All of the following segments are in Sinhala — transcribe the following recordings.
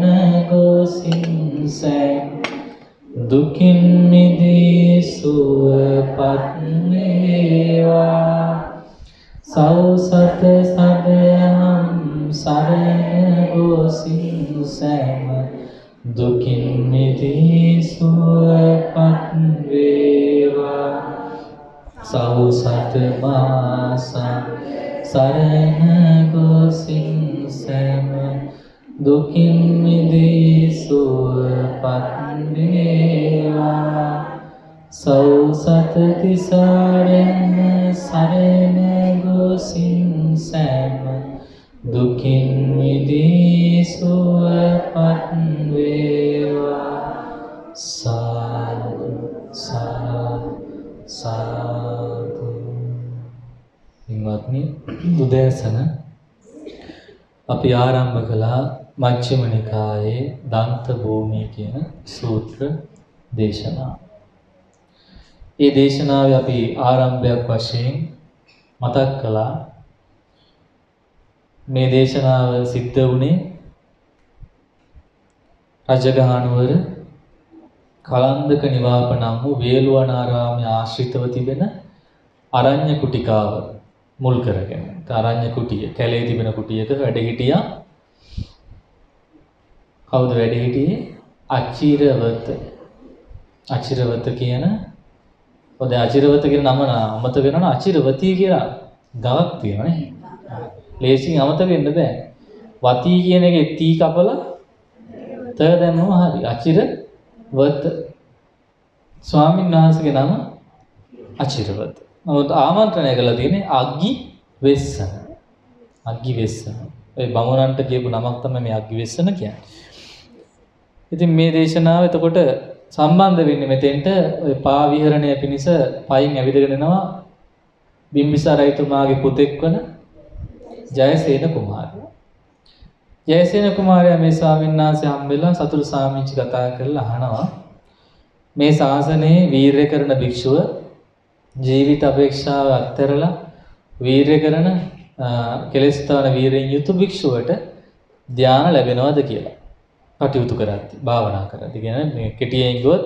සරණ ගොසින්සැ දුකින් මිදී සුවපත් වේවා සෞසත සදයම් සරණ ගොසින් සෑම දුකින් මිදී සුවපත් වේවා සෞසත මාසං සරණ ගොසින් සෑම දුකින් මිදී සුවපත් වේවා සෞසත තිසරණ සරණ ගොසින් සෑම දුකින් මිදී සුවපත් වේවා සාදු සාදු සාදු. පින්වත්නි උදෑසන අපි ආරම්භ කළා මජ්ක්‍ධිම නිකායේ දන්ත භූමිය කියන සූත්‍ර දේශනාව. ඒ දේශනාවේ අපි ආරම්භයක් වශයෙන් මතක් කළා මේ දේශනාව සිද්ධ වුණේ රජගහනුවර කලන්දක නිවාප නම් වූ වේළුවනාරාමයේ ආශ්‍රිතව තිබෙන අරඤ්‍ය කුටිකාව මුල් කරගෙන. අරඤ්‍ය කුටිය කැලේ තිබෙන කුටියක වැඩ හිටියා. කවුද වැඩ හිටියේ? අචිරවත. අචිරවත කියන ඔද අචිරවත කියන නම අමතක වෙනවා අචිරවතී කියලා ගවක් තියෙනවා නේ. ලේසියෙන් අමතක වෙන්න බෑ. වතී කියන එකේ තී කපලා ත දැම්මම හරි. අචිරවත ස්වාමීන් වහන්සේගේ නම අචිරවත. නමුත් ආමන්ත්‍රණය කළා තියෙන්නේ අග්ගි වෙස්සන. අග්ගි වෙස්සන. ඒ බමුණන්ට කියපු නමක් තමයි මේ අග්ගි වෙස්සන කියන්නේ. ඉතින් මේ දේශනාව එතකොට සම්බන්ධ වෙන්නේ මෙතෙන්ට ඔය පා විහරණය පිණිස පයින් ඇවිදගෙන එනවා බිම්බිසාර රජතුමාගේ පුතෙක් වන ජයසේන කුමාරයා. ජයසේන කුමාරයා මේ ස්වාමීන් වහන්සේ හම්බෙලා සතුරු සාමිච්චි කතා කරලා අහනවා මේ ශාසනයේ වීරය කරන භික්ෂුව ජීවිත අපේක්ෂාව අත්හැරලා වීරය කරන කෙලස්ථාන වීරයෙන් යුතු භික්ෂුවට ධානය ලැබෙනවද කියලා කටයුතු කරද්දී භාවනා කරද්දී කියන්නේ මේ කෙටියෙන් ගියොත්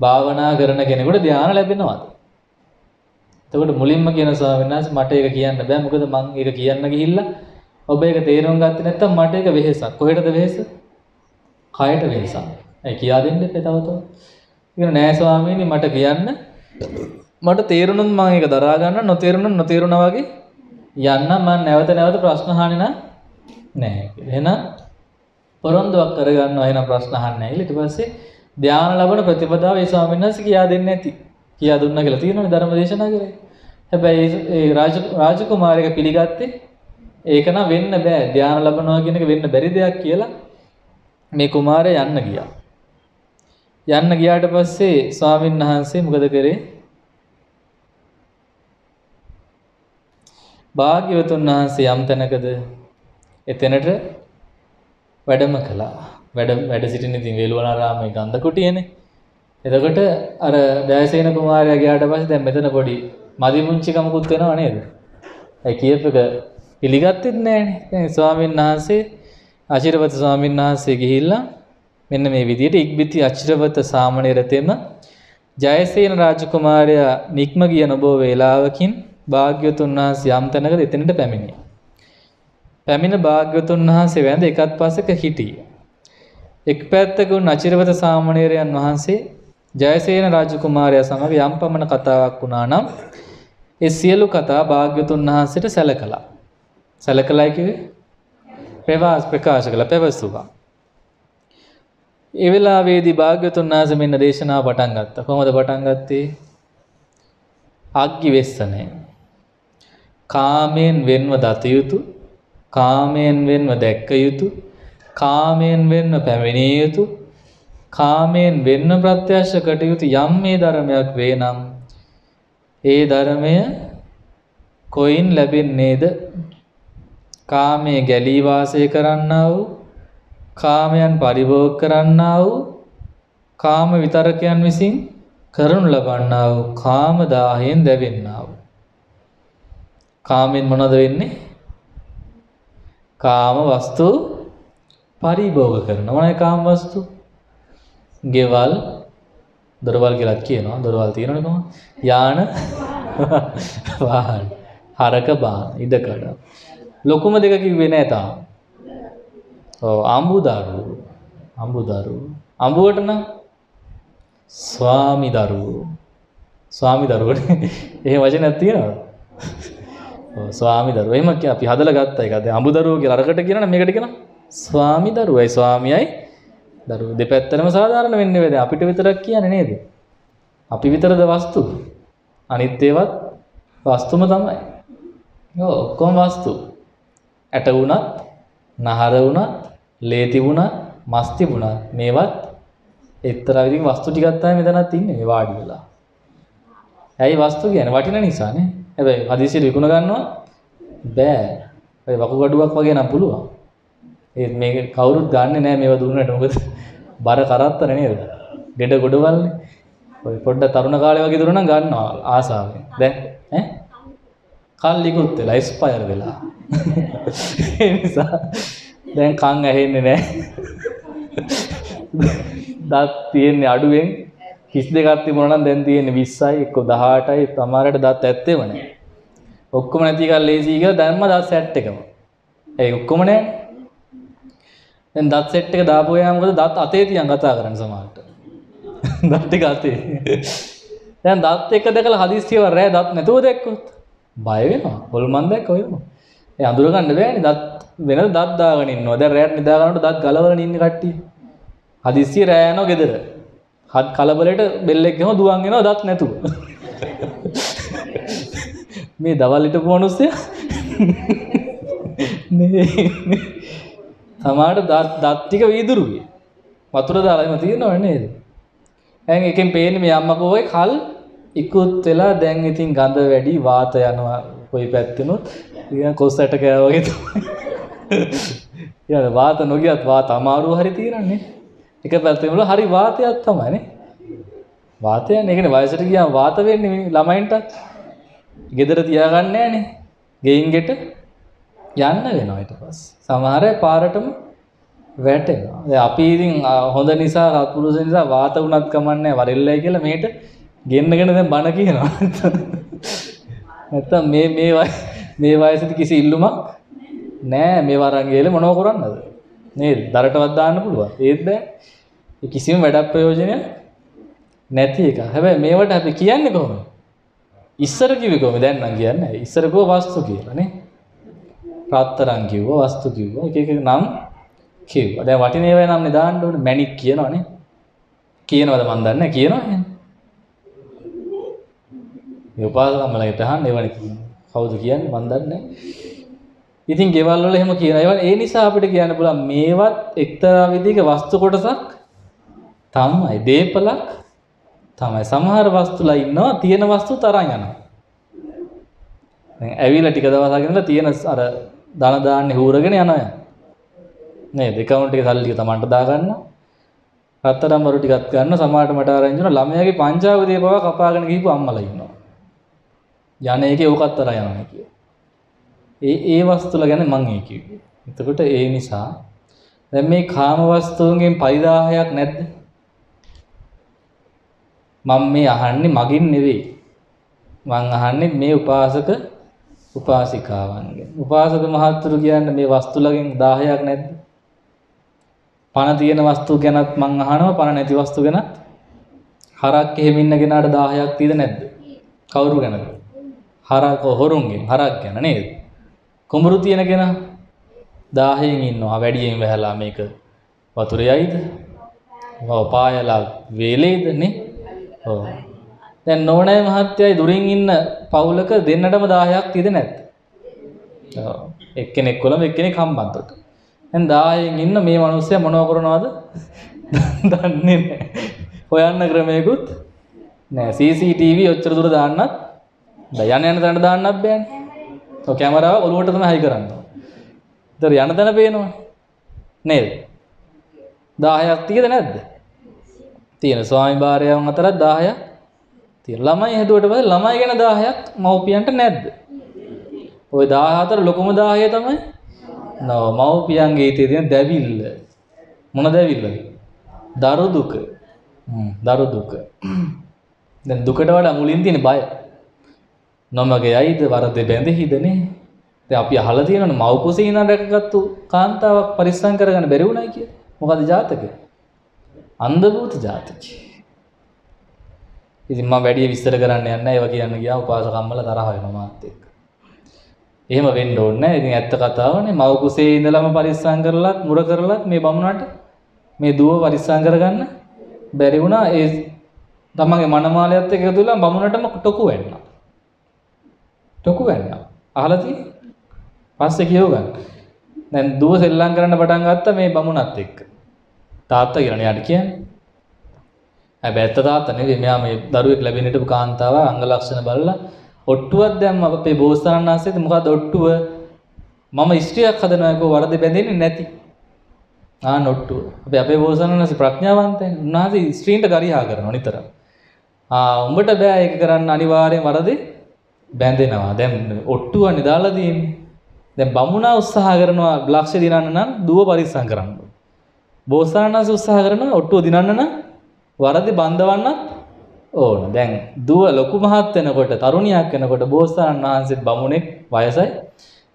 භාවනා කරන කෙනෙකුට ධානය ලැබෙනවද? එතකොට මුලින්ම කියන ස්වාමීන් වහන්සේ මට ඒක කියන්න බෑ මොකද මං ඒක කියන්න ගිහිල්ලා ඔබ ඒක තේරුම් ගත්තේ නැත්නම් මට ඒක වෙහෙසක්. කොහෙටද වෙහෙස? කයට වෙහෙසක්. ඒ කියා දෙන්න එපා තව තව. කියන නෑ ස්වාමීනි මට කියන්න මට තේරුණොත් මම ඒක දරා ගන්න නොතේරුණොත් නොතේරුණා වගේ යන්න මම නැවත නැවත ප්‍රශ්න අහන්නේ නෑ කියලා. එහෙනම් පොරොන්දුවක් කරගන්නවා එහෙනම් ප්‍රශ්න අහන්නේ නැහැ. ඊට පස්සේ ධානය ලබන ප්‍රතිපදාව ඒ ස්වාමීන් වහන්සේ කියා දෙන්නේ නැති. කියා දුන්නා කියලා තියෙනවනේ ධර්ම දේශනා කරේ. හැබැයි ඒ රාජ රාජකුමාරයෙක් පිළිගත්තේ ඒක නම් වෙන්න බෑ. ධානය ලබනවා කියන එක වෙන්න බැරි දෙයක් කියලා මේ කුමාරයා යන්න ගියා. යන්න ගියාට පස්සේ ස්වාමීන් වහන්සේ මොකද කරේ? භාග්‍යවතුන් වහන්සේ යම් තැනකද එතැනට වැඩම කළා. වැඩ වැඩ සිටින ඉතින් වේළුවනාරාමේ ගන්ධ කුටියනේ. එතකොට අර දයසේන කුමාරයා ගියාට පස්සේ දැන් මෙතන පොඩි මදි මුංචි කමකුත් වෙනව නේද? ඒ කියප එක පිළිගත්තෙත් නෑනේ. දැන් ස්වාමීන් වහන්සේ අචිරවත ස්වාමීන් වහන්සේ ගිහිල්ලා මෙන්න මේ විදිහට ඉක්බිති අචිරවත සාමණේරතෙම ජයසේන රාජකුමාරයා නික්ම ගිය නොබෝ වේලාවකින් භාග්‍යවතුන් වහන්සේ යම් තැනකද එතනට පැමිණියා. පැමිණ භාග්‍යවතුන් වහන්සේ වැඳ එකත් පස්සක හිටියේ. එක් පැත්තක වුණ අචිරවත සාමණේරයන් වහන්සේ ජයසේන රාජකුමාරයා සමග යම් පමණ කතාවක් වුණා නම් ඒ සියලු කතා භාග්‍යවතුන් වහන්සේට සැලකලා. සැලකලා කිව්වේ ප්‍රවාස් ප්‍රකාශ කළ පැවසුවා. ඒ වෙලාවේදී භාග්‍යවතුන් වහන්සේ මෙන්න දේශනාව පටන් ගත්තා. කොහොමද පටන් ගත්තේ? අග්ගි වෙස්සනේ. කාමයෙන් වෙන්ව දත යුතු, කාමයෙන් වෙන්ව දැක්ක යුතු, කාමයෙන් වෙන්ව පැමිණිය යුතු, කාමයෙන් වෙන්න ප්‍රත්‍යක්ෂ කටයුතු යම් මේ ධර්මයක් වේ නම් ඒ ධර්මය කොයින් ලැබෙන්නේද? කාමයේ ගැලී වාසය කරන්නා වූ කාමයන් පරිභෝග කරන්නා වූ කාම විතරකයන් විසින් කරනු ලබන්නා වූ කාම දාහයෙන් දැවෙන්නා වූ කාමෙන් මොනවද වෙන්නේ කාම වස්තු පරිභෝග කරන මොනයි කාම වස්තු? ගෙවල් දොරවල් කියලා කියනවා. දොරවල් තියෙනවනේ කොහොමද? යාන වාහන හරක බාන ඉඩකඩ ලොකුම දෙක කිව්වේ නෑ තාම. ඔව් අඹුදරු. අඹුදරු. අඹුවට නම් ස්වාමි දරුවෝ ස්වාමි දරුවට එහෙම වචනයක් තියෙනවද? ඔව් ස්වාමි දරුවෝ. එහෙම අපි හදලා ගත්ත එක දැන් අඹුදරුවෝ කියලා අරකට කියනනම් මේකට කියනවා ස්වාමි දරුවයි ස්වාමියයි දරුවෝ දෙපැත්තටම සාධාරණ වෙන්නේ වෙද අපිට විතරක් කියන්නේ නේද? අපි විතරද වස්තු? අනිත් ඒවත් වස්තුම තමයි. ඔව් ඔක්කොම වස්තු. ඇට වුණත් නහර වුණත් ලේ තිබුණත් මස් තිබුණත් මේවත් එක්තරා විදිහකින් වස්තු ටිකක් තමයි මෙතනත් ඉන්නේ මේ වාඩි වෙලා. ඇයි වස්තු කියන්නේ? වටින නිසානේ. හැබැයි හදිසියට විකුණ ගන්නවා බෑ. ඒ වකුගඩුවක් වගේ නම් පුළුවන්. ඒ මේක කවුරුත් ගන්නෙ නෑ මේව දුන්නට මොකද බර කරත්තර නේද? ගෙඩ ගොඩවල්නේ. ඔය පොඩ්ඩ තරුණ කාලේ වගේ දුන්නා නම් ගන්නවා ආසාවෙන්. දැන් ඈ කල්ලිකුත් වෙලා එක්ස්පයර් වෙලා. ඒ නිසා දැන් කන් ඇහෙන්නේ නෑ. දත් තියෙන්නේ අඩුවෙන් හිස් දෙකක් තිබුණා නම් දැන් තියෙන්නේ 20යි එක්ක 18යි තමාරට දත් ඇත්තේම නැහැ. ඔක්කොම නැති එකක් ලේසි කියලා දැම්ම දත් සෙට් එකම. ඒ ඔක්කොම නැහැ. දැන් දත් සෙට් එක දාපු ගියාම මොකද දත් අතේ තියන් කතා කරන්න සමහරට. දත් ටික අතේ. දැන් දත් එක දැකලා හදිස්සියව රෑ දත් නැතුව දැක්කොත් බය වෙනවා. හොල්මන් දැක්ක ඔයම. ඒ අඳුර ගන්න බෑනේ දත් වෙන දත් දාගෙන ඉන්නවා. දැන් රෑට නිදා ගන්නකොට දත් ගලවගෙන ඉන්න කට්ටිය. හදිස්සිය රෑ යනවා ගෙදර. හත් කලබලයට බෙල් එක ගම දුවන් එනවා දත් නැතුව. මේ දවල් හිටපු මිනිස්සයා මේ තමාට දත් දත් ටික වීදුරුවේ. වතුර දාලා එම තියෙනව නේද? දැන් එකෙන් පේන්නේ මේ අම්මා කෝයි කල් ඉක්ුත් වෙලා දැන් ඉතින් ගඳ වැඩි වාත යනවා කොයි පැත්තෙනුත් ඉතින් කොස්සට කෑවා වගේ තමයි. ඊට වාත නොගියත් වාත අමාරුව හරි තියෙනන්නේ. එක පැත්තෙන් වල හරි වාතයක් තමයිනේ. වාතයන් ඒ කියන්නේ වයසට ගියාම වාත වෙන්නේ මේ ළමයින්ටත්. ගෙදර තියාගන්නේ නැහනේ. ගෙයින් ගෙට යන්න වෙනවා ඊට පස්සේ. සමහර අය පාරටම වැටෙනවා. දැන් අපි ඉතින් හොඳ නිසා සත්පුරුෂ නිසා වාත වුණත් කමන්නේ වරෙල්ලයි කියලා මෙහෙට ගෙන්නගෙන දැන් බණ කියනවා. නැත්තම් මේ මේ මේ වයසේදී කිසි ඉල්ලුමක් නෑ මේ වරන් ගිහලා මොනව කරන්නද? නේද? දරටවත් දාන්න පුළුවන්. ඒත් බෑ. කිසිම වැඩක් ප්‍රයෝජනයක් නැති එක. හැබැයි මේවට අපි කියන්නේ කොහොමද? ඉස්සර කිව්වේ කොහොමද? දැන් නම් කියන්නේ. ඉස්සර කෝ වස්තු කියලා නේ. රත්තරන් කිව්වා, වස්තු කිව්වා, එක එක නම් කිව්වා. දැන් වටින ඒවා නම් දාන්න ඕනේ. මැණික් කියනවනේ. කියනවද මන් දන්නේ නැහැ. කියනවා එහෙනම්. මේ උපාසකම්මලගේ තහන් එවනේ කියන්නේ. කවුද කියන්නේ මන් දන්නේ නැහැ. ඉතින් ගෙවල් වල එහෙම කියන ඒවා ඒ නිසා අපිට කියන්න පුළුවන් මේවත් එක්තරා විදිහක වස්තු කොටසක් තමයි දීපලක් තමයි. සමහර වස්තුලා ඉන්නවා තියෙන වස්තු තරම් යනවා. දැන් ඇවිල්ලා ටික දවසක් ඉඳලා තියෙන අර ධන දාන්නේ හූරගෙන යනවා නේද? account එකේ සල්ලි ටික Tamanට දාගන්න රත්තරන් වරු ටිකක් ගන්න සමහරට මට ආරංචි වෙනවා. ළමයාගේ පංචාව දීපව කපාගෙන ගිහපු අම්මලා ඉන්නවා. යන එකේ ඕකත් තරම් යනවා කිය. ඒ ඒ වස්තුල ගැන මං ඒ කිව්වේ. එතකොට ඒ නිසා දැන් මේ කාම වස්තුන්ගෙන් පරිදාහයක් නැද්ද? මම මේ අහන්නේ මගින් නෙවෙයි. මං අහන්නේ මේ උපාසක උපාසිකාවන්ගෙන්. උපාසක මහත්තුරු කියන්නේ මේ වස්තුලගෙන් 10ක් නැද්ද? පණ තියෙන වස්තු ගැනත් මං අහනවා පණ නැති වස්තු ගැනත් හරක් එහෙම ඉන්න කෙනාට 10ක් තියෙද නැද්ද? කවුරු ගැනද? හරක හොරුන්ගෙන් හරක් ගැන නේද? කුඹුරු තියෙන කෙනා 1000න් ඉන්නවා වැඩියෙන් වැහලා මේක වතුරේයිද? ඔව් පායලා වේලේද නේ? ඔව්. දැන් නෝනෑ මහත්තයයි දුරින් ඉන්න පවුලක දෙන්නටම 10ක් තියද නැද්ද? ඔව්. එක්කෙනෙක් කොළඹ එක්කෙනෙක් හම්බන්තොට. දැන් 10න් ඉන්න මේ මිනිස්සයා මොනව කරනවද? දන්නේ නැහැ. හොයන්න ක්‍රමයකුත් නෑ CCTV ඔච්චර දුර දාන්නත් බෑ යන යන තැනට දාන්නත් බෑනේ. ඔය කැමරාව ඔලුවට තමයි හයි කරන්නේ. ඒතර යන තැන පේනවා. නේද? 10ක් තියෙද නැද්ද? තියෙන ස්වාමි භාර්යාවන් අතරත් 10ක් තියෙන. ළමයි හැදුවට පස්සේ ළමයි ගැන 10ක් මව්පියන්ට නැද්ද? ওই 14 ලොකුම 10 තමයි නව මව්පියන්ගේ හිතේ තියෙන දැවිල්ල. මොන දැවිල්ලද? දරු දුක. හ්ම් දරු දුක. දැන් දුකට වඩා මුලින් තියෙන බය. නොමග යයිද වරද බැඳෙහිදනේ. දැන් අපි අහලා තියෙනවනේ මව් කුසේ ඉඳන් රැකගත්තු කාන්තාවක් පරිස්සම් කරගන්න බැරි වුණයි කිය. මොකද ජාතකය? අන්ධ භූත ජාතකය. ඉතින් මම වැඩි විස්තර කරන්න යන්නේ නැහැ. ඒවා කියන්න ගියා උපාසකම්මල තරහ වෙනවා මාත් එක්ක. එහෙම වෙන්න ඕනේ නැහැ. ඉතින් ඇත්ත කතාවනේ මව් කුසේ ඉඳලම පරිස්සම් කරලත් මුර කරලත් මේ බමුණට මේ දුව පරිස්සම් කරගන්න බැරි වුණා. ඒ තමන්ගේ මනමාලයත් එක්ක එකතු වෙලා බමුණටම ටොකු වෙන්නා. ටොකු වෙන්නා. අහලා තියෙන්නේ? පස්සේ කියව ගන්න. දැන් දුව සෙල්ලම් කරන්න පටන් ගත්තා මේ බමුණත් එක්ක. තාත්තා කියලානේ යාට කියන්නේ. හැබැයි ඇත්ත තාත්තා නෙවෙයි මෙයා මේ දරුවෙක් ලැබෙන හිටපු කාන්තාව අංග ලක්ෂණ බලලා ඔට්ටුවක් දැම්ම අපේ බෝසතාණන් වහන්සේට මොකද ඔට්ටුව මම ස්ත්‍රියක් හදනවා කෝ වරද බැඳෙන්නේ නැති. ආ නොට්ටුව. අපි අපේ බෝසතාණන් වහන්සේ ප්‍රඥාවන්තයි. උන්වහන්සේ ස්ත්‍රීන්ට ගරිහා කරනවා නිතරම. ආ උඹට බෑ ඒක කරන්න අනිවාර්යෙන් වරදේ බැඳෙනවා. දැන් ඔට්ටුවනේ දාලා තියෙන්නේ. දැන් බමුණා උත්සාහ කරනවා ලක්ෂ දිනන්න නම් දුව පරිස්සම් කරන්න. බෝසතාණන්ස උත්සාහ කරනවා ඔට්ටුව දිනන්න නම් වරදි බඳවන්නත් ඕන. දැන් දුව ලොකු මහත් වෙනකොට තරුණියක් වෙනකොට බෝසතාණන් වහන්සේත් බමුණෙක් වයසයි.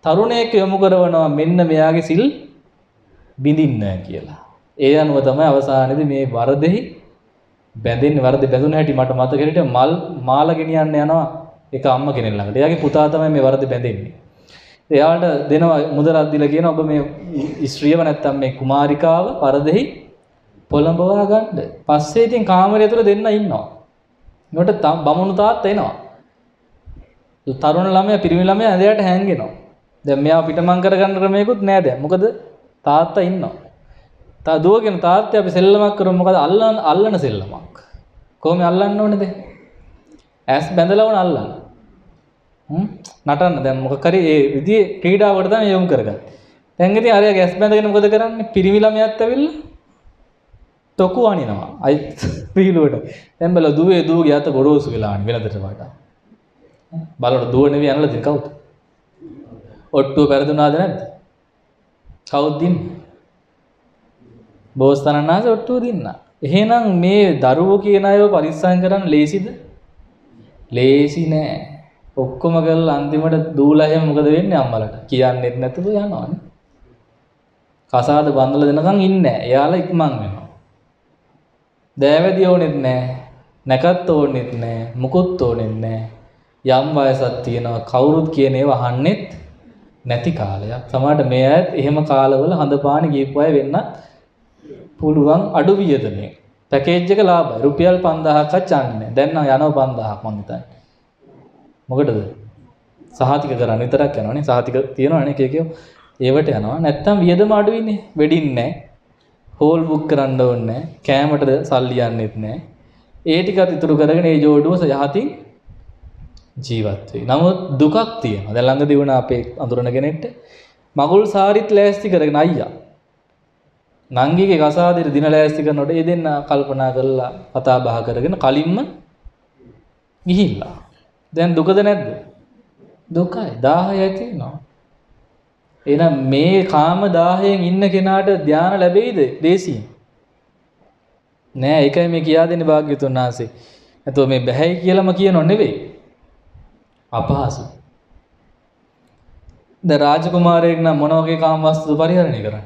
තරුණයෙක් යොමු කරනවා මෙන්න මෙයාගේ සිල් බිඳින්න කියලා. ඒ අනුව තමයි අවසානයේදී මේ වරදෙහි බැඳෙන්නේ වරද බැඳුන හැටි මට මතක හිටිය මල් මාල ගෙනියන්න යනවා එක අම්ම කෙනෙක් ළඟට. එයාගේ පුතා තමයි මේ වරද බැඳෙන්නේ. එයාට දෙනවා මුදලක් දීලා කියන ඔබ මේ ස්ත්‍රියව නැත්තම් මේ කුමාරිකාව පරදෙහි පොළඹවා ගන්න. පස්සේ ඉතින් කාමරය තුල දෙන්න ඉන්නවා. ඒකට බමුණු තාත්තා එනවා. තරුණ ළමයා පිරිමි ළමයා ඇඳයට හැංගෙනවා. දැන් මෙයා පිටමං කරගන්න ක්‍රමයකුත් නෑ දැන්. මොකද තාත්තා ඉන්නවා. තා දුවගෙන තාත්තේ අපි සෙල්ලමක් කරමු මොකද අල්ලන අල්ලන සෙල්ලමක්. කොහොම අල්ලන්න ඕනේද? ඇස් බැඳලා වුණ අල්ලන්න. නටන්න දැන් මොකක් හරි ඒ විදිහේ ක්‍රීඩාවකට තමයි යොමු කරගන්නේ. දැන් ඉතින් අරයා ගැස් බැඳගෙන මොකද කරන්නේ? පිරිමි ළමයාත් ඇවිල්ලා ටොකු අනිනවා. අයි වීලුවට. දැන් බල දුවේ දුවගේ අත ගොරෝසු වෙලා අනි වෙනදට වඩා. බලන්න දුව නෙවෙයි අනලා දෙන කවුද? ඔට්ටුව පෙරදුනාද නැද්ද? කවුද දින්නේ? බෝසතනන්නාස ඔට්ටුව දින්නා. එහෙනම් මේ දරුවෝ කියන අයව පරිස්සම් කරන්න ලේසිද? ලේසි නෑ. ඔක්කොම කරලා අන්තිමට දූලා එහෙම මොකද වෙන්නේ අම්මලට? කියන්නෙත් නැතුව යනවානේ. කසාද බඳලා දෙනකන් ඉන්නේ නෑ. එයාලා ඉක්මන් වෙනවා. දෑවැදි ඕනෙත් නෑ. නැකත් ඕනෙත් නෑ. මුකුත් ඕනෙත් නෑ. යම් වයසක් තියෙනවා කවුරුත් කියන ඒවා අහන්නෙත් නැති කාලයක්. සමහරට මේ අයත් එහෙම කාලවල හඳපාන ගියපු අය වෙන්නත් පුළුවන් අඩු වියදමෙන්. පැකේජ් එක ලාභයි. රුපියල් 5000ක්වත් යන්නේ නැහැ. දැන් නම් යනවා 5000ක් මං හිතන්නේ. මොකටද? සහතික කරන්න විතරක් යනවනේ. සහතික තියෙනවනේ එක එක ඒවට යනවා. නැත්තම් වියදම අඩුයිනේ. වෙඩින්නේ නැහැ. හෝල් බුක් කරන්න ඕනේ නැහැ. කෑමටද සල්ලි යන්නෙත් නැහැ. ඒ ටිකත් ඉතුරු කරගෙන ඒ ජෝඩුව යහතින් ජීවත් වෙයි. නමුත් දුකක් තියෙනවා. දැන් ළඟදී වුණා අපේ අඳුරන කෙනෙක්ට මගුල් සාරිත් ලෑස්ති කරගෙන අයියා නංගිගේ කසාදෙට දින ලෑස්ති කරනකොට ඒ දෙන්න කල්පනා කරලා කතා බහ කරගෙන කලින්ම ගිහිල්ලා. දැන් දුකද නැද්ද? දුකයි. 1000යි තියෙනවා. එහෙනම් මේ කාම 1000න් ඉන්න කෙනාට ධානය ලැබෙයිද? දේසියෙන්. නෑ ඒකයි මේ කියා දෙන්නේ භාග්‍යතුන් වහන්සේ. නැතෝ මේ බැහැයි කියලාම කියනෝ නෙවෙයි. අපහසු. ද රාජකුමාරයෙක් නම් මොන වගේ කාම වස්තු පරිහරණය කරන්නේ?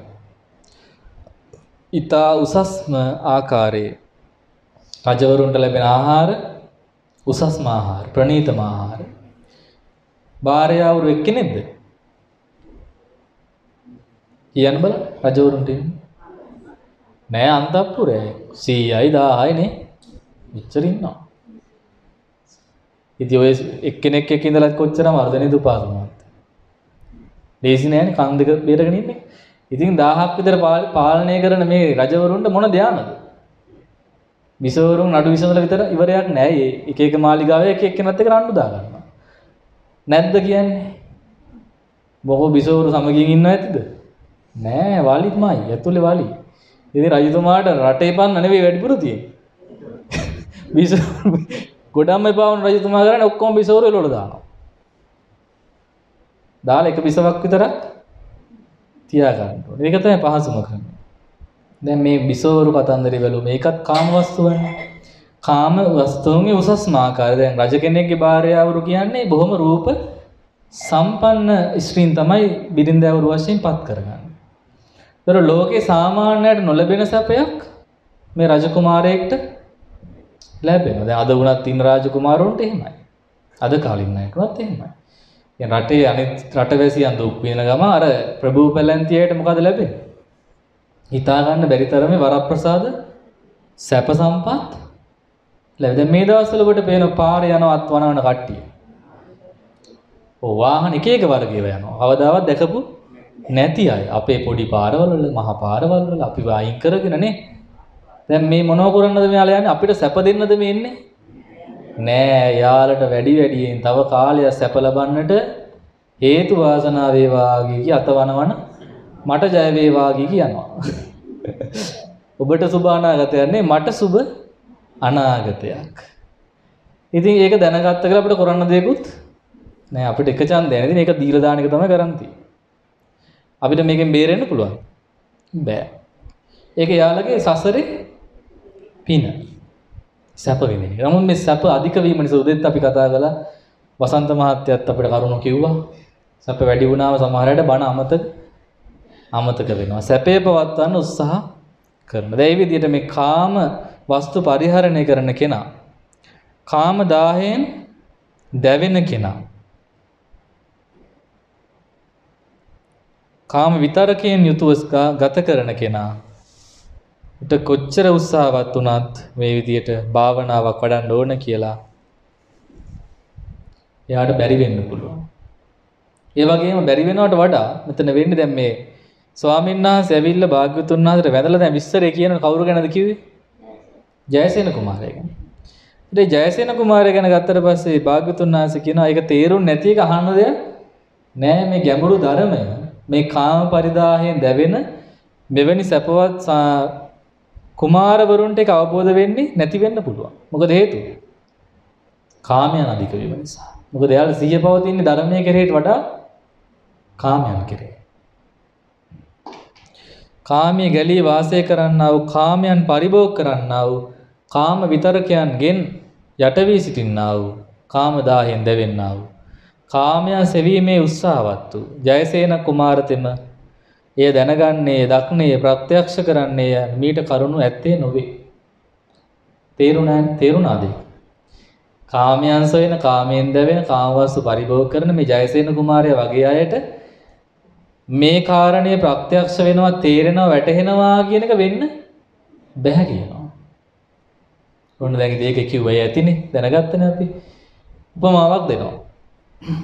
ඊතා උසස්ම ආකාරයේ රජවරුන්ට ලැබෙන ආහාර උසස්ම ආහාර ප්‍රණීතම ආහාර භාර්යාවරු එක්කෙනෙක්ද? කියන්න බල රජවරුන්ට නෑ අන්තපුරේ 100යි 1000යි නේ. මෙච්චර ඉන්නවා. ඉතින් ඔය එක්කෙනෙක් එක්ක ඉඳලා කොච්චර මර්ධනයද උපාසනාවත් ලේසි නෑනේ කන් දෙක බේරගෙන ඉන්නේ. ඉතින් 1000ක් විතර පාලනය කරන මේ රජවරුන්ට මොන ධානද? විසවරුන් නඩු විසඳල විතර ඉවරයක් නෑ. එක එක මාලිගාවේ එක එක්කෙනත් එක්ක රණ්ඩු දා ගන්නවා. නැද්ද කියන්නේ? බොහෝ විසවරු සමගින් ඉන්නව ඇතිද? නෑ වලිත්මයි. ඇතුලේ වලි. ඉතින් රජතුමාට රටේ පන්න නෙවෙයි වැඩිපුර තියෙන්නේ. විසවරු ගොඩක්ම එපා වුණ රජතුමා කරන්නේ ඔක්කොම විසවරු එළවල දානවා. දාලා එක විසවක් විතරක් තියාගන්න ඕනේ. ඒක තමයි පහසුම ක්‍රමය. දැන් මේ බිසෝවරු කතන්දරේ බැලුවම ඒකත් කාම වස්තුවනේ. කාම වස්තුන්ගේ උසස්ම ආකාරය. දැන් රජ කෙනෙක්ගේ භාර්යාවරු කියන්නේ බොහොම රූප සම්පන්න ස්ත්‍රීන් තමයි බිරින්දෑවරු වශයෙන් පත් කරගන්නේ. ඒතර ලෝකේ සාමාන්‍යයට නොලැබෙන සැපයක් මේ රජකුමාරයෙක්ට ලැබෙනවා. දැන් අද වුණත් ඉන්න රාජකුමාරවරුන්ට එහෙමයි. අද කාලින් නෑකවත් එහෙමයි. රටේ අනිත් රටවැසියන් දුක් විඳන ගම අර ප්‍රභූ පැලැන්තියට මොකද ලැබෙන්නේ? හිතා ගන්න බැරි තරමේ වරප්‍රසාද සැප සම්පත් ලැබෙන. දැන් මේ දවස්වල ඔබට පේන පාරේ යනවත් වනවන කට්ටිය. ඔව් වාහන එක එක වර්ගයව යනවා. කවදාවත් දැකපු නැති අය. අපේ පොඩි පාරවල වල මහා පාරවල් වල අපි වයින් කරගෙන නේ. දැන් මේ මොනව කරන්නද මෙයාලා යන්නේ? අපිට සැප දෙන්නද මේ එන්නේ? නෑ යාලට වැඩි වැඩියෙන් තව කාලයක් සැප ලබන්නට හේතු වාසනා වේවා කිය අතවනවන මට ජය වේවා කිය කියනවා. ඔබට සුබ අනාගතයක් නේ මට සුබ අනාගතයක්. ඉතින් ඒක දැනගත්ත කියලා අපිට කරන්න දෙයක්වත් නෑ අපිට එක ඡන්දය නේද මේක දීලා දාන එක තමයි කරන් තියෙන්නේ. අපිට මේකෙන් බේරෙන්න පුළුවන්. බෑ. ඒක යාළගේ සසරේ පින. සැප විඳින එක. නමුත් මේ සැප අධික වීම නිසා උදෙත් අපි කතා කළා වසන්ත මහත්තයත් අපිට කරුණු කිව්වා. සැප වැඩි වුණාම සමහර අයට බණ අමතක අමතක වෙනවා. සැපේ පවත්වන්න උත්සාහ කරනවා. ඒ විදිහට මේ කාම වස්තු පරිහරණය කරන කෙනා කාම දාහයෙන් දැවෙන කෙනා කාම විතරකයෙන් යුතුව ගත කරන කෙනා උට කොච්චර උත්සාහවත් වුණත් මේ විදියට භාවනාවක් වඩන්න ඕන කියලා එයාට බැරි වෙන්න පුළුවන්. ඒ වගේම බැරි වෙනවට වඩා මෙතන වෙන්නේ දැන් මේ ස්වාමීන් වහන්සේ ඇවිල්ලා භාග්‍යවතුන් වහන්සේට වැඳලා දැන් විස්තරය කියන කවුරු ගැනද කිව්වේ? ජයසේන කුමාරය ගැන. ඉතින් ජයසේන කුමාරය ගැන ගත්තට පස්සේ භාග්‍යවතුන් වහන්සේ කියනවා ඒක තේරුම් නැති එක අහන්න දෙයක් නෑ මේ ගැඹුරු ධර්මය. මේ කාම පරිදාහයෙන් දැවෙන මෙවැනි සැපවත් කුමාරවරුන්ට ඒක අවබෝධ වෙන්නේ නැති වෙන්න පුළුවන්. මොකද හේතුව? කාමයන් අධික වීම නිසා. මොකද එයාලා සිහිය පවතින්නේ ධර්මයේ කෙරෙහිට වඩා කාමයන් කෙරෙහි. කාමයේ ගැලී වාසය කරන්නා වූ කාමයන් පරිභෝග කරන්නා වූ කාම විතරකයන්ගෙන් යට වී සිටින්නා වූ කාම දාහෙන් දැවෙන්නා වූ කාමයන් සෙවීමේ උත්සාහවත් වූ ජයසේන කුමාරතෙම එය දැනගන්නේ දක්නේ ප්‍රත්‍යක්ෂ කරන්නේය මීට කරුණු ඇත්තේ නොවේ. තේරුණා තේරුණාද? කාමයන් සොයන කාමයෙන් දැවෙන කාමවස්තු පරිභෝග කරන මේ ජයසේන කුමාරයා වගේ අයට මේ කාරණය ප්‍රත්‍යක්ෂ වෙනවා තේරෙනවා වැටහෙනවා කියන එක වෙන්න බැහැ කියනවා. ඔන්න දැන් මේක කිව්වයි ඇතිනේ දැනගත්තනේ අපි. උපමාවක් දෙනවා.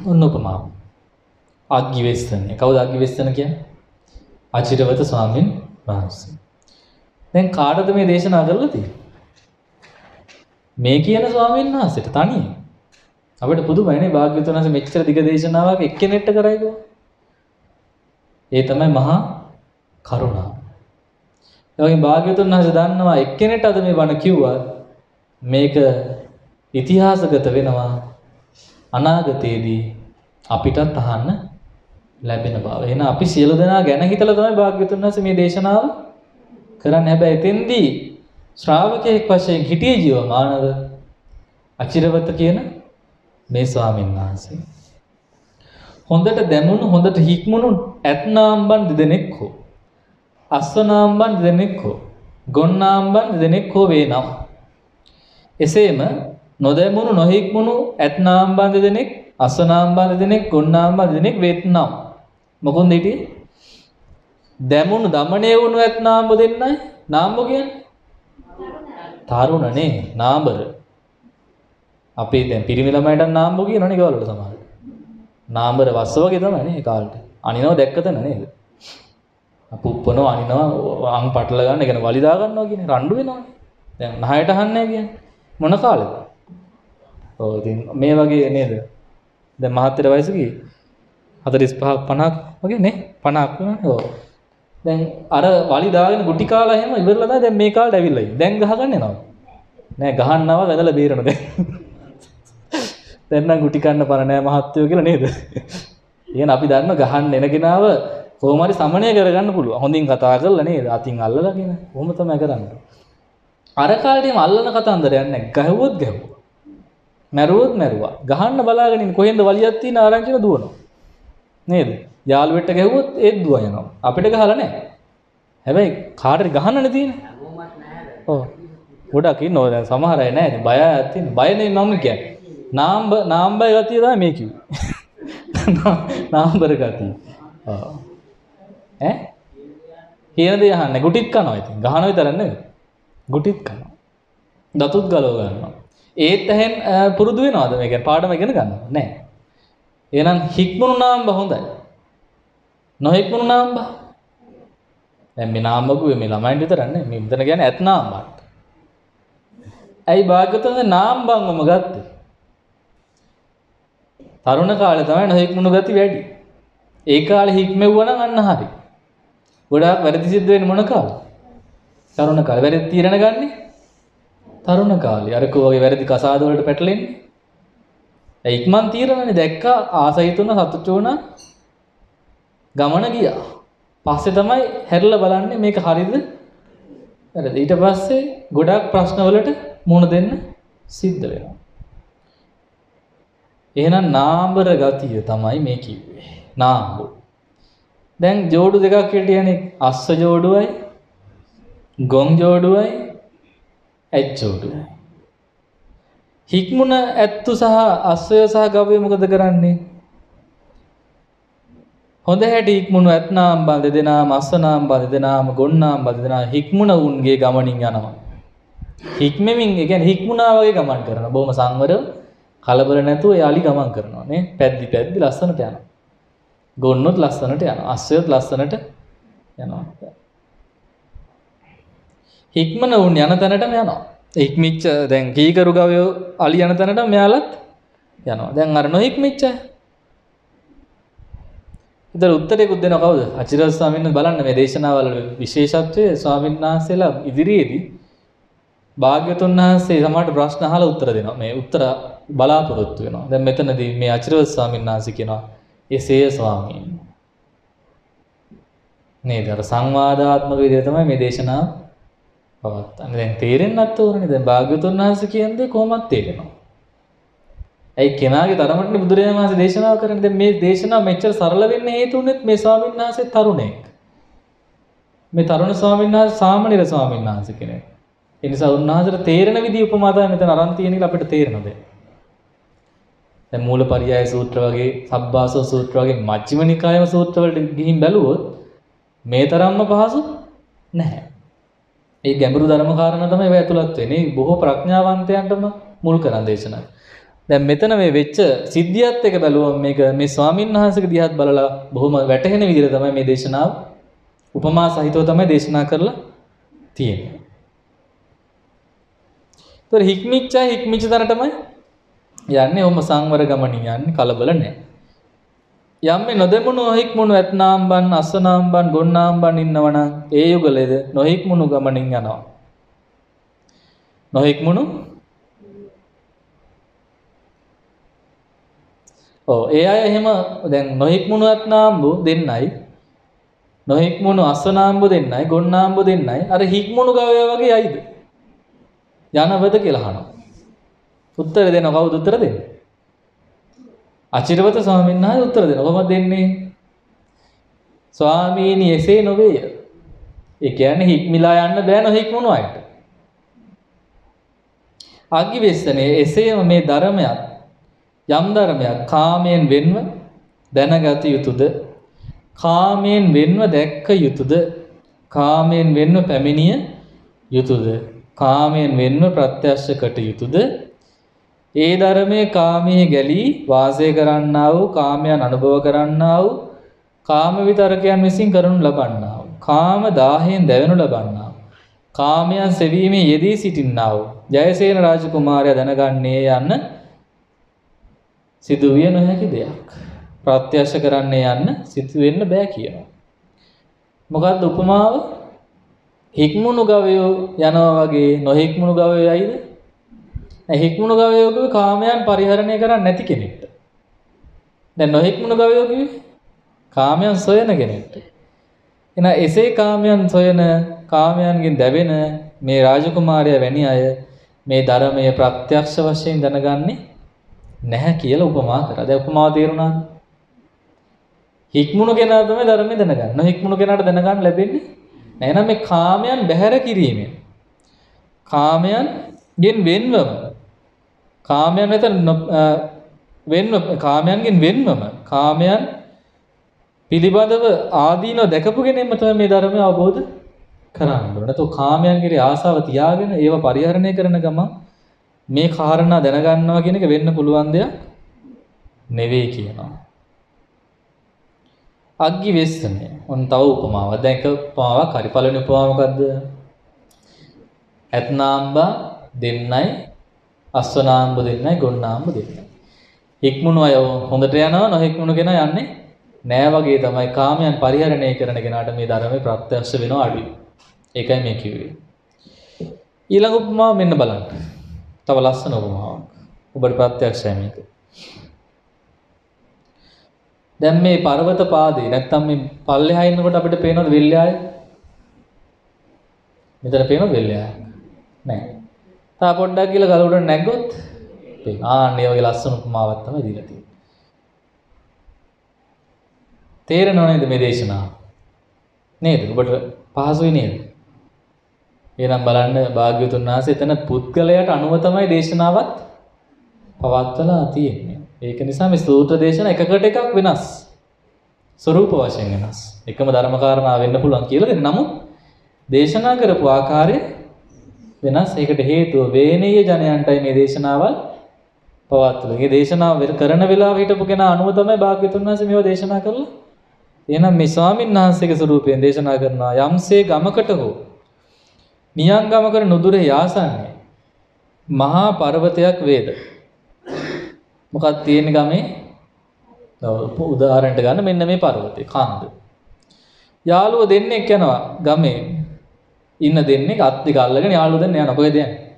ඔන්න උපමාව. අග්ගිවෙස්සන. කවුද අග්ගිවෙස්සන කියන්නේ? අචිරවත ස්වාමීන් වහන්සේ. දැන් කාටද මේ දේශනා කරලා තියෙන්නේ? මේ කියන ස්වාමීන් වහන්සේට තනියෙන්. අපිට පුදුමයිනේ භාග්‍යවතුන් වහන්සේ මෙච්චර දිග දේශනාවක් එක්කෙනෙක්ට කරයිකෝ. ඒ තමයි මහා කරුණාව. ඒ වගේ භාග්‍යවතුන් වහන්සේ දන්නවා එක්කෙනෙක්ට අද මේ බණ කිව්වා මේක ඉතිහාසගත වෙනවා අනාගතයේදී අපිටත් අහන්න ලැබෙන බව. එහෙනම් අපි සියලු දෙනා ගැන හිතලා තමයි භාග්‍යවතුන් වහන්සේ මේ දේශනාව කරන්නේ. හැබැයි එතෙන්දී ශ්‍රාවකයෙක් වශයෙන් හිටියේ ජීව මානව අචිරවත කියන මේ ස්වාමීන් වහන්සේ. හොඳට දැමුණු හොඳට හික්මුණු ඇත්නාම්බන් දෙදෙනෙක් හෝ අස්වනාම්බන් දෙදෙනෙක් හෝ ගොන්නාම්බන් දෙදෙනෙක් හෝ වේ නම් එසේම නොදැමුණු නොහික්මුණු ඇත්නාම්බන් දෙදෙනෙක් අස්වනාම්බන් දෙදෙනෙක් ගොන්නාම්බන් දෙදෙනෙක් වෙත් නම් මොකොන්ද හිටියේ දැමුණු දමණය වුණු ඇත්නාම්බ දෙන්නයි නාම්බ කියන්නේ. තරුණනේ නාඹර අපේ දැන් පිරිමි ළමයිට නාම්බ කියනවනේ ගෙවල් වල සමහර. නාඹර වස්ස වගේ තමයි නේ කාලේට. අනිනව දැක්කතන නේද? අපුප්පනෝ අනිනවා අං පටල ගන්න කියන වලි දා ගන්නවා කියන්නේ රණ්ඩු වෙනවනේ දැන් නහයට අහන්නේ කියන්නේ මොන කාලෙද? ඔව් ඉතින් මේ වගේ නේද? දැන් මහත්තයට වයස කී 45 50ක් වගේ නේ? 50ක් වුණානේ ඔව්. දැන් අර වලි දාගෙන ගුටි කාලා එහෙම ඉවරලා තමයි දැන් මේ කාලේ ඇවිල්ලා ඉන්නේ. දැන් ගහගන්න එනවා. නෑ ගහන්නව වැදලා බේරන දැන්. දැන් නම් ගුටි කන්න පර නෑ මහත්තයෝ කියලා නේද? එහෙනම් අපි දන්න ගහන්න එන කෙනාව කොහොම හරි සමනය කරගන්න පුළුවන්. හොඳින් කතා කරලා නේද? අතින් අල්ලලාගෙන. කොහොම තමයි කරන්නේ. අර කාලේම අල්ලන කතන්දරයක් නෑ. ගහුවොත් ගැහුවා. මැරුවොත් මැරුවා. ගහන්න බලාගෙන ඉන්න කොහෙන්ද වලියක් තියෙන ආරංචින දුවනවා. නේද? යාළුවෙට ගැහුවොත් ඒත් දුව යනවා. අපිට ගහලා නැහැ. හැබැයි කාටරි ගහන්නනේ තියෙන්නේ. ඔව්. ගොඩක් ඉන්නවා දැන් සමහර අය නැහැ. බය තියෙන. බයනේ මම කියන්නේ. නාම්බ නාම්බය ගතිය තමයි මේ කිව්වේ. නාම්බර ගතිය. ඔව්. ඈ? කියන දේ අහන්නේ. ගුටිත් කනවා ඉතින්. ගහන විතරක් නෙවෙයි. ගුටිත් කනවා. දතුත් ගලව ගන්නවා. ඒත් ඇහෙන් පුරුදු වෙනවද මේක පාඩම ඉගෙන ගන්නවද? නැහැ. එහෙනම් හික්මුණු නාම්බ හොඳයි. නොහික්මුණු නාම්බ. දැන් මේ නාම්බකුවේ මේ ළමයින්ට විතරක් නෙමෙයි මේ මෙතන කියන්නේ ඇත් නාම්බත්. ඇයි භාග්‍යතුන් නාම්බන්වම ගත්තේ? තරුණ කාලේ තමයි නොහික්මුණු ගති වැඩි. ඒ කාලේ හික්මෙව්වා නම් අන්න හරි. ගොඩාක් වැරදි සිද්ධ වෙන්නේ මොන කාලේ? තරුණ කාලේ. වැරදි තීරණ ගන්නෙ? තරුණ කාලේ. අර කෝ වගේ වැරදි කසාද වලට පැටලෙන්නේ. ඒ ඉක්මන් තීරණනේ දැක්කා ආසයිතුන සතුටු වුණා ගමන ගියා. පස්සේ තමයි හැරිලා බලන්නේ මේක හරිද? වැරදිද? ඊට පස්සේ ගොඩක් ප්‍රශ්නවලට මුහුණ දෙන්න සිද්ධ වෙනවා. එහෙනම් නාඹර ගතිය තමයි මේ කිව්වේ. නාඹු. දැන් ජෝඩු දෙකක් හිටියනේ. අස්ස ජෝඩුවයි ගොන් ජෝඩුවයි ඇත් ජෝඩුවයි. හික්මුණ ඇත්තු සහ අස්සය සහ ගවය මොකද කරන්නේ? හොඳ හැටි හික්මුණු ඇත්නාම් බඳ දෙනාම අස්සනාම් බඳ දෙනාම ගොන්නාම් බඳ දෙනා හික්මුණ උන්ගේ ගමනින් යනවා. හික්මමින් ඒ කියන්නේ හික්මුණා වගේ ගමන් කරනවා. බොහොම සංවරව කලබල නැතුව යාලි ගමන් කරනවා නේ. පැද්දි පැද්දි ලස්සනට යනවා. ගොන්නොත් ලස්සනට යනවා. අස්සයොත් ලස්සනට යනවා. හික්මන උන් යන තැනටම යනවා. ඉක්මිච්ච දැන් කීකරු ගවයෝ අලි යන තැනට මෙයාලත් යනවා. දැන් අර නොහික්මිච්ච ඉතින් උත්තරයකුත් දෙනවා කවුද? අචිරස් ස්වාමීන් වහන්සේ බලන්න මේ දේශනාවල විශේෂත්වය ස්වාමීන් වහන්සේලා ඉදිරියේදී භාග්‍යතුන් වහන්සේ සමහරට ප්‍රශ්න අහලා උත්තර දෙනවා. මේ උත්තර බලාපොරොත්තු වෙනවා. දැන් මෙතනදී මේ අචිරස් ස්වාමීන් වහන්සේ කියනවා එසේ ස්වාමීන් නේද? අර සංවාදාත්මක විදිහට තමයි මේ දේශනාව පවත්වන්නේ. දැන් තේරෙන්නත් ඕනනේ. දැන් භාග්‍යතුන් වහන්සේ කියන්නේ කොහොමද තේරෙනවා? ඇයි කෙනාගේ තරමටනේ බුදුරජාණන් වහන්සේ දේශනාව කරන්නේ. දැන් මේ දේශනාව මෙච්චර සරල වෙන්න හේතු උනේත් මේ ස්වාමීන් වහන්සේ තරුණෙක්. මේ තරුණ ස්වාමීන් වහන්සේ සාමණේර ස්වාමීන් වහන්සේ කෙනෙක්. ඒ නිසා උන්වහන්සේට තේරෙන විදිහ උපමා තමයි මෙතන අරන් තියෙන කියලා අපිට තේරෙනවා දැන්. දැන් මූලපරියාය සූත්‍ර වගේ, සබ්බාසව සූත්‍ර වගේ මජ්ක්‍ධිම නිකායම සූත්‍ර වලට ගිහින් බැලුවොත් මේ තරම්ම පහසු නැහැ. ඒ ගැඹුරු ධර්ම කාරණා තමයි ඒවා ඇතුළත් වෙන්නේ. බොහෝ ප්‍රඥාවන්තයන්ටම මුල් කරන් දේශනා. දැන් මෙතන මේ වෙච්ච සිද්ධියත් එක බැලුවම මේක මේ ස්වාමීන් වහන්සේගේ දිහාත් බලලා බොහොම වැටහෙන විදිහට තමයි මේ දේශනාව උපමා සහිතව තමයි දේශනා කරලා තියෙන්නේ. ඒතර හික්මිච්චා හික්මිච්ච තැනටමයි යන්නේ ඔහොම සංවර ගමනින් යන්නේ කලබල නැහැ. යම් මේ නොදෙමුණු නොහික්මුණු ඇත්නාම්බන් අස්සනාම්බන් ගොන්නාම්බන් ඉන්නවනම් ඒ යුගලෙද නොහික්මුණු ගමනින් යනවා. නොහික්මුණු ඔව් ඒ අය එහෙම දැන් නොහික්මුණු ඇත්නාම්බු දෙන්නයි නොහික්මුණු අස්සනාම්බු දෙන්නයි ගොන්නාම්බු දෙන්නයි අර හික්මුණු ගවය වගේ අයිද යනවද කියලා අහනවා. උත්තර දෙනව කවුද උත්තර දෙන්නේ? අචිරවත ස්වාමීන් වහන්සේ උත්තර දෙනවා. කොහොමද දෙන්නේ? ස්වාමීනි එසේ නොවේය. ඒ කියන්නේ හික්මිලා යන්න බෑ නොහික්මුණු අයට. අග්ගිවෙස්සනේ එසේම මේ ධර්මයක් යම් ධර්මයක් කාමයෙන් වෙන්ව දැනගත යුතුයද? කාමයෙන් වෙන්ව දැක්ක යුතුයද? කාමයෙන් වෙන්ව පැමිණිය යුතුයද? කාමයෙන් වෙන්ව ප්‍රත්‍යක්ෂ කට යුතුයද? ඒ ධර්මයේ කාමයේ ගැලී වාසය කරන්නා වූ කාමයන් අනුභව කරන්නා වූ කාම විතරකයන් විසින් කරනු ලබන්නා වූ කාම දාහයෙන් දැවෙනු ලබන්නා වූ කාමයන් සෙවීමේ යෙදී සිටින්නා වූ ජයසේන රාජකුමාරයා දැනගන්නේ යන්න සිදුවිය නොහැකි දෙයක්. ප්‍රත්‍යක්ෂ කරන්නේ යන්න සිදු වෙන්න බෑ කියනවා. මොකද්ද උපමාව? හික්මුණු ගවයෝ යනවා වගේ නොහික්මුණු ගවයෝ යයිද? හික්මුණු ගවයෝ කිව්වේ කාමයන් පරිහරණය කරන්නේ නැති කෙනෙක්ට. දැන් නොහික්මුණු ගවයෝ කිව්වේ කාමයන් සොයන කෙනෙක්ට. එහෙනම් එසේ කාමයන් සොයන කාමයන්ගෙන් දැවෙන මේ රාජකුමාරයා වැනි අය මේ ධර්මයේ ප්‍රත්‍යක්ෂ වශයෙන් දැනගන්නේ නැහැ කියලා උපමා කරා. දැන් උපමාව තේරුණාද? හික්මුණු කෙනා තමයි ධර්මය දැනගන්න. නොහික්මුණු කෙනාට දැනගන්න ලැබෙන්නේ නැහැ. එහෙනම් මේ කාමයන් බැහැර කිරීමෙන් කාමයන් ගෙන් වෙන්වම කාමයන් වෙත වෙන්ව කාමයන්ගෙන් වෙන්වම කාමයන් පිළිබඳව ආදීනව දැකපු කෙනෙක්ම තමයි මේ ධර්මය අවබෝධ කරන්න ඕන. නැත්නම් කාමයන්ගේ ආසාව තියාගෙන ඒව පරිහරණය කරන ගමන් මේ කාරණා දැනගන්නවා කියන එක වෙන්න පුළුවන් දෙයක් නෙවෙයි කියනවා. අග්ගි වෙස්සනේ. ඔන්න තව උපමාවක්. දැන් එක උපමාවක් හරි පළවෙනි උපමාව මොකද්ද? ඇත්නාම්බා දෙන්නයි අස්වනාම්බ දෙන්නයි ගොන්නාම්බ දෙන්නයි. හික්මුණු අය හොඳට යනවා නොහික්මුණු කෙනා යන්නේ නෑ වගේ තමයි කාමයන් පරිහරණය කරන කෙනාට මේ ධර්මයේ ප්‍රත්‍යක්ෂ වෙනවා අඩුයි. ඒකයි මේ කිව්වේ. ඊළඟ උපමාව මෙන්න බලන්න. තව ලස්සන උපමාවක්. ඔබට ප්‍රත්‍යක්ෂයි මේක. දැන් මේ පර්වත පාදේ නැත්තම් මේ පල්ලෙහා ඉන්නකොට අපිට පේනවද වෙල්යාය? මෙතන පේනවද වෙල්යාය? නෑ. තා පොඩ්ඩක් ගිහලා ගල උඩට නැග්ගොත් පේන. ආන්න ඒ වගේ ලස්සන උපමාවක් තමයි දීලා තියෙන්නේ. තේරෙනව නේද මේ දේශනාව? නේද? ඔබට පහසුයි නේද? එහෙනම් බලන්න භාග්‍යවතුන් වහන්සේ එතන පුද්ගලයාට අනුව තමයි දේශනාවත් පවත්වලා තියෙන්නේ. ඒක නිසා මේ සූත්‍ර දේශනා එකකට එකක් වෙනස්. ස්වરૂප වශයෙන් වෙනස්. එකම ධර්ම කාරණා වෙන්න පුළුවන් කියලා දෙන්න. නමුත් දේශනා කරපු ආකාරය වෙනස්. ඒකට හේතුව වේනීය ජනයන්ටයි මේ දේශනාවල් පවත්වලා. මේ දේශනාව කරන වෙලාව හිටපු කෙනා අනුව තමයි භාග්‍යවතුන් වහන්සේ මේවා දේශනා කරලා. එහෙනම් මේ ස්වාමීන් වහන්සේගේ ස්වරූපයෙන් දේශනා කරනවා යම්සේ ගමකට හෝ නියංගමකර නුදුරේ යාසන්නේ මහා පර්වතයක් වේද මොකක් තියෙන ගමේ උදාහරණයට ගන්න මෙන්න මේ පර්වතේ කන්ද. යාළුවෝ දෙන්නෙක් යනවා ගමේ. ඉන්න දෙන්නෙක් අත් දෙක අල්ලගෙන යාළුවෝ දෙන්න යනවා. කොහෙද යන්නේ?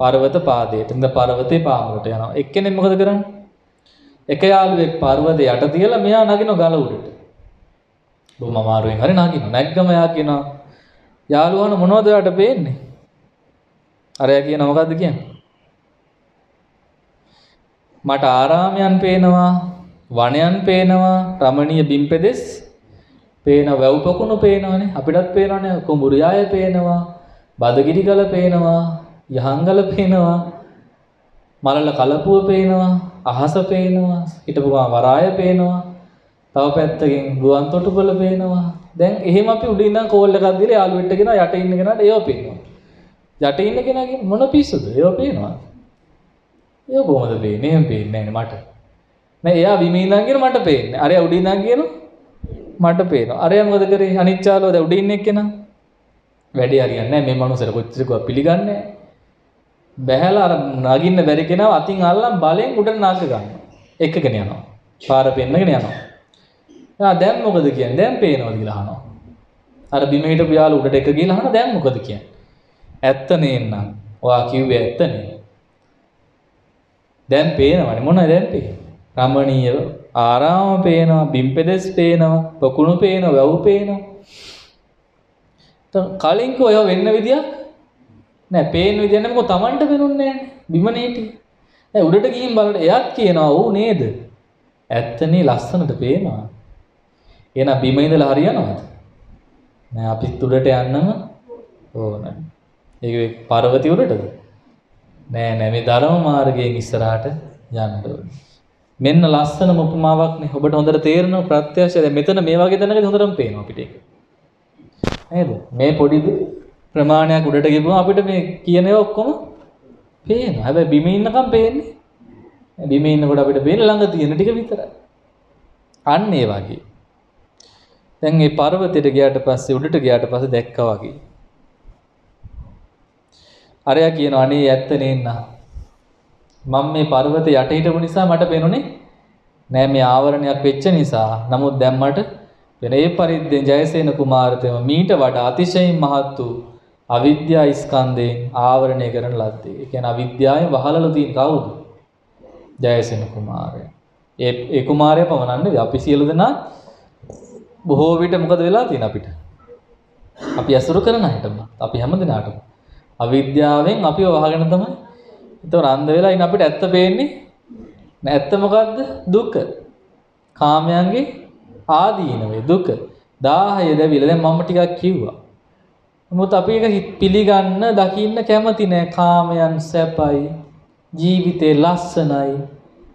පර්වත පාදයට. ඉඳ පර්වතේ පාමුලට යනවා. එක්කෙනෙක් මොකද කරන්නේ? එක යාළුවෙක් පර්වතේ යට තියලා මෙයා නගිනවා ගල උඩට. බොහොම අමාරුවෙන් හරි නගිනවා. නැග්ගම යා කියනවා යාළුවාන මොනවද ඔයාට පේන්නේ? අරයා කියන මොකද්ද කියන්නේ? මට ආරාමයන් පේනවා, වනයන් පේනවා, රමණීය බිම්පෙදෙස් පේන වැව් පොකුණු පේනවනේ. අපිටත් පේනවනේ කුඹුරියාය පේනවා, බදගිරිගල පේනවා, යහංගල පේනවා, මලල කලපුව පේනවා, අහස පේනවා, හිටපු වරාය පේනවා. තව පැත්තකින් ගුවන් තොටුපළ පේනවා. දැන් එහෙම අපි උඩින් ඉඳන් කෝල් එකක් දීලා යාළුවෙක්ට කියනවා යට ඉන්න කෙනාට ඒව පේනවා. යට ඉන්න කෙනාගේ මොන පිස්සුද? ඒව පේනවා. ඒක කොහොමද පේන්නේ? එහෙම පේන්නේ නැහැ මට. නෑ එයා බිමේ ඉඳන් කියන මට පේන්නේ. අරයා උඩින් ඉඳන් කියන මට පේනවා. අරයා මොකද කරේ? අනිච්චාලෝ දැන් උඩින් ඉන්න එක්කෙනා. වැඩේ හරියන්නේ නැහැ. මේ මනුස්සර කොච්චර කව පිළිගන්නේ නැහැ. බැහැලා අර නගින්න බැරි කෙනාව අතින් අල්ලන් බලෙන් උඩට නාග ගන්නවා. එක්කගෙන යනවා. පාර පෙන්නගෙන යනවා. ආ දැන් මොකද කියන්නේ? දැන් පේනවද කියලා අහනවා. අර බිම හිටපු යාළුවා උඩට එක ගිහලා අහනවා දැන් මොකද කියන්නේ? ඇත්ත නේන්නම්. ඔයා කිව්වේ ඇත්ත නේ. දැන් පේනවනේ මොනවද දැන් පේන්නේ? රමණීය ආරාම පේනවා, බිම්පෙදෙස් පේනවා, පොකුණු පේනවා, වැව් පේනවා. කලින් කොය වෙන්න විදියක් නෑ පේන විදිය නෑ මොකද Tamanට පේනුන්නේ නෑනේ. බිමනේ හිටියේ. ඒ උඩට ගිහින් බලන්න එයාත් කියනවා ඌ නේද? ඇත්තනේ ලස්සනට පේනවා. එහෙනම් බිම ඉඳලා හරියනවද? නෑ අපිත් උඩට යන්නම ඕන. ඒක පර්වතය උඩටද? නෑ නෑ මේ ධර්ම මාර්ගයෙන් ඉස්සරහට යන්න ඕනේ. මෙන්න ලස්සනම උපමාවක්නේ. ඔබට හොඳට තේරෙනවා ප්‍රත්‍යක්ෂ දැන් මෙතන මේ වගේ තැනකදී හොඳටම පේනවා අපිට ඒක. නේද? මේ පොඩි ප්‍රමාණයක් උඩට ගිහුවම අපිට මේ කියන ඒවා ඔක්කොම පේනවා. හැබැයි බිම ඉන්නකම් පේන්නේ. බිම ඉන්නකොට අපිට පේන්නේ ළඟ තියෙන ටික විතරයි. අන්න ඒ වගේ. දැන් මේ පර්වතයට ගියාට පස්සේ උඩට ගියාට පස්සේ දැක්කා වගේ. අරයා කියනවා අනේ ඇත්ත නේන්න. මම මේ පර්වත යට හිටපු නිසා මට පේනුනේ නෑ මේ ආවරණයක් වෙච්ච නිසා. නමුත් දැන් මට වෙන ඒ පරිද්දෙන් ජයසේන කුමාරතුම මීට වඩා අතිශයින් මහත් වූ අවිද්‍යා ස්කන්ධයෙන් ආවරණය කරන ලද්දේ. ඒ කියන්නේ අවිද්‍යාවෙන් වහලලා තියෙන කවුද? ජයසේන කුමාරයා. ඒ ඒ කුමාරයා පමණක් නෙවෙයි අපි සියලු දෙනා බොහෝ විට මොකද වෙලා තියෙන අපිට? අපි ඇසුරු කරන අයටම අපි හැම දිනාටම අවිද්‍යාවෙන් අපිව වහගෙන තමයි ඒතර අන්ධ වෙලා ඉන්න අපිට ඇත්ත පේන්නේ නැත්ත මොකද්ද? දුක. කාමයන්ගේ ආදීනවේ දුක. 1000 දැවිලා. දැන් මම ටිකක් කිව්වා. නමුත් අපි ඒක පිළිගන්න දකින්න කැමති නෑ. කාමයන් සැපයි ජීවිතේ ලස්සනයි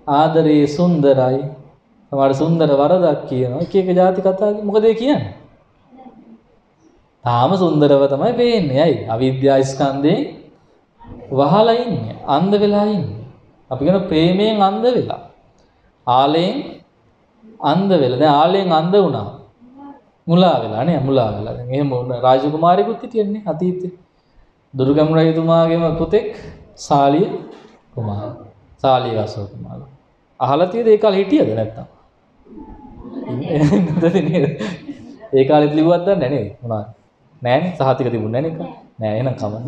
ආදරේ සුන්දරයි. සමහර සුන්දර වරදක් කියනවා. එක එක ಜಾති කතා මොකද ඒ කියන්නේ? තාම සුන්දරව තමයි පේන්නේ. ඇයි? අවිද්‍යා ස්කන්ධයෙන් වහලා ඉන්නේ. අන්ධ වෙලා ඉන්නේ. අපි කියන ප්‍රේමයෙන් අන්ධ වෙලා. ආලයෙන් අන්ධ වෙලා. දැන් ආලයෙන් අන්ධ වුණා. මුලා වෙලා නේ මුලා වෙලා. දැන් එහෙම වුණ රාජකුමාරයෙකුත් හිටියන්නේ අතීතේ. දුර්ගම් රජතුමාගේම පුතෙක් සාලිය කුමාර. සාලිය අශෝක කුමාර. අහලා තියෙද ඒ කාලේ හිටියද නැත්තම්? ඒ කාලෙත් ලිව්වත් දන්නේ නැහැ නේද? මොනවද? නෑනේ සහතික තිබුණේ නැහැ නේද? නෑ එහෙනම් කමන්න.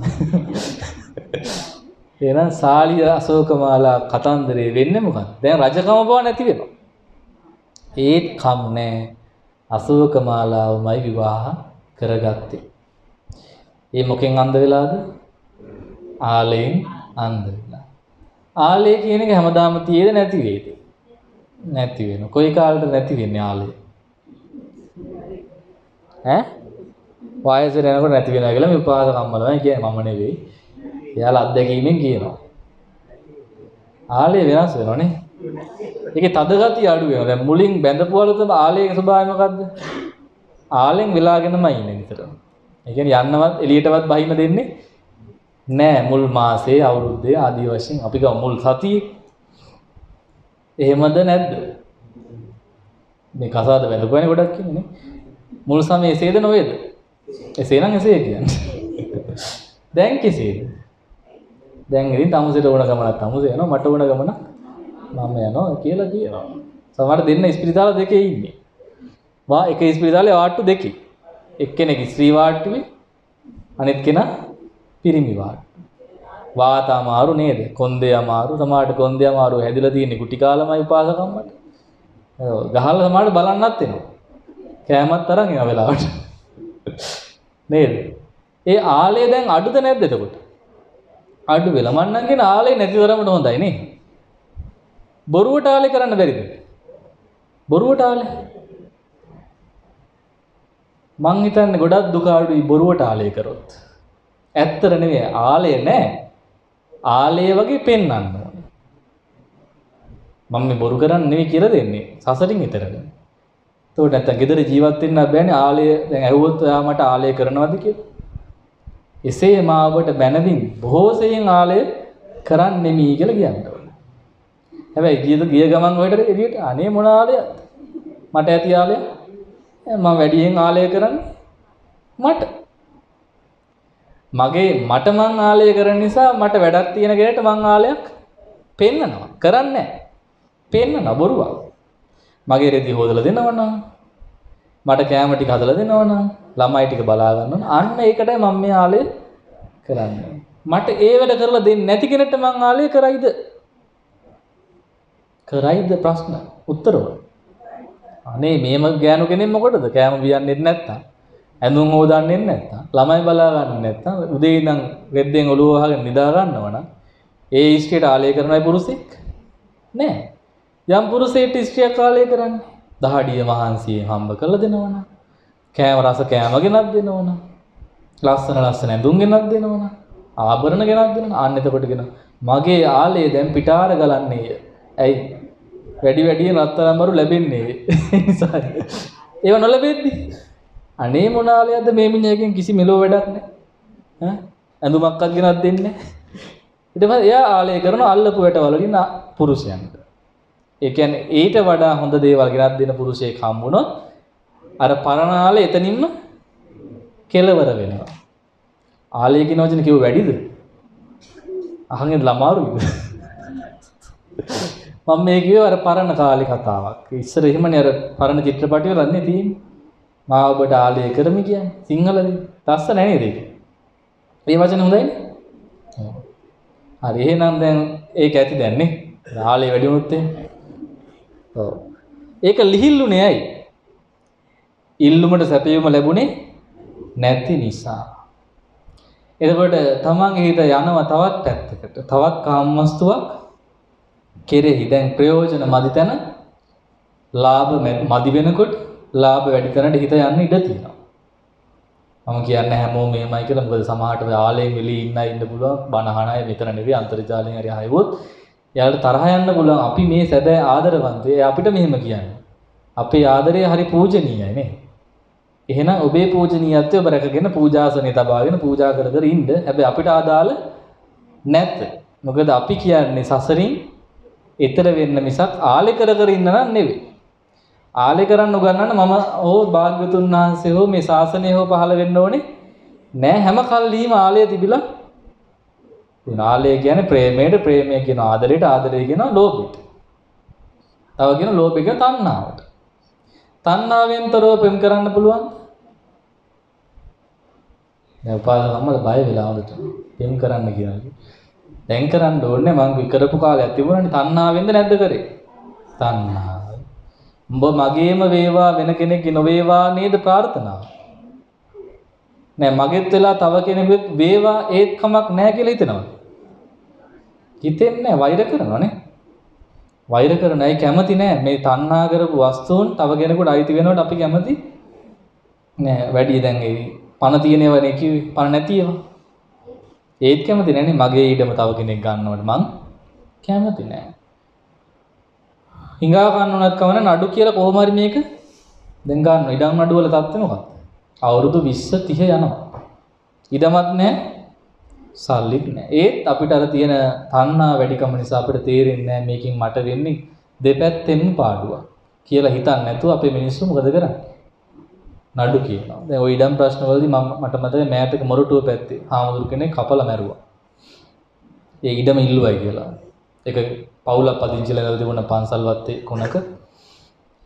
එහෙනම් සාලිය අශෝකමාලා කතන්දරේ වෙන්නේ මොකක්ද? දැන් රජකම බව නැති වෙනවා. ඒත් කම් නෑ අශෝකමාලාවමයි විවාහ කරගත්තේ. ඒ මොකෙන් අන්ධ වෙලාද? ආලයෙන් අන්ධ වෙලා. ආලය කියන එක හැමදාම තියෙද නැති වේද? නැති වෙනවා. කොයි කාලෙද නැති වෙන්නේ ආලය? ඈ වයසට යනකොට නැති වෙනවා කියලා මේ උපාස කම්මලමයි කියන්නේ මම නෙවෙයි. එයාලා අත්දැකීමෙන් කියනවා. ආලය වෙනස් වෙනවනේ. ඒකේ තද ගතිය අඩු වෙනවා. දැන් මුලින් බැඳපුවලු තමයි ආලයේ ස්වභාවය මොකද්ද? ආලෙන් වෙලාගෙනමයි ඉන්නේ නිතරම. ඒ කියන්නේ යන්නවත් එළියටවත් බහින්න දෙන්නේ නෑ මුල් මාසේ අවුරුද්දේ ආදී වශයෙන් අපි ගමු මුල් සතියේ. එහෙමද නැද්ද? මේ කසාද බැඳපුවනේ ගොඩක් කියන්නේ මුල් සමයේ එසේද නොවේද? එසේනම් එසේ කියන්නේ. දැන් කෙසේද? දැන් ඉතින් තමුසෙට ඕන ගමනක් තමුසේ යනවා මට ඕන ගමන මම යනවා කියලා කියනවා. සමහර දෙන්න ඉස්පිරිතාල දෙකේ ඉන්නේ. වා එක ඉස්පිරිතාලේ වාට්ටු දෙකේ. එක්කෙනෙක් ස්ත්‍රී වාට්ටුවේ අනිත් කෙනා පිරිමි වාට්ටු. වාත අමාරු නේද? කොන්දේ අමාරු. සමහරට කොන්දේ අමාරු හැදිලා තියෙන්නේ කුටි කාලමයි උපාසකම්මට. ඔව් ගහලා සමහරට බලන්නත් එනවා. කෑමත් අරන් එන වෙලාවට. නේද? ඒ ආලය දැන් අඩුද නැද්ද එතකොට? අඩු වෙලා මන්නම් කියන ආලේ නැති තරමට හොඳයි නේ. බොරුවට ආලේ කරන්න බැරිද? බොරුවට ආලේ. මං හිතන්නේ ගොඩක් දුක අඩුයි බොරුවට ආලේ කරොත්. ඇත්තට නෙවෙයි ආලය නෑ. ආලය වගේ පෙන්වන්න ඕනේ. මම මේ බොරු කරන්නේ නෙවෙයි කියලා දෙන්නේ. සසරින් ඈතරද. එතකොට නැත්තම් ගෙදර ජීවත් වෙන්න බෑනේ ආලය දැන් ඇහුවොත් ඔයා මට ආලය කරනවද කියලා. එසේ මාවට බැනමින් බොහෝ සෙයින් ආලය කරන්නේ නෙමී කියලා කියන්න ඕනේ. හැබැයි ගියද ගිය ගමන් ඔයකට එළියට අනේ මොන ආලයක්ද? මට ඇති ආලය. මම වැඩියෙන් ආලය කරන්නේ මට. මගේ මට මං ආලය කරන නිසා මට වැඩක් තියෙන කෙනෙක්ට මං ආලයක් පෙන්නනවා. කරන්නේ නැහැ. පෙන්නන බොරුවක්. මගේ රෙදි හොදලා දෙනවනම් මට කෑම ටික හදලා දෙනවනම් ළමයි ටික බලා ගන්නවනම් අන්න ඒකටයි මම මේ ආලය කරන්නේ. මට ඒ වැඩ කරලා දෙන්නේ නැති කෙනෙක්ට මං ආලය කරයිද? කරයිද ප්‍රශ්න? උත්තරව. අනේ මේම ගෑනු කෙනෙක් මොකටද කෑම බියන්නේ නැත්තම් ඇඳුම් හොදන්නේ නැත්තම් ළමයි බලා ගන්න නැත්තම් උදේ ඉඳන් රෙද්දෙන් ඔළුව වහගෙන නිදා ගන්නවනම් ඒ ඉෂ්ටයට ආලය කරනයි පුරුෂෙක් නෑ යම් පුරුෂයෙක්ට ඉෂ්ටයක් ආලය කරන්නේ දහඩිය මහන්සියෙන් හම්බ කරලා දෙනවනම්? කෑම රස කෑම ගෙනත් දෙනවනම්? ලස්සන ලස්සන ඇඳුම් ගෙනත් දෙනවනම්? ආභරණ ගෙනත් දෙනවා අන්න එතකොටගෙන මගේ ආලය දැන් පිටාර ගලන්නේය. ඇයි? වැඩි වැඩියෙන් රත්තරන් මරු ලැබෙන්නේ. නිසා ඒව නොලැබෙද්දි? අනේ මොන ආලයක්ද මේ මිනිහගෙන් කිසි මෙලෝ වැඩක් නැහැ? ඈ? ඇඳුමක්වත් ගෙනත් දෙන්නේ නැහැ. ඊට පස්සේ එයා ආලය කරන අල්ලපු වැටවලින් පුරුෂයන්ට. ඒ කියන්නේ ඊට වඩා හොඳ දේවල් ගෙනත් දෙන පුරුෂයෙක් හම්බුනොත් අර පරණ ආලේ එතනින්ම කෙලවර වෙනවා ආලය කියන වචන කිව්ව වැඩිද අහගෙන ළමාරුයිද මම මේ කිව්වේ අර පරණ කාලේ කතාවක්. ඉස්සර එහෙමනේ අර පරණ චිත්‍රපටි වල අන්නේ තියෙන්නේ. මා ඔබට ආලය කරමි කියන්නේ සිංහලදී. ලස්සන නේද ඒක? මේ වචන හොඳයිනේ. හරි එහෙනම් දැන් ඒක ඇති දැන් නේ. ආලය වැඩි වුණොත් එහෙම. ඔව්. ඒක ලිහිල්ලුනේ ඇයි? ඉල්ලුමට සැපයීම ලැබුණේ නැති නිසා. එතකොට තමන්ගේ හිත යනවා තවත් පැත්තකට. තවත් කාමවස්තුවක් කෙරෙහි දැන් ප්‍රයෝජන මදි තැන ලාභ මදි වෙනකොට ලාභ වැඩි තැනට හිත යන්න ඉඩ තියෙනවා. මම කියන්නේ හැමෝම මෙහෙමයි කියලා මොකද සමහරට ඔය ආලයෙන් වෙලී ඉන්න ඉන්න පුළුවන් බණ අහන අය මෙතන නෙවෙයි අන්තර්ජාලයෙන් හරි ආයවොත් එයාලට තරහ යන්න පුළුවන් අපි මේ සැබෑ ආදරවන්තය අපිට මෙහෙම කියන්නේ. අපේ ආදරය හරි පූජනීයයි නේ. එහෙනම් ඔබේ පූජනීයත්වය ඔබ රැකගෙන පූජාසනේ තබාගෙන පූජා කර කර ඉන්න. හැබැයි අපිට අදාළ නැත්. මොකද අපි කියන්නේ සසරින් එතර වෙන්න මිසක් ආලේ කර කර ඉන්න නම් නෙවෙයි. ආලේ කරන්න උගන්නන්න මම ඕ භාග්‍යතුන් වහන්සේ හෝ මේ ශාසනය හෝ පහළ වෙන්න ඕනේ නෑ හැම කල්ලීම ආලය තිබිලා තියෙන ආලය කියන්නේ ප්‍රේමයට ප්‍රේමය කියන ආදරයට ආදරය කියන ලෝභයට. තව කියන ලෝභය කියන තණ්හාවට. තණ්හාවෙන් තොරව ප්‍රේම කරන්න පුළුවන්. දැන් උපාසකම්මල බය වෙලා හොඳට ප්‍රේම කරන්න කියලා. දැන් කරන්න ඕනේ මං කරපු කාලයක් තිබුණානේ තණ්හාවෙන්ද නැද්ද කරේ? තණ්හාව. උඹ මගේම වේවා වෙන කෙනෙක්ගේ නොවේවා නේද ප්‍රාර්ථනාව? නෑ මගෙත් වෙලා තව කෙනෙකුත් වේවා ඒත් කමක් නෑ කියලා හිතනවා. හිතෙන්නේ වෛර කරනවානේ. වෛර කරන අය කැමති නෑ මේ තණ්හා කරපු වස්තුන් තව කෙනෙකුට අයිති වෙනවට අපි කැමති නෑ වැඩි දැන් ඒ පණ තියෙනව නේ කිව්වේ පණ නැති ඒවා. ඒත් කැමති නෑනේ මගේ ඊඩම තව කෙනෙක් ගන්නවට මං කැමති නෑ. හිඟා ගන්න උනත් කවන නඩු කියලා කොහොම හරි මේක දැන් ගන්න ඉඩම් නඩු වල තත්ත්වය මොකක්ද? අවුරුදු 20 30 යනවා. ඉඩමක් නෑ සල්ලිත් නෑ. ඒත් අපිට අර තියෙන තණ්හා වැඩිකම නිසා අපිට තේරෙන්නේ නෑ මේකෙන් මට වෙන්නේ දෙපැත්තෙන්ම පාඩුවක් කියලා හිතන්නේ නැතුව අපේ මිනිස්සු මොකද කරන්නේ? නඩු කියනවා. දැන් ওই ඉඩම් ප්‍රශ්න වලදී මම මට මතකයි මෑතක මොරටුව පැත්තේ හාමුදුරු කෙනෙක් කපලා මැරුවා. ඒ ඉඩම ඉල්ලුවයි කියලා. ඒක පවුලක් පදිංචිලා ගල තිබුණ පන්සල් වත්තේ කොනක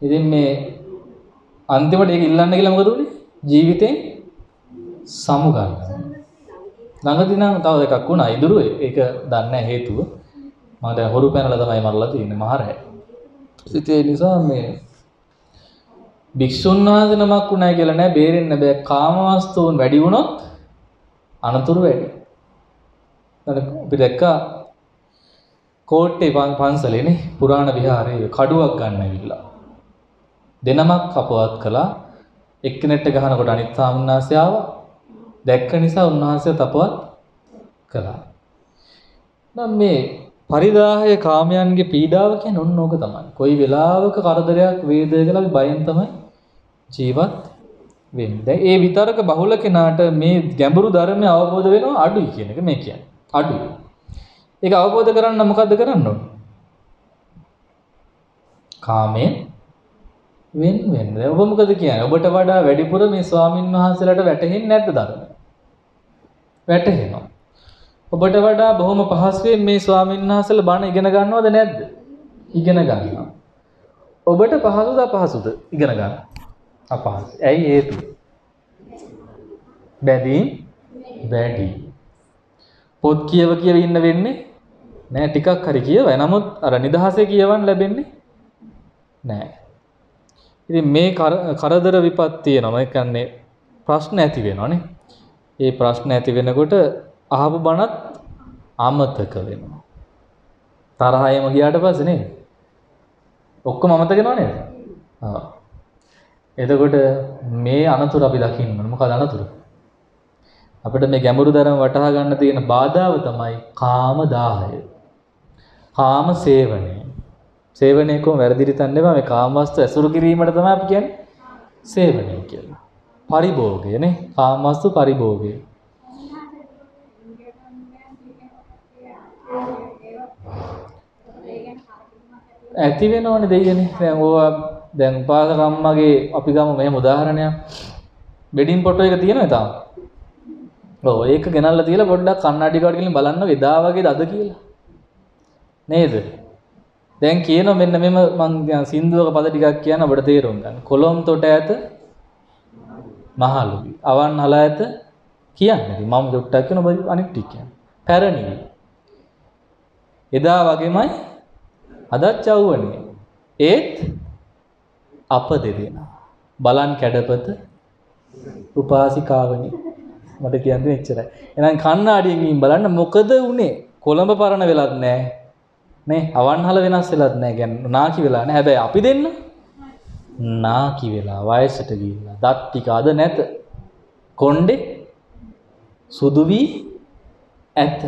ඉතින් මේ අන්තිමට ඒක ඉල්ලන්න කියලා මොකද උනේ? ජීවිතේ සමු ගන්න. ළඟදී නම් තව එකක් වුණා ඉදුරු ඒක දන්නේ නැහැ හේතුව. මම දැන් හොරු පැනලා තමයි මරලා තියෙන්නේ මහරෑ. ඉතින් ඒ නිසා මේ භික්ෂුන් වහන්සේ නමක් උනායි කියලා නෑ බේරෙන්න බෑ කාමවස්තුන් වැඩි වුණොත් අනතුරු වැඩි. දැන් අපි දැක්කා කෝට්ටේ පන්සලේනේ පුරාණ විහාරයේ කඩුවක් ගන්න ඇවිල්ලා. දෙනමක් අපවත් කළා. එක්කෙනෙක්ට ගහනකොට අනිත් සාමුන්නාසය ආවා. දැක්ක නිසා උන්වහන්සේ තපවත් කළා. නම් මේ පරිදාහය කාමයන්ගේ පීඩාව කියන්නේ ඔන්න ඕක තමයි. කොයි වෙලාවක කරදරයක් වේදයකට අපි බයෙන් තමයි ජීවත් වෙන්නේ. දැන් ඒ විතරක බහුල කෙනාට මේ ගැඹුරු ධර්මය අවබෝධ වෙනවා අඩුයි කියන එක මේ කියන්නේ. අඩුයි. ඒක අවබෝධ කරන්න මොකද්ද කරන්න ඕනේ? කාමයෙන් වෙන් වෙන්න. ඔබ මොකද කියන්නේ? ඔබට වඩා වැඩිපුර මේ ස්වාමින් වහන්සේලාට වැටහෙන්නේ නැද්ද ධර්මය? වැටහෙනවා. ඔබට වඩා බොහොම පහසුවෙන් මේ ස්වාමින් වහන්සේලා බණ ඉගෙන ගන්නවද නැද්ද? ඉගෙන ගන්නවා. ඔබට පහසුද අපහසුද ඉගෙන ගන්න? අපහසු. ඇයි හේතුව? බැඳීම් වැඩි. පොත් කියව කියව ඉන්න වෙන්නේ නෑ ටිකක් හරි කියවයි. නමුත් අර නිදහසේ කියවන්න ලැබෙන්නේ නෑ. ඉතින් මේ කරදර විපත් තියෙනවා. ඒ කියන්නේ ප්‍රශ්න ඇති වෙනවානේ. ඒ ප්‍රශ්න ඇති වෙනකොට අහපු බණත් අමතක වෙනවා. තරහයම ගියාට පස්සේ නේද? ඔක්කොම අමතක වෙනව නේද? ආ. එතකොට මේ අනතුරු අපි දකින්න ඕන. මොකද අනතුරු? අපිට මේ ගැඹුරු ධර්ම වටහා ගන්න තියෙන බාධාව තමයි කාම දාහය. කාම සේවනය. සේවනය කොහොම වැරදිට තන්නේවා මේ කාමවස්තු ඇසුරු කිරීමට තමයි අපි කියන්නේ සේවනය කියලා. පරිභෝගය නේ කාමවස්තු පරිභෝගය. ඇති වෙනවනේ දෙයියනේ. දැන් ඕවා දැන් උපාසක අම්මගේ අපි ගමු මෙහෙම උදාහරණයක්. වෙඩින් ෆොටෝ එක තියෙනවා තාම. ඔව් ඒක ගෙනල්ලා තියලා පොඩ්ඩක් කන්නඩි කාඩ ගිහින් බලන්න එදා වගේද අද කියලා. නේද? දැන් කියනවා මෙන්න මෙම මං සින්දුවක පද ටිකක් කියන ඔබට තේරුම් ගන්න. කොළොම් තොට ඇත මහලු. අවන් හල ඇත කියන්නේ. මම චුට්ටක් කියන ඔබ අනිත් ටික කියන්න. පැරණි. එදා වගේමයි අදත් චව්වනේ. ඒත් අප දෙදෙනා බලන් කැඩපත උපාසිකාවනි මට කියන්න එච්චරයි. එහෙනම් කණ්ණාඩියෙන් ගිහින් බලන්න මොකද උනේ? කොළඹ පරණ වෙලත් නැහැ. නේ අවන්හල වෙනස් වෙලත් නැහැ. කියන්නේ නාකි වෙලා නැහැ. හැබැයි අපි දෙන්න නාකි වෙලා වයසට ගිහිල්ලා දත් ටික අද නැත. කොණ්ඩේ සුදු වී ඇත.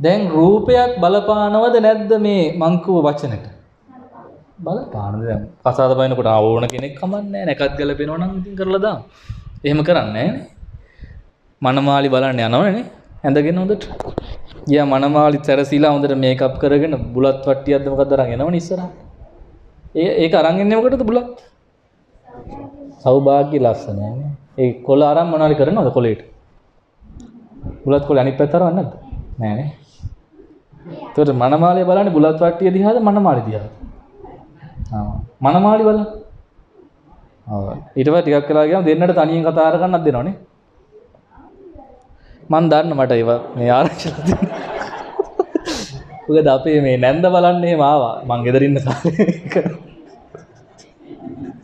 දැන් රූපයක් බලපානවද නැද්ද මේ මංකුව වචනට? බලපානද දැන් කසාද බයිනකොට ඕන කෙනෙක් කමන්නේ නැකත් ගැලපෙනවා නම් ඉතින් කරලා දාමු. එහෙම කරන්නේ නැහැ මනමාලි බලන්න යනවනේ ඇඳගෙන හොඳට. ගියා මනමාලි සැරසිලා හොඳට මේකප් කරගෙන බුලත් වට්ටියක්ද මොකක්ද අරන් එනවනේ ඉස්සරහට. ඒ ඒක අරන් එන්නේ මොකටද බුලත්? සෞභාග්‍ය ලස්සන නේ. ඒ කොළ අරන් මොනවාරි කරනවද කොළේට? බුලත් කොළ අනිත් පැත්ත අරන් නැද්ද? නෑ නේ. එතකොට මනමාලිය බලන්නේ බුලත් වට්ටිය දිහාද මනමාලි දිහාද? ආ මනමාලි බලන්න. ඔව් ඊට පස්සේ ටිකක් වෙලා ගියාම දෙන්නට තනියෙන් කතා කරගන්නත් දෙනවනේ. මන් දන්න මට ඒවා මේ ආරක්ෂලා දෙන්න. මොකද අපේ මේ නැන්ද බලන්න එහෙම ආවා. මං ගෙදර ඉන්න කාලේ.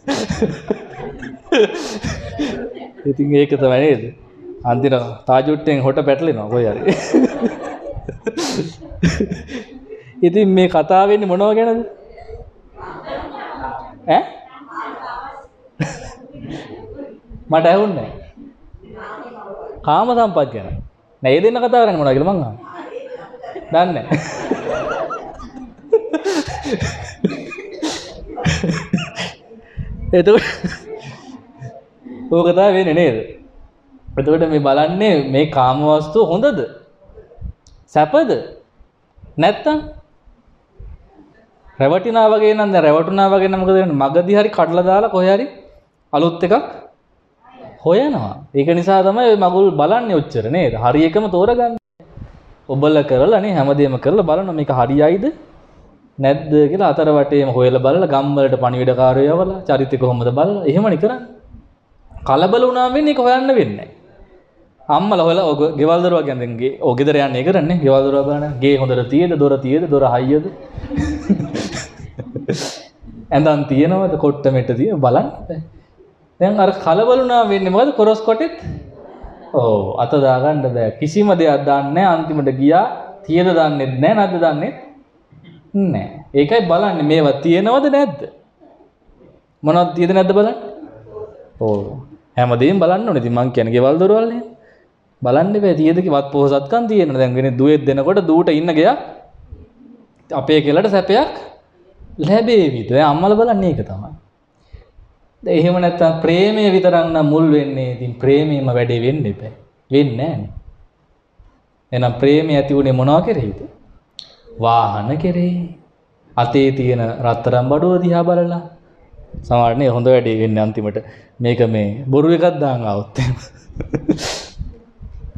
ඉතින් ඒක තමයි නේද? අන්තිම තාජුට්ටෙන් හොට පැටලෙනවා කොයි හරි. ඉතින් මේ කතාව වෙන්නේ මොනව ගැනද? ඈ? මට ඇහුන්නේ කාම සම්පත් ගැන. නෑ ඒ දෙන්න කතා කරන්නේ මොනවද කියලා මං අහන්නේ. දන්නේ නෑ. එතකොට ඕක තමයි වෙන්නේ නේද? එතකොට මේ බලන්නේ මේ කාම වස්තුව හොඳද? සැපද? නැත්තම් රැවටිනා වගේ නම් දැන් රැවටුනා වගේ නම් මොකද වෙන්නේ? මගදී හරි කඩලා දාලා කොහේ හරි අලුත් එකක් හොයනවා. ඒක නිසා තමයි මගුල් බලන්නේ ඔච්චර නේද? හරි එකම තෝරගන්න. ඔබල කරලා නේ හැමදේම කරලා බලන මේක හරියයිද නැද්ද කියලා අතර වටේම හොයලා බලලා ගම් වලට පණිවිඩකාරයෝ යවලා චරිතය කොහොමද බලලා එහෙමනේ කරන්නේ. කලබල වුණාම වෙන්නේ ඒක හොයන්න වෙන්නේ නැහැ. අම්මලා හොයලා ඔග ගෙවල් දොරව ගැන ගේ ඔය ගෙදර යන්නේ ඒ කරන්නේ. ගෙවල් දොරව බලන්න. ගේ හොඳට තියෙද? දොර තියෙද? දොර හයියද? ඇඳන් තියෙනවද? කොට්ට මෙට තියෙන බලන්න. දැන් අර කලබල වුණා වෙන්නේ මොකද කොරස් කොටෙත්? ඕ අත දාගන්න බෑ. කිසිම දෙයක් දන්නේ නැහැ. අන්තිමට ගියා. තියෙද දන්නෙත් නැහැ. නැද්ද දන්නේ? නැහැ ඒකයි බලන්නේ. මේවා තියෙනවද නැද්ද? මොනවද තියෙද නැද්ද බලන්න? ඕ. හැමදේම බලන්න ඕනේ. ඉතින් මං කියන්නේ ගෙවල් දොරවල් නේ බලන්න බෑ. තියෙද කිවත් පොහසත්කම් තියෙනවා දැන් වෙන දුවෙක් දෙනකොට දූට ඉන්න ගියා අපේ කෙලට සැපයක් ලැබේවිද? අම්මල බලන්නේ ඒක තමයි. එහෙම නැත්තම් ප්‍රේමය විතරක් නම් මුල් වෙන්නේ. ඉතින් ප්‍රේමයම වැඩේ වෙන්න එපා. වෙන්නේ නැහැ. එහෙනම් ප්‍රේමය ඇති උනේ මොනවා කෙරෙහිද? වාහන කෙරෙහි. අතේ තියෙන රත්තරන් බඩුව දිහා බලලා. සමහරනේ හොඳ වැඩේ වෙන්නේ අන්තිමට මේක මේ බොරු එකක් දාන් આવොත්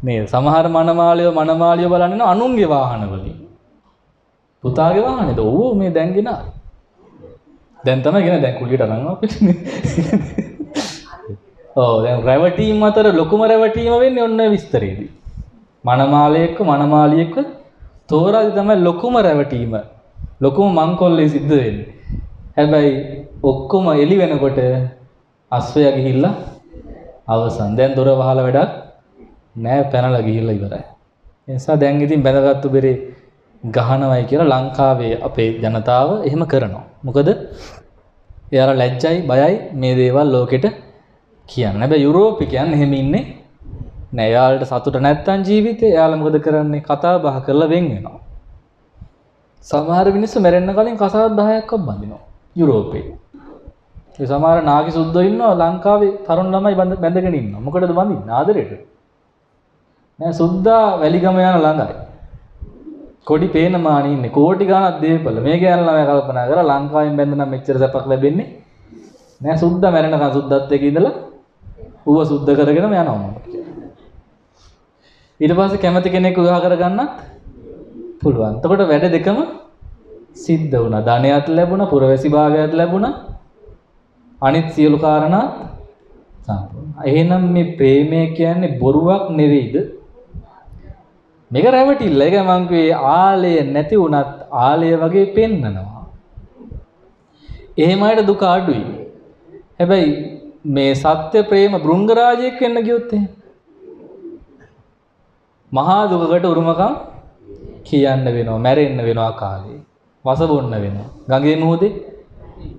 මේ සමහර මනමාලියෝ මනමාලියෝ බලන්නේ අනුන්ගේ වාහන වලින්. පුතාගේ වාහනේද? ඕ මේ දැන් ගෙනා දැන් තමයි ගෙන දැන් කුලියට අරන් ආපේ. ඔව් දැන් රැවටීම් අතර ලොකුම රැවටීම වෙන්නේ ඔන්න විස්තරේදී. මනමාලයෙක්ව මනමාලියෙක්ව තෝරාදී තමයි ලොකුම රැවටීම. ලොකුම මංකොල්ලේ සිද්ධ වෙන්නේ. හැබැයි ඔක්කොම එලි වෙනකොට අස්වැය ගිහිල්ලා අවසන්. දැන් දොර වහලා වැඩක් නෑ පැනලා ගිහිල්ලා ඉවරයි. ඒ නිසා දැන් ඉතින් බැඳගත්තු බෙරේ ගහනවයි කියලා ලංකාවේ අපේ ජනතාව එහෙම කරනවා. මොකද එයාලා ලැජ්ජයි බයයි මේ දේවල් ලෝකෙට කියන්න. හැබැයි යුරෝපිකයන් එහෙම ඉන්නේ නෑ. එයාලට සතුට නැත්තම් ජීවිතේ එයාලා මොකද කරන්නේ? කතා බහ කරලා වෙන් වෙනවා. සමහර මිනිස්සු මැරෙන්න කලින් කසාද 10ක්වත් බඳිනවා යුරෝපේ. ඒ සමහර නාගි සුද්දෝ ඉන්නවා ලංකාවේ තරුණ ළමයි බැඳගෙන ඉන්නවා. මොකටද බඳින්නේ? ආදරෙට. නෑ සුද්දා වැලිගම යන ළඟයි. කොඩි පේන මානේ ඉන්නේ කෝටි ගාණක් දේපල මේ ගැන ළමයි කල්පනා කරලා ලංකාවෙන් බැඳනම් මෙච්චර සැපක් ලැබෙන්නේ නෑ සුද්දා මැරෙනකන් සුද්දත් එක්ක ඉඳලා ඌව සුද්ධ කරගෙනම යනවා ඊට පස්සේ කැමති කෙනෙක් විවාහ කරගන්නත් පුළුවන්. එතකොට වැඩ දෙකම සිද්ධ වුණා. ධනයත් ලැබුණා, පුරවැසි භාගයත් ලැබුණා. අනිත් සියලු කාරණා සම්පූර්ණ. එහෙනම් මේ ප්‍රේමය කියන්නේ බොරුවක් නෙවෙයිද? මේක රැවටිල්ල. ඒක මං කිව්වේ ආලය නැති වුණත් ආලය වගේ පෙන්නනවා. එහෙම අයට දුක අඩුයි. හැබැයි මේ සත්‍ය ප්‍රේම බෘංගරාජයෙක් වෙන්න ගියොත් එහෙම මහා දුකකට උරුමකම් කියන්න වෙනවා, මැරෙන්න වෙනවා කාලේ. වස බොන්න වෙනවා. ගඟේ මුහුදේ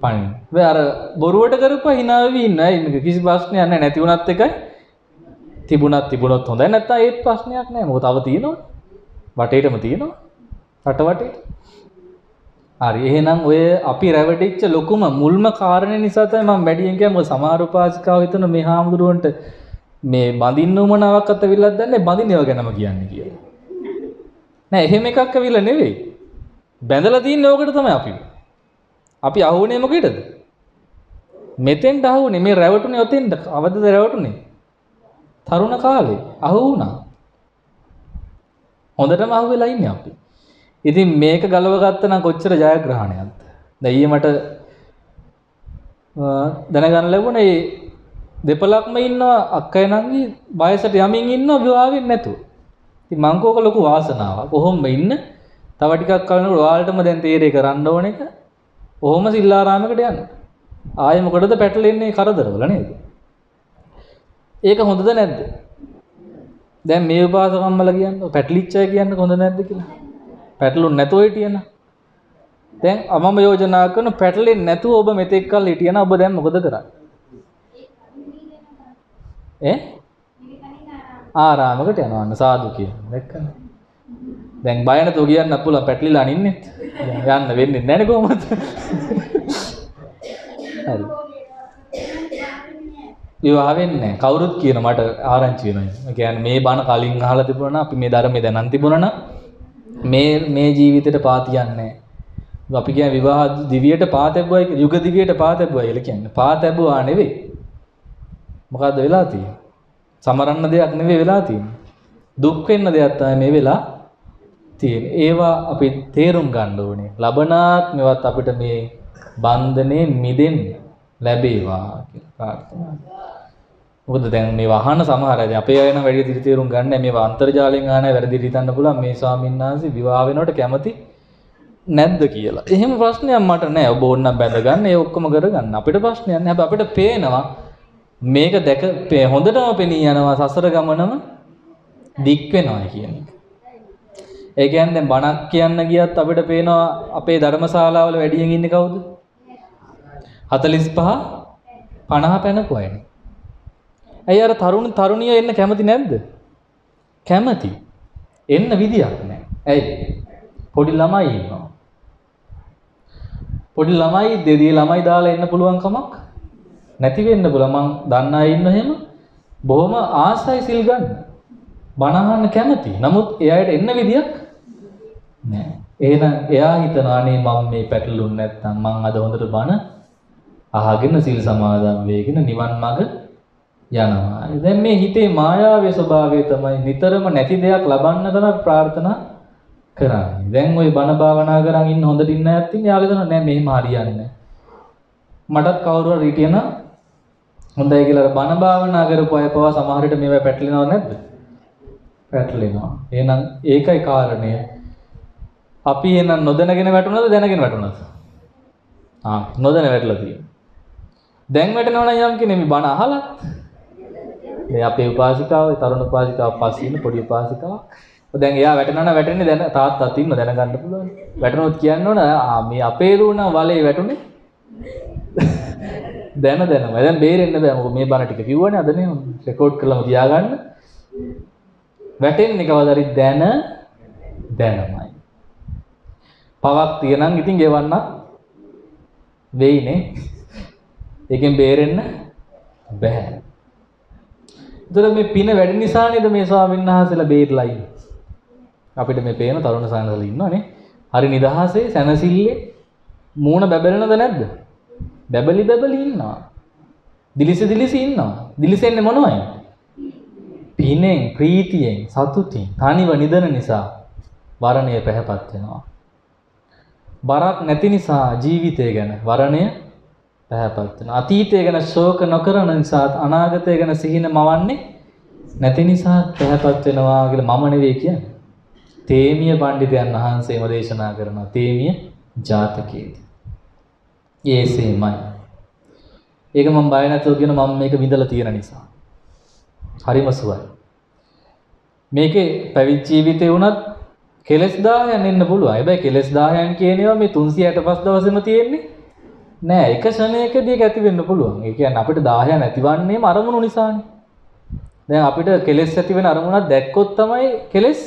පණින්න. වෙ අර බොරුවට කරපුවා hina වෙවි ඉන්න. ඒක කිසි ප්‍රශ්නයක් නැහැ. නැති වුණත් එකයි තිබුණත් තිබුණොත් හොඳයි නැත්නම් ඒත් ප්‍රශ්නයක් නැහැ. මොකද තව තියෙනවා. වටේටම තියෙනවා. රට වටේ. හරි එහෙනම් ඔය අපි රැවටිච්ච ලොකුම මුල්ම කාරණේ නිසා තමයි මම වැඩියෙන් කියන්නේ සමහර උපාසිකාව හිතන මේ හාමුදුරුවන්ට මේ බඳින්න උමනාවක් අතවිල්ලක් දැන්නේ බඳින්නව ගැනම කියන්නේ කියලා. නෑ එහෙම එකක් ඇවිල්ලා නෙවෙයි. බැඳලා තින්නේ ඕකට තමයි අපි. අපි අහුනේ මොකේද? මෙතෙන්ට අහුනේ මේ රැවටුනේ ඔතෙන්ට අවදද රැවටුනේ? තරුණ කාලේ අහු වුණා. හොඳටම අහු වෙලා ඉන්නේ අපි. ඉතින් මේක ගලව ගත්තා නම් කොච්චර ජයග්‍රහණයක්ද? දැන් ඊයේ මට දැනගන්න ලැබුණේ මේ දෙපලක්ම ඉන්න අක්කයි නංගි වයසට යමින් ඉන්නවා විවාහ වෙන්නේ නැතුව. ඉතින් මං කෝක ලොකු වාසනාවක්. කොහොම ඉන්න තව ටිකක් කලනකොට ඔයාලටම දැන් තීරේ කරන්න ඕන එක. ඔහොම සිල්ලාරාමයකට යන්න. ආයෙ මොකටද පැටලෙන්නේ කරදරවල නේද? ඒක හොඳද නැද්ද? දැන් මේ උපාසකම්මල කියන්නේ පැටලිච්ච අය කියන්නේ හොඳ නැද්ද කියලා? පැටලුන් නැතුව හිටියන. දැන් මම යෝජනා කරන පැටලෙන්නේ නැතුව ඔබ මෙතෙක් කල් හිටියන ඔබ දැන් මොකද කරන්නේ? ඈ? ආරාමකට යනවා අන්න සාදු කියන. දැක්කනේ. දැන් බය නැතුව කියන්න පුළුවන් පැටලිලා අනින්නේ. යන්න වෙන්නේ නැහැ නේ කොහොමද? හරි. විවාහ වෙන්නේ කවුරුත් කියන මට ආරංචි වෙනවා. ඒ කියන්නේ මේ බණ කලින් අහලා තිබුණා නම් අපි මේ ධර්මයේ දැනන් තිබුණා නම් මේ මේ ජීවිතේට පාතියන්නේ අපි කියන විවාහ දිවියට පාතැබුවයි යුග දිවියට පාතැබුවයි කියලා කියන්නේ. පාතැබුවා නෙවෙයි. මොකද්ද වෙලා තියෙන්නේ? සමරන්න දෙයක් නෙවෙයි වෙලා තියෙන්නේ. දුක් වෙන්න දෙයක් තමයි මේ වෙලා තියෙන. ඒවා අපි තේරුම් ගන්න ඕනේ. ලබනාත්මවත් අපිට මේ බන්ධනේ මිදෙන්න ලැබේවා කියලා ප්‍රාර්ථනා. මොකද දැන් මේ වහන සමහර අය අපේ අය නම් වැඩි දිරි තේරුම් ගන්න මේවා අන්තර්ජාලයෙන් ආන වැරදි හිතන්න පුළුවන් මේ ස්වාමීන් වහන්සේ විවාහ වෙනකොට කැමති නැද්ද කියලා. එහෙම ප්‍රශ්නයක් මට නෑ. ඔබ ඕන්නම් බැඳගන්න ඒ ඔක්කොම කරගන්න. අපිට ප්‍රශ්නයක් නෑ. හැබැයි අපිට පේනවා මේක දැක හොඳටම පෙනී යනවා සසර ගමනම දික් වෙනවා කියන එක. ඒ කියන්නේ දැන් බණක් කියන්න ගියත් අපිට පේනවා අපේ ධර්මශාලාවල වැඩියෙන් ඉන්නේ කවුද? 45 50 පැනපු අයනේ. ඇයි අර තරුණ තරුණිය එන්න කැමති නැද්ද? කැමති. එන්න විදියක් නැහැ. ඇයි? පොඩි ළමයි ඉන්නවා. පොඩි ළමයි දෙදී ළමයි දාලා එන්න පුළුවන් කමක් නැති වෙන්න පුළුවන්. මං දන්න අය ඉන්න එහෙම බොහොම ආසයි සිල් ගන්න. බණ කැමති. නමුත් එයාට එන්න විදියක් නැහැ. එහෙනම් එයා හිතනවා අනේ මම මේ පැටළුන් නැත්තම් මං අද හොඳට බණ අහගෙන සිල් සමාදන් වෙගෙන නිවන් මඟ යනවා. දැන් මේ හිතේ මායාවේ ස්වභාවය තමයි නිතරම නැති දෙයක් ලබන්න තමයි ප්‍රාර්ථනා කරන්නේ. දැන් ওই බණ භාවනා කරන් ඉන්න හොඳට ඉන්න අයත් ඉන්නේ යාළුවෝ දන්නවා නෑ මෙහෙම හරියන්නේ නෑ. මටත් කවුරු හරි හිටියන හොඳයි කියලා බණ භාවනා කරපු අය පවා සමහර විට මේවා පැටලෙනව නැද්ද? පැටලෙනවා. එහෙනම් ඒකයි කාරණය. අපි එහෙනම් නොදැනගෙන වැටුණාද දැනගෙන වැටුණාද? ආ නොදැන වැටලා තියෙනවා. දැන් වැටෙනවා නම් යම් කෙනෙක් මේ බණ අහලා මේ අපේ උපාසිකාව තරුණ උපාසිකාව පස්සේ ඉන්න පොඩි උපාසිකාව දැන් එයා වැටෙනවා වැටෙන්නේ දැන තාත්තත් ඉන්න දැනගන්න පුළුවන් වැටෙනොත් කියන්න ඕන මේ අපේ දුවන වලේ වැටුනේ දැන දැනම දැන් බේරෙන්න බෑ. මොකද මේ බණ ටික කිව්වනේ අද නේ. රෙකෝඩ් කරලාම තියාගන්න වැටෙන්නේ කවදාරි දැන දැනමයි. පවක් තියනනම් ඉතින් ගෙවන්න වෙයිනේ ඒකෙන් බේරෙන්න බෑ. එතකොට මේ පින වැඩි නිසා නේද මේ ස්වාමීන් වහන්සේලා බේරලා ඉන්නේ. අපිට මේ පේන තරුණ සානසල ඉන්නවනේ. හරි නිදහසේ සැනසille මූණ බැබලෙනද නැද්ද? බැබලි බැබලි ඉන්නවා. දිලිසි දිලිසි ඉන්නවා. දිලිසෙන්නේ මොනවයි? පිනෙන්, ප්‍රීතියෙන්, සතුටින්, තනිව නිදන නිසා වරණය පැහැපත් වෙනවා. බරක් නැති නිසා ජීවිතය ගැන වරණය පැහැපත් වෙනවා. අතීතය ගැන ශෝක නොකරන නිසා අනාගතය ගැන සිහින මවන්නේ නැති නිසා පැහැපත් වෙනවා කියලා මම නෙවෙයි කියන්නේ. තේමිය පඬිතයන් වහන්සේම දේශනා කරනවා. තේමිය ජාතකයේදී. ඒසෙමයි. ඒක මම බය නැතුව කියන මම මේක විඳලා තියෙන නිසා. හරිම සුවයි. මේකේ පැවිදි ජීවිතේ වුණත් කෙලස් 1000න් එන්න පුළුවන්. හැබැයි කෙලස් 1000න් කියන ඒවා මේ 365 දවසෙම තියෙන්නේ නෑ එක ක්ෂණයකදී ඒක ඇති වෙන්න පුළුවන්. ඒ කියන්නේ අපිට 10 නැතිවන්නේම අරමුණු නිසානේ. දැන් අපිට කෙලෙස් ඇති වෙන අරමුණක් දැක්කොත් තමයි කෙලෙස්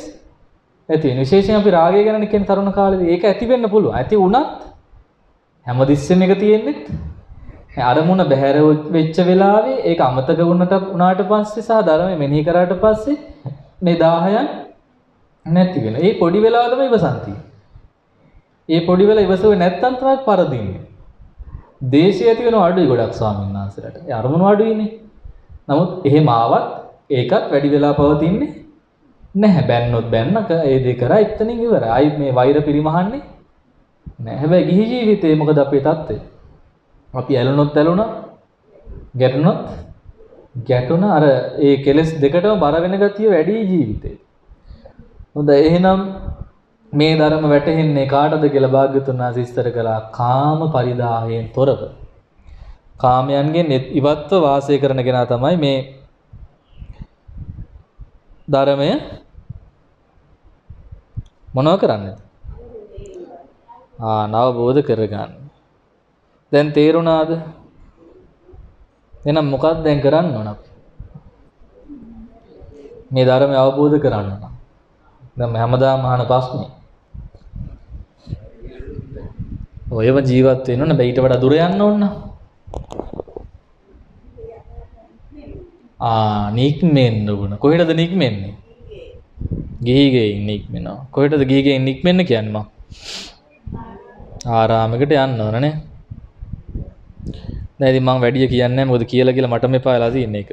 ඇති වෙන්නේ. විශේෂයෙන් අපි රාගය ගැන කියන තරුණ කාලේදී ඒක ඇති වෙන්න පුළුවන්. ඇති වුණත් හැමතිස්සෙම එක තියෙන්නේ අරමුණ බැහැර වෙච්ච වෙලාවේ ඒක අමතක වුණට උනාට පස්සේ සහ ධර්මය මෙනෙහි කරාට පස්සේ මේ 10න් නැති වෙන. ඒ පොඩි වෙලාව තමයි ඉවසන්ති. ඒ පොඩි වෙලාව ඉවසුවේ නැත්තම් තමයි පරදින්නේ. දේශය ඇති වෙන අඩුයි ගොඩක් ස්වාමීන් වහන්සේලාට. ඒ අරමුණු අඩුයිනේ. නමුත් එහෙම ආවත් ඒකත් වැඩි වෙලා පවතින්නේ නැහැ. බැන්නොත් බැන්නක ඒ දෙක කරා එතනින් ඉවරයි. ආයි මේ වෛර පිරිමහන්නේ නැහැ. හැබැයි ගිහි ජීවිතේ මොකද අපේ தත්ත්වය? අපි ඇලුනොත් ඇලුණා ගැටුණොත් ගැටුණ අර ඒ කෙලස් දෙකටම බර වෙන ගතිය වැඩි ජීවිතේ. හොඳයි එහෙනම් මේ ධර්ම වැටහෙන්නේ කාටද කියලා භාග්‍යතුන් වහන්සේ විස්තර කළා කාම පරිදාහයෙන් තොරව. කාමයන්ගෙන් ඉවත්ව වාසය කරන කෙනා තමයි මේ ධර්මය මොනව කරන්නේ? ආ නවබෝධ කරගන්න. දැන් තේරුණාද? එහෙනම් මොකක්ද දැන් කරන්න ඕන අපි? මේ ධර්මය අවබෝධ කරගන්න නම්. දැන් හැමදාම අහන ප්‍රශ්නේ ඔයව ජීවත් වෙන්න ඕන බෑ ඊට වඩා දුර යන්න ඕන ආ නික්මෙන්න ඕන කොහෙටද නික්මෙන්නේ ගිහිගෙන් නික්මෙනවා කොහෙටද ගිහිගෙන් නික්මෙන්න කියන්නේ මම ආරාමයකට යන්න ඕනනේ දැන් ඉතින් මම වැඩි කියන්නේ නැහැ මොකද කියලා කියලා මට මෙපා වෙලා තියෙන එක.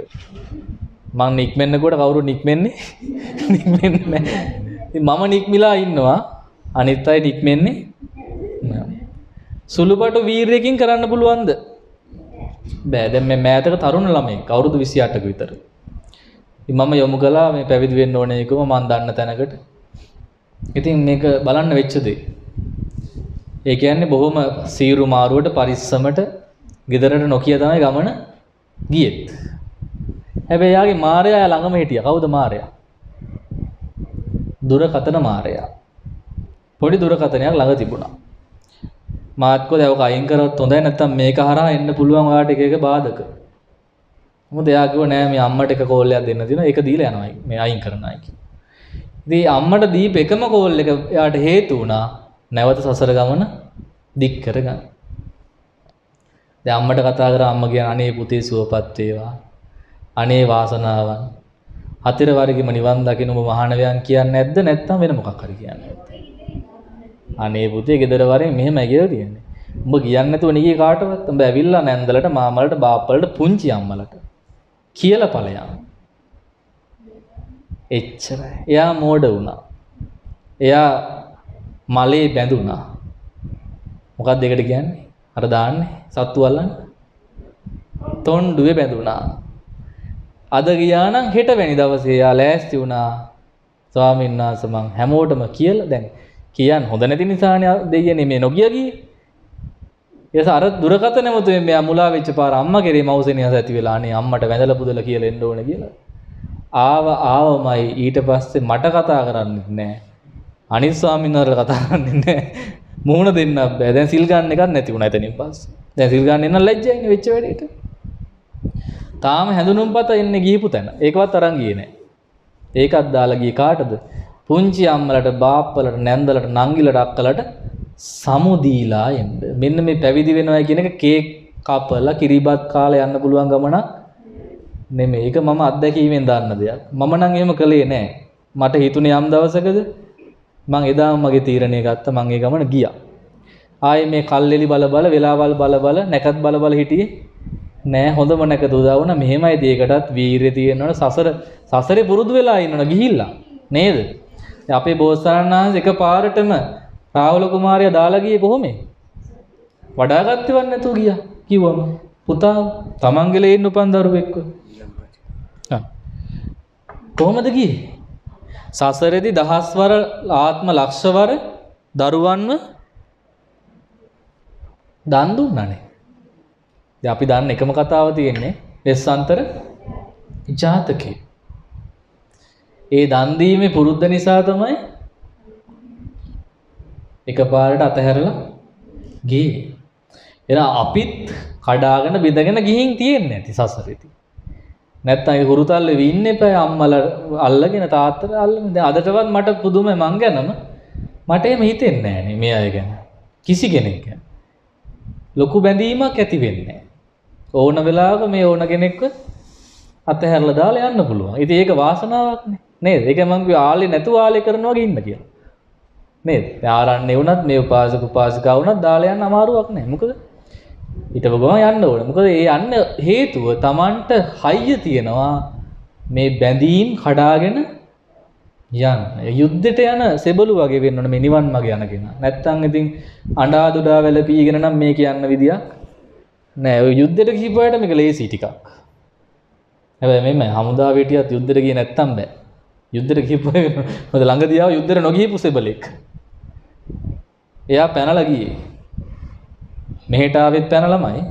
මං නික්මෙන්නකොට කවුරු නික්මෙන්නේ? නික්මෙන්නේ නැහැ. මම නික්මිලා ඉන්නවා. අනිත් අය නික්මෙන්නේ සුළුපටු වීරයකින් කරන්න පුළුවන්ද? බෑ. දැන් මේ මෑතක තරුණ ළමයි කවුරුදු 28ක විතර. මම යොමු කළා මේ පැවිදි වෙන්න ඕනේ එකම මම දන්න තැනකට. ඉතින් මේක බලන්න වෙච්ච දේ. ඒ කියන්නේ බොහොම සීරු මාරුවට පරිස්සමට ගෙදරට නොකිය තමයි ගමන ගියෙත්. හැබැයි යාගේ මාරයා ළඟම හිටියා. කවුද මාරයා? දුරකතන මාරයා. පොඩි දුරකතනයක් ළඟ තිබුණා. මාත්කෝ දැවක අයින් කරොත් හොඳයි නැත්තම් මේක හරහා එන්න පුළුවන් ඔයාලට එක එක බාධක. මොකද එයා කිව්වා නෑ මේ අම්මට එක කෝල් එකක් දෙන්න තියෙනවා ඒක දීලා යනවා මේ අයින් කරනයි කිව්වා. ඉතින් අම්මට දීප එකම කෝල් එක එයාට හේතු වුණා නැවත සසර ගමන දික් කරගන්න. දැන් අම්මට කතා කරා අම්මා කියන අනේ පුතේ සුවපත් වේවා. අනේ වාසනාවන්. හතර වර්ගෙම නිවන් දකින්න ඔබ මහානවයන් කියන්නේ නැද්ද නැත්නම් වෙන මොකක් හරි කියන්නේ නැද්ද? අනේ පුතේ ගෙදර වරෙන් මෙහෙමයි කියලා තියෙන්නේ. උඹ කියන්නේ නැතුව නිකී කාටවත් උඹ ඇවිල්ලා නැන්දලට මාමලට බාප්පලට පුංචි අම්මලට කියලා ඵලයන්. එච්චරයි. එයා මෝඩ වුණා. එයා මලේ බැඳුනා. මොකක්ද ඒකට කියන්නේ? අර දාන්නේ සත්තු අල්ලන්න. තොණ්ඩුවේ බැඳුනා. අද ගියා නම් හෙට වැනි දවසේ එයා ලෑස්ති වුණා. ස්වාමීන් වහන්සේ මං හැමෝටම කියලා දැන් කියන්න හොඳ නැති නිසානේ දෙයියනේ මේ නොගිය ගියේ. එයස අර දුරකථන මතුවෙන් මෙයා මුලා වෙච්ච පාර අම්මා කෙරේ මවුසෙනියස ඇති වෙලා අනේ අම්මට වැඳලා පුදලා කියලා එන්න ඕන කියලා. ආව ආවමයි ඊට පස්සේ මට කතා කරන්නෙත් නෑ. අනිත් ස්වාමීන් වහන්සේලා කතා කරන්නේ නෑ. මුහුණ දෙන්න බෑ. දැන් සිල් ගන්න එකක් නැති වුණා එතනින් පස්සේ. දැන් සිල් ගන්න එන්න ලැජ්ජයිනේ වෙච්ච වැඩේට. තාම හැඳුනුම්පත එන්නේ ගිහිපු තැන. ඒකවත් අරන් ගියේ නෑ. ඒකත් දාලා ගියේ කාටද? පුංචි අම්මලට බාප්පලට නැන්දලට නංගිලට අක්කලට සමුදීලා එන්න. මෙන්න මේ පැවිදි වෙනවා කියන එක කේක් කපලා කිරිබත් කාලා යන්න පුළුවන් ගමනක් නෙමෙයි. ඒක මම අත්දැකීමෙන් දන්න දෙයක්. මම නම් එහෙම කළේ නෑ. මට හිතුනේ යම් දවසකද මං එදාම මගේ තීරණය ගත්තා මං ඒ ගමන ගියා. ආයේ මේ කල්ලෙලි බල බල වෙලාවල් බල බල නැකත් බල බල හිටියේ නෑ හොඳම නැකත උදා වුණා මෙහෙමයි දේකටත් වීරිය තියෙනවනේ සසර සසරේ පුරුදු වෙලා ඉන්නවනේ ගිහිල්ලා නේද අපේ බෝසතාණන් වහන්සේ එකපාරටම රාහුල කුමාරයා දාලා ගියේ කොහොමද? වඩා ගත්තේවත් නැතුව ගියා කිව්වම. පුතා තමන්ගේ ලේන්න උපන් දරුවෙක්ව. කොහොමද ගියේ? සසරේදී දහස්වර ආත්ම ලක්ෂවර දරුවන්ව දන් දුන්නානේ. දැන් අපි දන්න එකම කතාව තියෙන්නේ වෙස්සන්තර ජාතකේ. ඒ දන් දීමේ පුරුද්ද නිසා තමයි එකපාරට අතහැරලා ගියේ. එහෙනම් අපිත් කඩාගෙන බිඳගෙන ගිහින් තියෙන්නේ නැති සසරේදී. නැත්තම් ඒ හුරුතල්ලේ ඉන්න එපා අම්මලා අල්ලගෙන තාත්තලා අල්ලගෙන දැන් අදටවත් මට පුදුමයි මං ගැනම මට එහෙම හිතෙන්නේ නෑනේ මේ අය ගැන. කිසි කෙනෙක් ගැන. ලොකු බැඳීමක් ඇති වෙන්නේ ඕන වෙලාවක මේ ඕන කෙනෙක්ව අතහැරලා දාලා යන්න පුළුවන්. ඉතින් ඒක වාසනාවක්නේ. නේද? ඒක මං කිව්වා ආලේ නැතුව ආලේ කරනවා වගේ ඉන්න කියලා. නේද? ආරන්නේ වුණත් මේ උපාසක උපාසිකා වුණත් දාලා යන්න අමාරුවක් නෑ. මොකද හිටව ගම යන්න ඕන. මොකද ඒ යන්න හේතුව Tamanට හයිය තියෙනවා මේ බැඳීම් කඩාගෙන යන්න. යුද්ධෙට යන සෙබළු වගේ වෙන්න ඕන මේ නිවන් මග යනගෙන. නැත්තම් ඉතින් අඬා දුඩා වැළපීගෙන නම් මේ කියන්න විදියක් නෑ. ඔය යුද්ධෙට ගිහපුවාට මේක ලේසි ටිකක්. හැබැයි මෙන්න හමුදාවට හිටියත් යුද්ධෙට ගියේ නැත්තම් බෑ. යුද්ධෙට ගිහපු මොකද ළඟදී ආව යුද්ධෙට නොගියපු සෙබලෙක්. එයා පැනලා ගියේ. මෙහෙට ආවෙත් පැනලාමයි.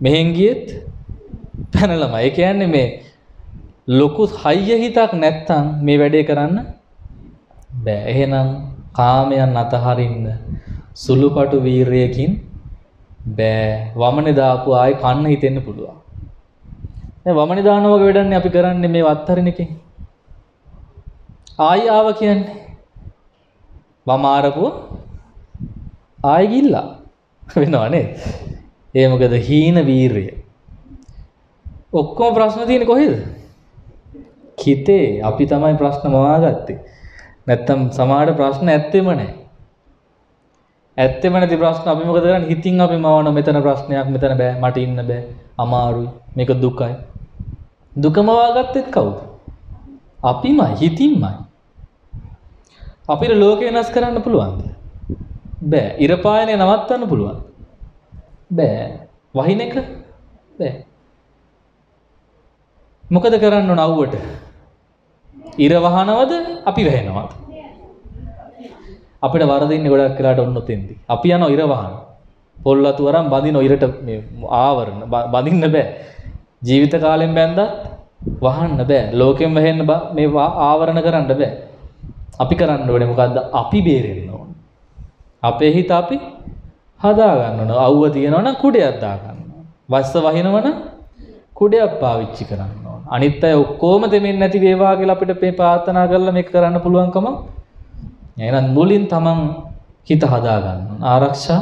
මෙහෙන් ගියෙත් පැනලාමයි. ඒ කියන්නේ මේ ලොකු හයිය හිතක් නැත්තම් මේ වැඩේ කරන්න බෑ. එහෙනම් කාමයන් අතහරින්න සුළුපටු වීරයකින් බෑ. වමනේ දාපු ආයේ කන්න හිතෙන්න පුළුවන්. දැන් වමනේ දානවා වගේ වැඩන්නේ අපි කරන්නේ මේ වත්තරින එකෙන්. ආයි ආව කියන්නේ වමාරපුව ආයි ගිල්ලා වෙනවා නේද? ඒ මොකද හීන වීරය. ඔක්කොම ප්‍රශ්න තියෙන්නේ කොහෙද? කිතේ අපි තමයි ප්‍රශ්න මවාගත්තේ. නැත්තම් සමහර ප්‍රශ්න ඇත්තෙම නැහැ. ඇත්තෙම නැති ප්‍රශ්න අපි මොකද කරන්නේ? හිතින් අපි මවන මෙතන ප්‍රශ්නයක් මෙතන බෑ මට ඉන්න බෑ අමාරුයි මේක දුකයි. දුකම වාගත්තෙත් කවුද? අපිමයි හිතින්මයි. අපිට ලෝකය වෙනස් කරන්න පුළුවන්ද? බෑ. ඉර පායනය නවත්තන්න පුළුවන්. බෑ. වහින එක බෑ. මොකද කරන්න ඕන අවුවට? ඉර වහනවද අපි වැහෙනවද? අපිට වරදින්නේ ගොඩක් වෙලාට ඔන්න ඔතෙන්දී. අපි යනවා ඉර වහන. පොල් අතු අරන් බඳින ඉරට මේ ආවරණ බඳින්න බෑ. ජීවිත කාලෙන් බැන්දත් වහන්න බෑ. ලෝකෙන් වැහෙන්න මේ ආවරණ කරන්න බෑ. අපි කරන්න ඕනේ මොකද්ද? අපි බේරෙන්න ඕන. අපේ හිත අපි හදා ගන්න ඕන. අවුව තියෙනවා නම් කුඩයක් දා ගන්න. වස්ස වහිනවනම් කුඩයක් පාවිච්චි කරන්න ඕන. අනිත් අය ඔක්කොම දෙමින් නැති වේවා කියලා අපිට මේ ප්‍රාර්ථනා කරලා මේක කරන්න පුළුවන්කම එහෙනම් මුලින් තමන් හිත හදා ගන්න ඕන. ආරක්ෂා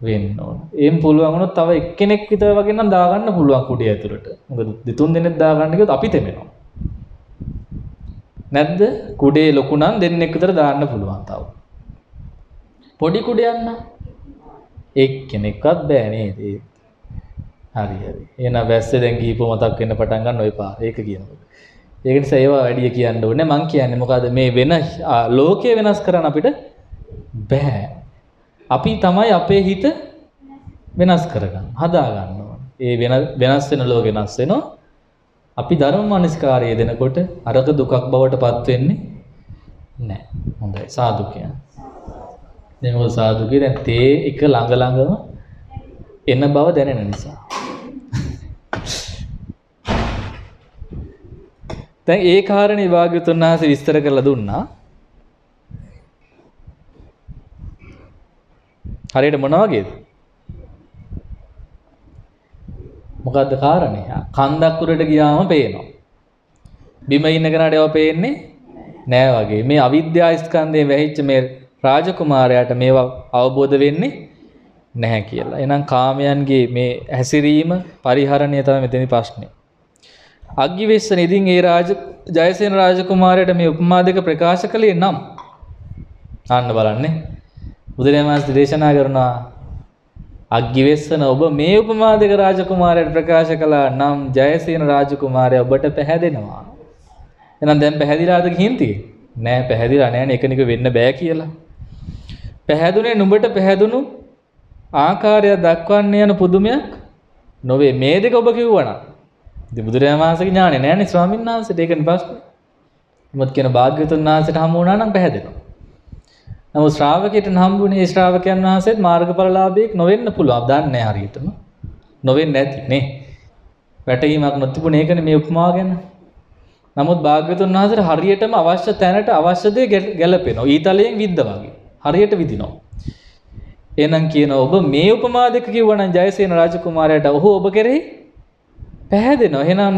වෙන්න ඕන. එම් පුළුවන් වුණොත් තව එක්කෙනෙක් විතර වගේ නම් දාගන්න පුළුවන් කුඩිය ඇතුළට. මොකද දෙතුන් දෙනෙක් දාගන්න කිව්වොත් අපි තෙමෙනවා. නැද්ද? කුඩේ ලොකු නම් දෙන්නෙක් විතර දාන්න පුළුවන් තව. පොඩි කුඩයක් නම් එක්කෙනෙක්වත් බෑ නේද? හරි හරි. එහෙනම් වැස්සේ දැන් ගිහිපුව මතක් වෙන්න පටන් ගන්න ওই පාර. ඒක කියනකොට. ඒක නිසා ඒවා වැඩි කියන්න ඕනේ. මං කියන්නේ මොකද මේ වෙන ලෝකය වෙනස් කරන්න අපිට බෑ. අපි තමයි අපේ හිත වෙනස් කරගන්න. හදා ගන්න ඕනේ. ඒ වෙනස් වෙන ලෝක වෙනස් වෙනවා. අපි ධර්ම මනස්කාරය දෙනකොට අරක දුකක් බවට පත් වෙන්නේ නැහැ. හොඳයි. සාදු කියන්නේ. දැන් ඔය සාදු කිය දැන් තේ එක ළඟ ළඟම එන බව දැනෙන නිසා. දැන් ඒ කාරණේ භාග්‍යතුන් වහන්සේ විස්තර කරලා දුන්නා. හරියට මොන වගේද? මොකද්ද කාරණේ? කන්දක් උඩට ගියාම පේනවා. බිම ඉන්න කෙනාට ඒවා පේන්නේ නෑ වගේ. මේ අවිද්‍යා ස්කන්ධයෙන් වැහිච්ච මේ රාජකුමාරයාට මේවා අවබෝධ වෙන්නේ නැහැ කියලා. එහෙනම් කාමයන්ගේ මේ හැසිරීම පරිහරණය තමයි මෙතනදී ප්‍රශ්නේ. අග්ගිවෙස්සන ඉදින් ඒ රාජ ජයසේන රාජකුමාරයට මේ උපමා දෙක ප්‍රකාශ කළේ නම් අන්න බලන්නේ. බුදුරජාණන් වහන්සේ දේශනා කරනවා අග්ගිවෙස්සන ඔබ මේ උපමා දෙක රාජකුමාරයට ප්‍රකාශ කළා නම් ජයසේන රාජකුමාරයා ඔබට පැහැදෙනවා. එහෙනම් දැන් පැහැදිලාද ගිහින් තියෙන්නේ? නෑ පැහැදිලා නෑනේ. එකනික වෙන්න බෑ කියලා. පැහැදුනේ නුඹට පැහැදුණු ආකාරය දක්වන්න යන පුදුමයක් නොවේ මේ දෙක ඔබ කිව්වනම් ඉතින් බුදුරජාණන් වහන්සේගේ ඥානෙ නෑනේ ස්වාමීන් වහන්සේට ඒකනේ ප්‍රශ්නේ. මොකද කියන භාග්‍යවතුන් වහන්සේට හමු වුණා නම් පැහැදෙනවා. නමුත් ශ්‍රාවකයට හම්බුනේ ඒ ශ්‍රාවකයන් වහන්සේත් මාර්ගඵලලාභීෙක් නොවෙන්න පුළුවන්. දන්නේ නැහැ හරියටම. නොවෙන්නේ නැති නේ. වැටහීමක් නොතිබුණේ ඒකනේ මේ උපමාව ගැන. නමුත් භාග්‍යවතුන් වහන්සේට හරියටම අවශ්‍ය තැනට අවශ්‍ය දේ ගැලපෙනවා. ඊතලයෙන් විද්ද වගේ. හරියට විදිනවා. එහෙනම් කියන ඔබ මේ උපමා දෙක කිව්වනම් ජයසේන රාජකුමාරයාට ඔහු ඔබ කෙරෙහි පැහැදෙනවා. එහෙනම්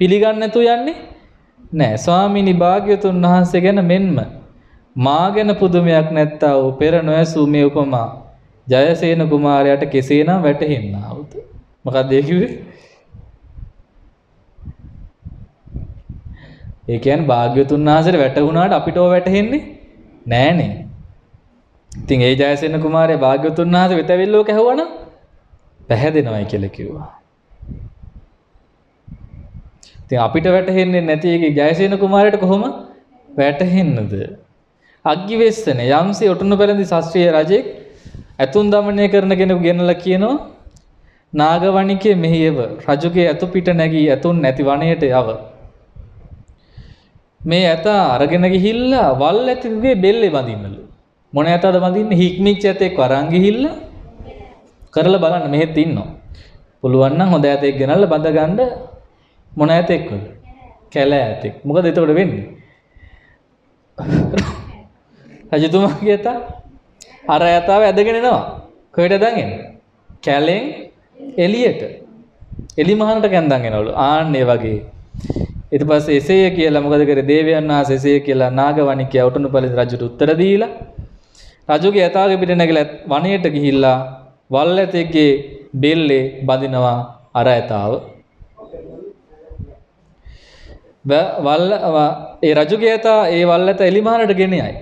පිළිගන්න නැතු යන්නේ නෑ. ස්වාමීනි භාග්‍යතුන් වහන්සේ ගැන මෙන්ම මා ගැන පුදුමයක් නැත්තා වූ පෙර නොඇසූ මේ උපමා ජයසේන කුමාරයාට කෙසේනම් වැටහෙන්නාවුද? මොකක්ද ඒ කිව්වේ? ඒ කියන්නේ භාග්‍යතුන් වහන්සේට වැටුණාට අපිට ඕව වැටහෙන්නේ නෑනේ. ඉතින් ඒ ජයසේන කුමාරය භාග්‍යවතුන් වහන්සේ වෙතවිල්ලෝ කැහුවන පැහැදෙනවයි කියලා කිව්වා. ඉතින් අපිට වැටහෙන්නේ නැති එක ජයසේන කුමාරයට කොහොම වැටහෙන්නද? අග්ගිවෙස්සන යම්සේ ඔටුනු පෙරදි ශාස්ත්‍රීය රජෙක් ඇතුන් দমনය කරන කෙනෙකු ගෙනලා කියනවා නාගවණිකේ මෙහියව රජුගේ ඇතු පිට නැගී ඇතුන් නැති වනයේට යව මේ ඇතා අරගෙන ගිහිල්ලා වල් ඇතිගේ බෙල්ලේ බඳින්නලු මොන ඇතද බඳින්නේ හික්මිච්ච ඇතෙක් වරන් ගිහිල්ලා කරලා බලන්න මෙහෙත් ඉන්නවා. පුළුවන් නම් හොඳ ඇතෙක් ගෙනල්ලා බඳ ගන්න මොන ඇතෙක්ද? කැල ඇතෙක්. මොකද එතකොට වෙන්නේ? රජතුමාගේ ඇතා අර ඇතාව ඇදගෙන එනවා. කොහෙට දැන් එන්නේ? කැලෙන් එළියට. එලි මහනට කැන්දන් එනවලු. ආන්න ඒ වගේ. ඊට පස්සේ එසේය කියලා මොකද කරේ? දේවයන් වහන්සේ එසේය කියලා නාගවණිකයා උටුනුපළි රජුට උත්තර දීලා රජුගේ ඇතාගේ පිට නැගලා වනයේට ගිහිල්ලා වල් ඇතෙක්ගේ බෙල්ලේ බඳිනවා අර ඇතාව වල්ල ඒ රජුගේ ඇතා ඒ වල් ඇත එලිමහනට ගෙන යයි.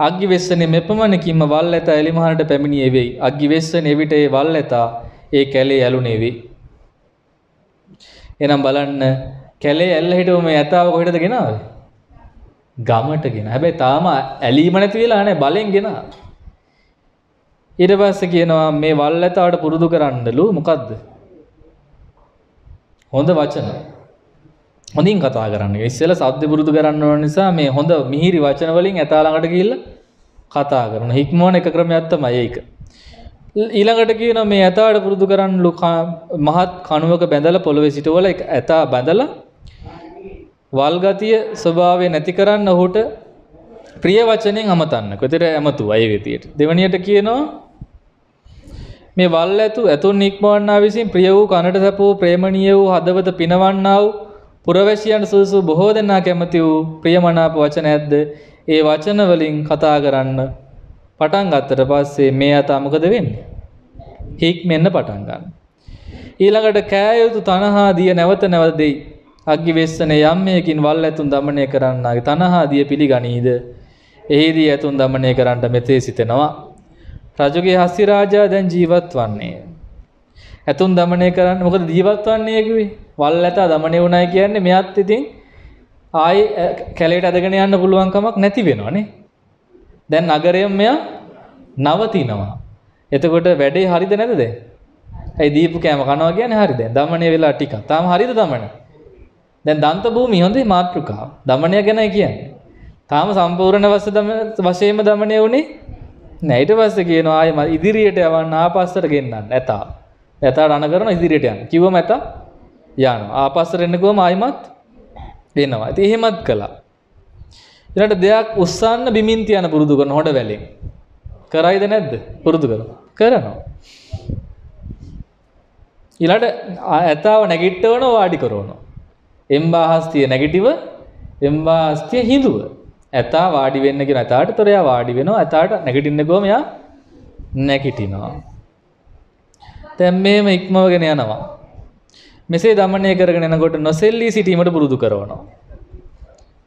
අග්ගි වෙස්සනේ මෙපමණකින්ම වල් ඇත එලිමහනට පැමිණියේ වෙයි. අග්ගි වෙස්සන එවිට ඒ වල් ඇතා ඒ කැලේ ඇලුනේ වෙයි. එහෙනම් බලන්න කැලේ ඇල්ල හිටව මේ ඇතාව කොහෙටද ගෙනාවේ? ගමට ගෙන. හැබැයි තාම ඇලීම නැති වෙලා නැහැ බලෙන් ගෙන. ඊට පස්සේ කියනවා මේ වල්ලතාවට පුරුදු කරන්නලු මොකද්ද? හොඳ වචන. හොඳින් කතා කරන්න. ඉස්සෙල්ලා සද්ද පුරුදු කරන්න ඕන නිසා මේ හොඳ මිහිරි වචන වලින් ඇතා ළඟට ගිහිල්ලා කතා කරන. හික්මවන එක ක්‍රමයක් තමයි ඒක. ඊළඟට කියන මේ ඇතාට පුරුදු කරන්නලු මහත් කණුවක බැඳලා පොළවේ සිටවල ඇතා බැඳලා වල්ගතිය ස්වභාවය නැති කරන්න ඔහුට ප්‍රිය වචනෙන් අමතන්න. කොතර ඇමතු අය විදියට. දෙවනියට කියනවා මේ වල් ඇතු ඇතුන් නික්මවන්නා විසින් ප්‍රිය වූ කනට සැප වූ ප්‍රේමණීය වූ හදවත පිනවන්නා වූ පුරවැසියන් සුදුසු බොහෝ දෙනා කැමති වූ ප්‍රියමනාප වචන ඇද්ද ඒ වචන වලින් කතා කරන්න පටන් ගත්තට පස්සේ මේ අතා මොකද වෙන්නේ? හික්මෙන්න පටන් ගන්න. ඊළඟට කෑ යුතු තනහා දිය නැවත නැවත දෙයි. අග්ගි වෙස්සන යම්මයකින් වල් ඇතුන් දමනය කරන්නගේ තනහාදිය පිළිගනීද. එහිදී ඇතුන් දමනය කරන්නට මෙතේ සිතෙනවා. රජුගේ හස්සිරාජා දැන් ජීවත් වන්නේ. ඇතුන් දමනය කරන්න මොකද ජීවත් වන්නේයකවි වල් ඇතා දමනය වුණයි කියන්නේ මෙයත් ඉතින් ආයි කැලේට අදගෙන යන්න පුළුවන්කමක් නැති වෙනවානේ. දැන් නගරයම් මෙයා නවතිනවා. එතකොට වැඩේ හරිද නැතද? ඇයි දීපු කෑම කනවා කියන්නේ හරිද? දමණය වෙලා ටිකක්. තාම හරිද දමණය? දැන් දන්ත භූමිය හොඳේ මාත්‍රිකාව. দমনය ගැන කියන්නේ. තාම සම්පූර්ණ වශයෙන්ම দমনය වුණේ නෑ. ඊට පස්සේ කියනවා ආයෙ ඉදිරියට යවන්න ආපස්සට ගෙන්නන්න ඇතා. ඇතා රණ කරන ඉදිරියට යන්න. කිව්වම ඇතා යනවා. ආපස්සට එන්න ගොම ආයෙමත් එනවා. ඉතින් එහෙමත් කළා. ඊළඟට දෙයක් උස්සන්න බිමින් තියන පුරුදු කරන හොඩ වැලෙන්. කරයිද නැද්ද? පුරුදු කරනවා. කරනවා. ඊළඟට ඇතාව නැගිටවන වාඩි කරනවා. එම්බාහස්තිය නැගිටිව එම්බාස්තිය හිඳුව. ඇතා වාඩි වෙන්න කියන ඇතාට තොර එයා වාඩි වෙනවා. ඇතාට නැගිටින්න ගොම එයා නැගිටිනවා. දැන් මේම ඉක්මවගෙන යනවා. මෙසේ දමනය කරගෙන එනකොට නොසෙල්ලී සිටීමට පුරුදු කරනවා.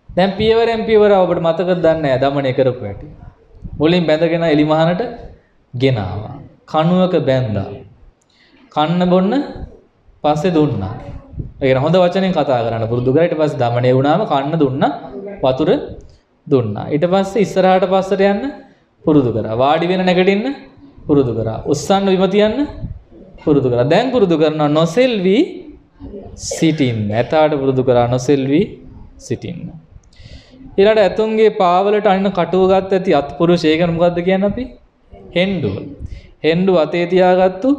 දැන් පියවරෙන් පියවර ඔබට මතකද දන්නේ නැහැ දමනය කරපු හැටි. මුලින් බැඳගෙන එලිමහනට ගෙනාවා. කණුවක බැන්දා. කන්න බොන්න පස්සේ දුන්නා. ඒ හොඳ වචනෙන් කතා කරන්න පුරුදු කරා. ඊට පස්සේ දමණය වුණාම කන්න දුන්නා. වතුර දුන්නා. ඊට පස්සේ ඉස්සරහට පස්සට යන්න පුරුදු කරා. වාඩි වෙන නැගිටින්න පුරුදු කරා. උස්සන්න විම තියන්න පුරුදු කරා. දැන් පුරුදු කරනවා නොසෙල්වි සිටින්න. ඇතාට පුරුදු කරා නොසෙල්වි සිටින්න. ඊළඟට ඇතුන්ගේ පාවලට අනින කටුව ගත්ත ඇති අත්පුරුෂය ගැන මොකද්ද කියන්නේ අපි? හෙන්ඩුව. හෙන්ඩුව අතේ තියාගත්තු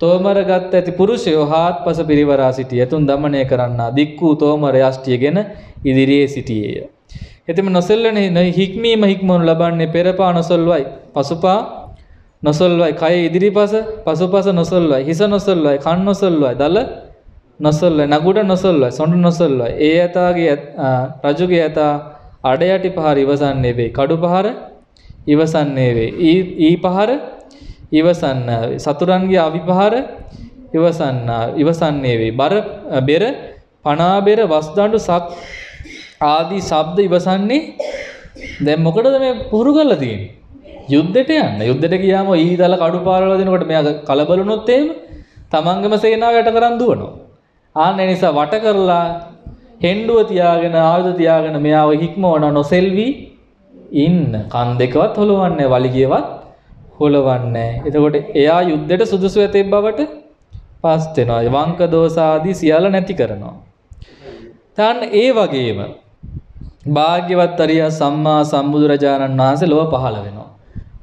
තෝමර ගත් ඇති පුරුෂයෝ හාත්පස පිරිවරා සිටිය. ඇතුන් දමනය කරන්න දික් වූ තෝමර යෂ්ටියගෙන ඉදිරියේ සිටියේය. එතිම නොසෙල්ලන හික්මීම හික්මුණු ලබන්නේ පෙරපා නොසොල්වයි. පසුපා නොසොල්වයි. කය ඉදිරිපස පසුපස නොසොල්වයි. හිස නොසොල්වයි. කන් නොසොල්වයි. දල නොසොල්ල නගුඩ නොසොල්වයි. සොඳ නොසොල්වයි. ඒ ඇතාගේ රජුගේ ඇතා අඩයටි පහර ඉවසන්නේ වේ. කඩු පහර ඉවසන්නේ වේ. ඊ පහර ඉවසන්න සතුරන්ගේ අවිපහර ඉවසන්න ඉවසන්නේ වේ. බර බෙර පනාබෙර වස්දණ්ඩු සක් ආදී ශබ්ද ඉවසන්නේ. දැන් මොකටද මේ පුරු කරලා තියෙන්නේ? යුද්ධෙට යන්න. යුද්ධෙට ගියාම ඊදල කඩු පාරවල දෙනකොට මෙයා කලබල වුණොත් එහෙම තමන්ගේම සේනාව යට කරන් දුවනවා. ආන්න ඒ නිසා වට කරලා හෙන්ඩුව තියාගෙන ආයුධ තියාගෙන මෙයාව හික්මවන නොසෙල්වි ඉන්න. කන් දෙකවත් හොලවන්නේ වලිගියවත් හොලවන්නේ. එතකොට එයා යුද්ධයට සුදුසු ඇතේ බවට පස් වෙනවා. වංක දෝෂ ආදී සියල්ල නැති කරනවා. තාන්න ඒ වගේම භාග්‍යවත් අරියා සම්මා සම්බුදුරජාණන් වහන්සේ ලොව පහළ වෙනවා.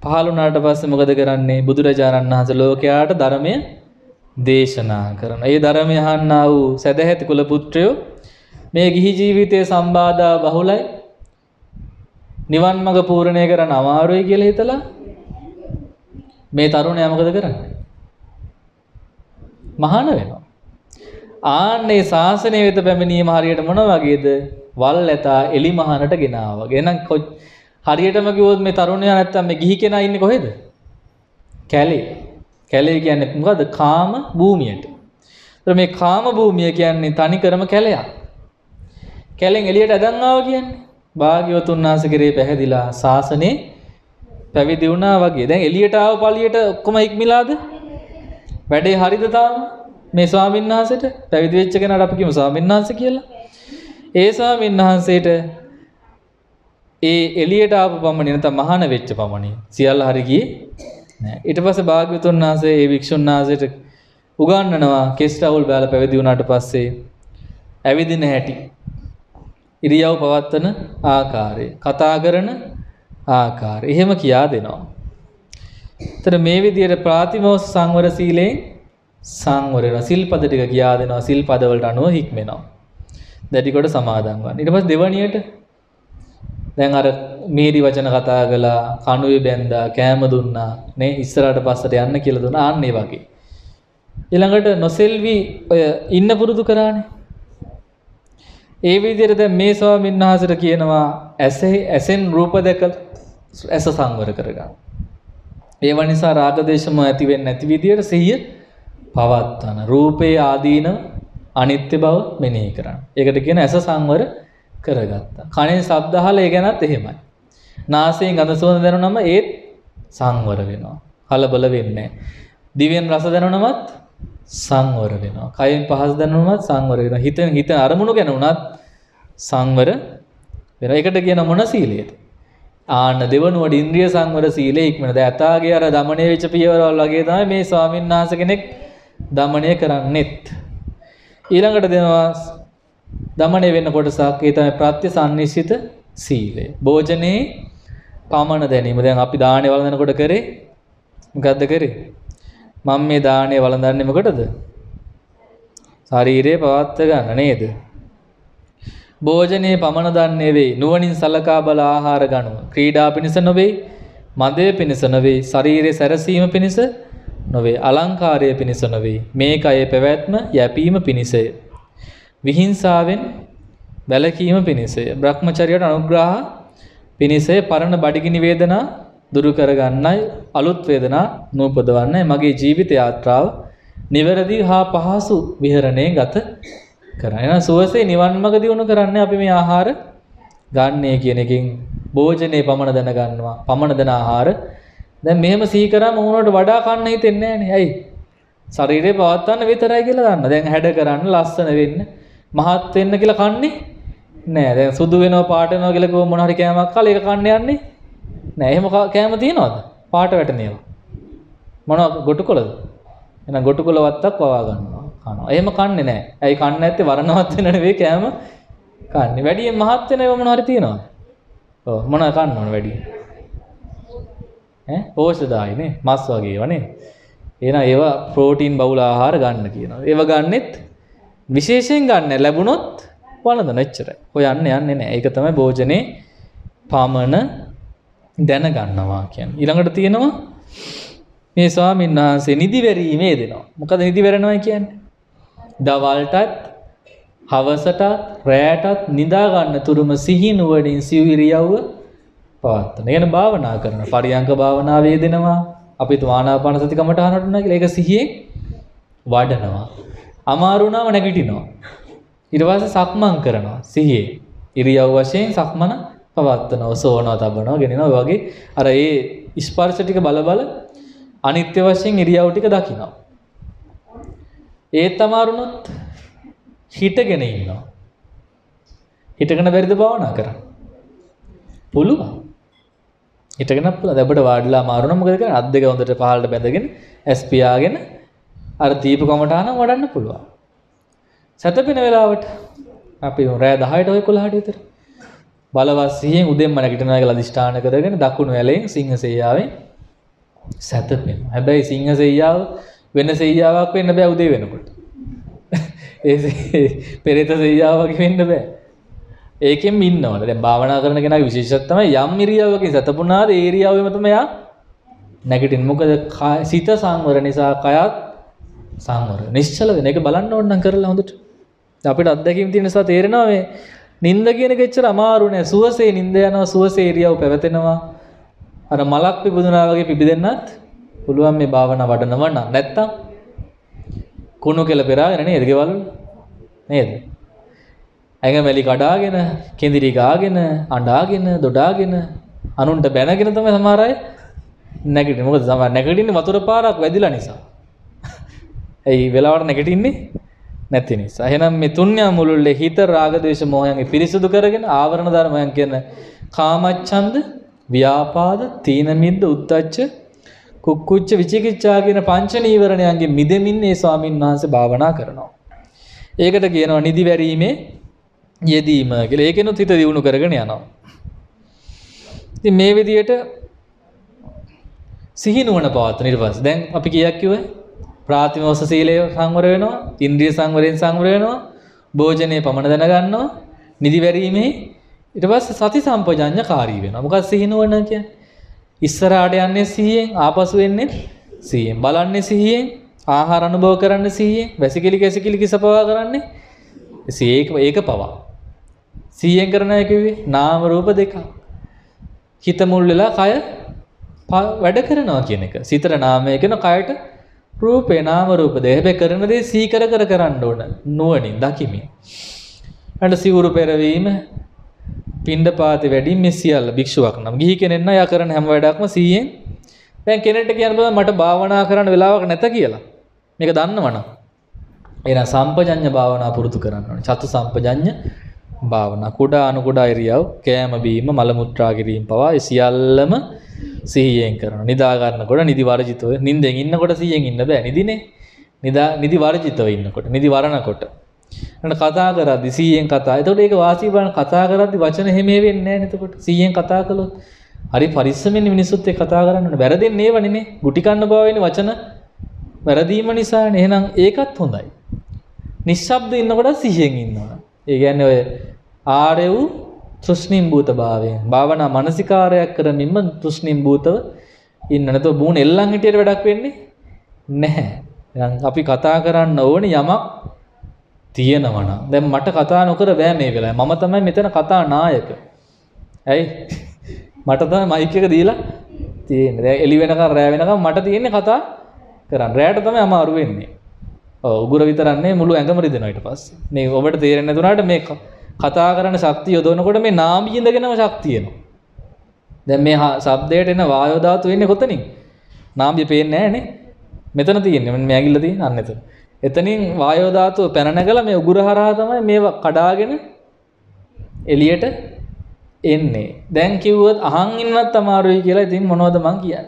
පහළ වුණාට පස්සේ මොකද කරන්නේ? බුදුරජාණන් වහන්සේ ලෝකයාට ධර්මය දේශනා කරන. ඒ ධර්මය අහන්නා වූ සදැහැති කුල පුත්‍රයෝ මේ ගිහි ජීවිතයේ සම්බාධා බහුලයි. නිවන් මඟ පූර්ණය කරන්න අමාරුයි කියලා හිතලා මේ තරුණයා මොකද කරන්නේ? මහාන වෙනවා. ආන්නේ ශාසනය වෙත පැමිණීම හරියට මොන වගේද? වල් ඇතා එලි මහානට ගෙනාවා. එහෙනම් හරියටම කිව්වොත් මේ තරුණයා නැත්තම් මේ ගිහි කෙනා ඉන්නේ කොහෙද? කැලේ. කැලේ කියන්නේ මොකද්ද? කාම භූමියට. ඒතර මේ කාම භූමිය කියන්නේ තනිකරම කැලයක්. කැලෙන් එළියට ඇදන් ආවා කියන්නේ භාග්‍යවතුන් වහන්සේ කෙරේ පැහැදිලා ශාසනේ පැවිදි වුණා වගේ. දැන් එළියට ආව පළියට ඔක්කොම ඉක්මිලාද? වැඩේ හරිද තාම? මේ ස්වාමීන් වහන්සේට පැවිදි වෙච්ච කෙනාට අපි කියමු ස්වාමීන් වහන්සේ කියලා. ඒ ස්වාමීන් වහන්සේට ඒ එළියට ආපු පමණින් නැත්නම් මහාන වෙච්ච පමණින් සියල්ල හරි ගියේ නෑ. ඊට පස්සේ භාග්‍යවතුන් වහන්සේ ඒ වික්ෂුන් වහන්සේට උගන්වනවා කෙස් රවුල් බැල පැවිදි වුණාට පස්සේ ඇවිදින හැටි ඉරියව් පවත්වන ආකාරය කතා කරන ආකාරය එහෙම කියා දෙනවා. එතන මේ විදිහට ප්‍රාතිමෝක්ෂ සංවර සීලයෙන් සංවර වෙනවා. සිල්පද ටික කියා දෙනවා. සිල්පද වලට අනුව හික්මෙනවා. දැඩි කොට සමාදන් වන්න. ඊට පස්සේ දෙවණියට දැන් අර මේරි වචන කතා කළා, කණුවේ බැන්දා, කෑම දුන්නා, නේ ඉස්සරහට පස්සට යන්න කියලා දුන්නා. ආන්න ඒ වගේ. ඊළඟට නොසෙල්වි ඔය ඉන්න පුරුදු කරානේ. ඒ විදිහට දැන් මේ ස්වාමීන් වහන්සේට කියනවා ඇසේ ඇසෙන් රූප දැකලා ඇස සංවර කරගන්න. ඒව නිසා රාග දේශම ඇති වෙන්නේ නැති විදිහට සිහිය පවත්වන. රූපේ ආදීන අනිත්‍ය බව මෙනෙහි කරන්න. ඒකට කියන ඇස සංවර කරගත්තා. කනෙන් ශබ්ද අහලා ඒ ගැනත් එහෙමයි. නාසයෙන් ගඳ සුවඳ දැනුනම ඒත් සංවර වෙනවා. කලබල වෙන්නේ දිවෙන් රස දැනුනමත් සංවර වෙනවා. කයෙන් පහස දැනුනමත් සංවර වෙනවා. හිතෙන් හිත අරමුණු ගැන උනත් සංවර වෙනවා. ඒකට කියන මොන සීලයද? ආන්න දෙවනුවට ඉන්ද්‍රිය සංවර සීලය ඉක්මනද ඇතාගේ අර දමණය වෙච්ච පියවරවල් වගේ තමයි මේ ස්වාමීන් වහන්සේ කෙනෙක් දමණය කරන්නෙත්. ඊළඟට දෙනවා දමණය වෙන්න කොටසක් ඒ තමයි ප්‍රත්‍යසන්නිසිත සීලය. භෝජනේ පමන දැනීම. දැන් අපි දාණය වළඳනකොට කරේ මොකද්ද කරේ? මම මේ දාණය වළඳන්නේ මොකටද? ශරීරය පවත්ව ගන්න නේද? භෝජනයේ පමණ දන්නේ වෙයි. නුවණින් සලකා බල ආහාර ගනු. ක්‍රීඩා පිණිස නොවේ. මදය පිණිස නොවේ. ශරීරයේ සැරසීම පිණිස නොවේ. අලංකාරය පිණිස නොවේ. මේ කයේ පැවැත්ම යැපීම පිණිසය. විහිංසාවෙන් වැළකීම පිණිසය. Brahmacharyaට අනුග්‍රහ පිණිසය පරණ බඩගිනි වේදනා දුරු කරගන්නයි අලුත් වේදනා නූපදවන්නයි මගේ ජීවිත යාත්‍රාව නිවැරදි හා පහසු විහරණය ගත කරන්න. එහෙනම් සුවසේ නිවන් මඟ දියුණු කරන්න අපි මේ ආහාර ගන්නේ කියන එකෙන් භෝජනේ පමණ දැන ගන්නවා. පමණ දැන ආහාර. දැන් මෙහෙම සිහි කරාම උනට වඩා කන්න හිතෙන්නේ නැහනේ. ඇයි? ශරීරේ පවත්වන්න විතරයි කියලා දන්න. දැන් හැඩ කරන්න ලස්සන වෙන්න මහත් වෙන්න කියලා කන්නේ නෑ. දැන් සුදු වෙනවා පාට වෙනවා කියලා කිව්ව මොන හරි කෑමක් කාලා ඒක කන්න යන්නේ නෑ. එහෙම කෑම තියනවද? පාට වැටෙන ඒවා. මොනවා ගොටුකොළද? එහෙනම් ගොටුකොළ වත්තක් වවා ගන්නවා. කනවා. එහෙම කන්නේ නෑ. ඇයි කන්නේ නැත්තේ වරණවත් වෙන නෙවෙයි කෑම කන්නේ. වැඩියෙන් මහත් වෙන ඒවා මොන හරි තියනවද? ඔව් මොනවද කන්න ඕන වැඩියෙන්? ඈ පෝෂ්‍යදායිනේ මස් වගේ ඒවා නේ. එහෙනම් ඒවා ප්‍රෝටීන් බහුල ආහාර ගන්න කියනවා. ඒව ගන්නෙත් විශේෂයෙන් ගන්න ලැබුණොත් වළඳන එච්චරයි. හොයන්න යන්නේ නැහැ. ඒක තමයි භෝජනේ පමණ දැනගන්නවා කියන්නේ. ඊළඟට තියෙනවා මේ ස්වාමීන් වහන්සේ නිදිවැරීමේ දෙනවා. මොකද නිදිවැරෙනවා කියන්නේ? දවල්ටත් හවසටත් රෑටත් නිදා ගන්න තුරුම සිහි නුවණින් සිව් ඉරියව්ව පවත්තන. එන භාවනා කරන පරියංක භාවනා වේදෙනවා. අපි ආනාපාන සති කමටහනට උනා කියලා ඒක සිහියෙන් වඩනවා. අමාරු වුණාම නැගිටිනවා. ඊට පස්සේ සක්මන් කරනවා සිහියේ. ඉරියව් වශයෙන් සක්මන පවත්වනවා. සෝනවා, තබනවා, ගෙනිනවා වගේ අර ඒ ස්පර්ශ ටික බල බල අනිත්‍ය වශයෙන් ඉරියව් ටික දකිනවා. ඒත් අමාරුනොත් හිටගෙන ඉන්නවා. හිටගෙන බැරිද භාවනා කරන්න? පුළුවන්. හිටගෙන පුළුවන්. දැන් ඔබට වාඩිලා අමාරු නම් මොකද කරන්නේ? අත් දෙක හොඳට පහළට බැඳගෙන ඇස් පියාගෙන අර දීප කමටහන වඩන්න පුළුවන්. සැතපෙන වෙලාවට අපි රෑ 10ට ඔය 11ට විතර බලවත් සිහියෙන් උදෙන්ම නැගිටිනවා කියලා අදිෂ්ඨාන කරගෙන දකුණු ඇලෙන් සිංහ සෙයියාවෙන් සැතපෙනවා. හැබැයි සිංහ සෙයියාව වෙන සෙයියාවක් වෙන්න බෑ උදේ වෙනකොට. ඒ පෙරේත සෙයියාව වගේ වෙන්න බෑ. ඒකෙන් ඉන්නවල දැන් භාවනා කරන කෙනාගේ විශේෂත්වය තමයි යම් ඉරියව්වකින් සතපුණාද ඒ ඉරියව්වෙම තමයි යා නැගිටින්නේ. මොකද සිත සංවර නිසා කයත් සංවර. නිශ්චල වෙන එක බලන්න ඕන නම් කරලා හොඳට. අපිට අත්දැකීම් තියෙන නිසා තේරෙනවා මේ නිින්ද කියන එක එච්චර අමාරු නෑ. සුවසේ නිින්ද යනවා, සුවසේ ඉරියව් පැවතෙනවා. අර මලක් පිබුදුනා වගේ පිබිදෙන්නත් පුළුවන් මේ භාවනා වඩනව නම් නැත්තම් කුණු කෙල පෙරාගෙන නේද ගෙවල් නේද? ඇඟ මැලි කඩාගෙන, කෙඳිරි ගාගෙන, අඬාගෙන, දොඩාගෙන, අනුන්ට බැනගෙන තමයි සමහර අය නැගිටින්නේ. මොකද සමහර නැගිටින්නේ වතුර පාරක් වැදිලා නිසා. ඇයි වෙලාවට නැගිටින්නේ? නැති නිසා. එහෙනම් මේ තුන්ඥා මුළුල්ලේ හිත රාග ද්වේෂ මොහයන්ගේ පිරිසුදු කරගෙන ආවරණ ධර්මයන් කියන කාමච්ඡන්ද, ව්‍යාපාද, තීන මිද්ද, උද්ධච්ච, කුක්කුච්ච විචිකිච්ඡා කියන පංච නීවරණයන්ගේ මිදෙමින් මේ ස්වාමින් වහන්සේ භාවනා කරනවා. ඒකට කියනවා නිදි වැරීමේ යෙදීම කියලා. ඒකෙනුත් හිත දියුණු කරගෙන යනවා. ඉතින් මේ විදිහට සිහිනුවන පවත්වන ඊට පස්සේ දැන් අපි කීයක් කිව්වේ ප්‍රාතිමෝක්ෂ සීලය සංවර වෙනවා ඉන්ද්‍රිය සංවරයෙන් සංවර වෙනවා භෝජනයේ පමණ දැනගන්නවා නිදි වැරීමේ ඊට පස්සේ සති සම්පජඤ්ඤකාරී වෙනවා මොකක්ද සිහිනුවන කියන්නේ ඉස්සරහට යන්නේ සිහියෙන් ආපසු එන්නේ සිහියෙන් බලන්නේ සිහියෙන් ආහාර අනුභව කරන්න සිහියෙන් වැසිකිලි කැසිකිලි කිසපවා කරන්නේ ඒක ඒක පවා සිහියෙන් කරන එක කිව්වේ නාම රූප දෙක හිත මුල් වෙලා කය වැඩ කරනවා කියන එක. සිතට නාමය කියන කයට රූපේ නාම රූප දෙය. හැබැයි කරන දේ සීකර කර කරන්න ඕන නුවණින් දකිමින්. අන්න සිවුරු පෙරවීම පින්ඩපාතේ වැඩිම මේ සියල්ල භික්ෂුවක් නම් ගිහි කෙනෙක් නම් යා කරන හැම වැඩක්ම සීයෙන් දැන් කෙනෙක්ට කියන්න බෑ මට භාවනා කරන්න වෙලාවක් නැත කියලා. මේක දන්නවනම්. එහෙනම් සම්පජඤ්ඤ භාවනා පුරුදු කරන්න ඕනේ. චතු සම්පජඤ්ඤ භාවනා. කුඩා අනු කුඩා ඉරියව්, කෑම බීම, මල මුත්‍රා කිරීම පවා ඒ සියල්ලම සිහියෙන් කරනවා. නිදා ගන්නකොට නිදි වර්ජිතව නිින්දෙන් ඉන්නකොට සිහියෙන් ඉන්න බෑ. නිදිනේ. නිදා නිදි වර්ජිතව ඉන්නකොට, නිදි වරනකොට. අන්න කතා කරද්දි සිහියෙන් කතා. එතකොට ඒක වාසී බලන කතා කරද්දි වචන හැමේ වෙන්නේ නැහැ නේද? එතකොට සිහියෙන් කතා කළොත් හරි පරිස්සමෙන් මිනිස්සුත් එක්ක කතා කරන්න ඕනේ. වැරදෙන්නේ ඒවනේ නේ. ගුටි කන්න බව වෙන්නේ වචන වැරදීම නිසානේ. එහෙනම් ඒකත් හොඳයි. නිශ්ශබ්ද ඉන්නකොට සිහියෙන් ඉන්න ඕන. ඒ කියන්නේ ඔය ආර්ය වූ තෘෂ්ණිම් භූත භාවයෙන් භාවනා මානසිකාරයක් කරමින්ම තෘෂ්ණිම් භූතව ඉන්න නැතුව බූණ එල්ලන් හිටියට වැඩක් වෙන්නේ නැහැ. එහෙනම් අපි කතා කරන්න ඕනේ යමක් තියෙනවනම්. දැන් මට කතා නොකර බෑ මේ වෙලාවේ. මම තමයි මෙතන කතා නායක. ඇයි? මට තමයි මයික් එක දීලා තියෙන්නේ. දැන් එළි වෙනකන් රෑ වෙනකන් මට තියෙන්නේ කතා කරන්න. රෑට තමයි අමාරු වෙන්නේ. ඔව් උගුර විතරක් නෙවෙයි මුළු ඇඟම රිදෙනවා ඊට පස්සේ. මේ ඔබට තේරෙන්නේ නැතුණාට මේ කතා කරන්න ශක්තිය යොදවනකොට මේ නාමී ඉඳගෙනම ශක්තිය එනවා. දැන් මේ ශබ්දයට එන වායෝ ධාතු වෙන්නේ කොතනින්? නාමී පේන්නේ නැහනේ. මෙතන තියෙන්නේ. මෙන්න මේ ඇඟිල්ල තියෙන අන්න එතන. එතනින් වායෝ ධාතුව පැන නැගලා මේ උගුර හරහා තමයි මේව කඩාගෙන එළියට එන්නේ. දැන් කිව්වොත් අහන් ඉන්නත් අමාරුයි කියලා ඉතින් මොනවද මං කියන්නේ?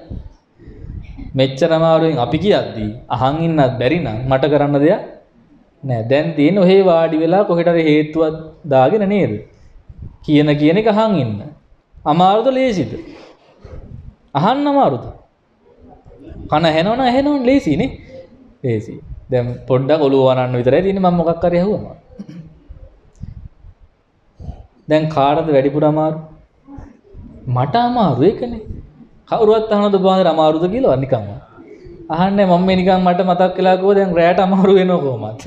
මෙච්චර අමාරුවෙන් අපි කියද්දී අහන් ඉන්නත් බැරි නම් මට කරන්න දෙයක් නෑ. දැන් තියෙන ඔහේ වාඩි වෙලා කොහෙට හරි හේතුවක් දාගෙන නේද? කියන කියන එක අහන් ඉන්න. අමාරුද ලේසිද? අහන්න අමාරුද? කන ඇහෙනවනම් ඇහෙනවනේ ලේසිනේ. ලේසි. දැන් පොඩ්ඩක් ඔළුව වරන්න විතරයි තියෙන්නේ මම මොකක් හරි අහුවම. දැන් කාටද වැඩිපුර අමාරු? මට අමාරු ඒකනේ. කවුරුවත් අහනද බාහිර අමාරුද කියලා නිකම්ම. අහන්නේ මම මේ නිකන් මට මතක් වෙලා කිව්වා දැන් රැයට අමාරු වෙනව කොහොමද?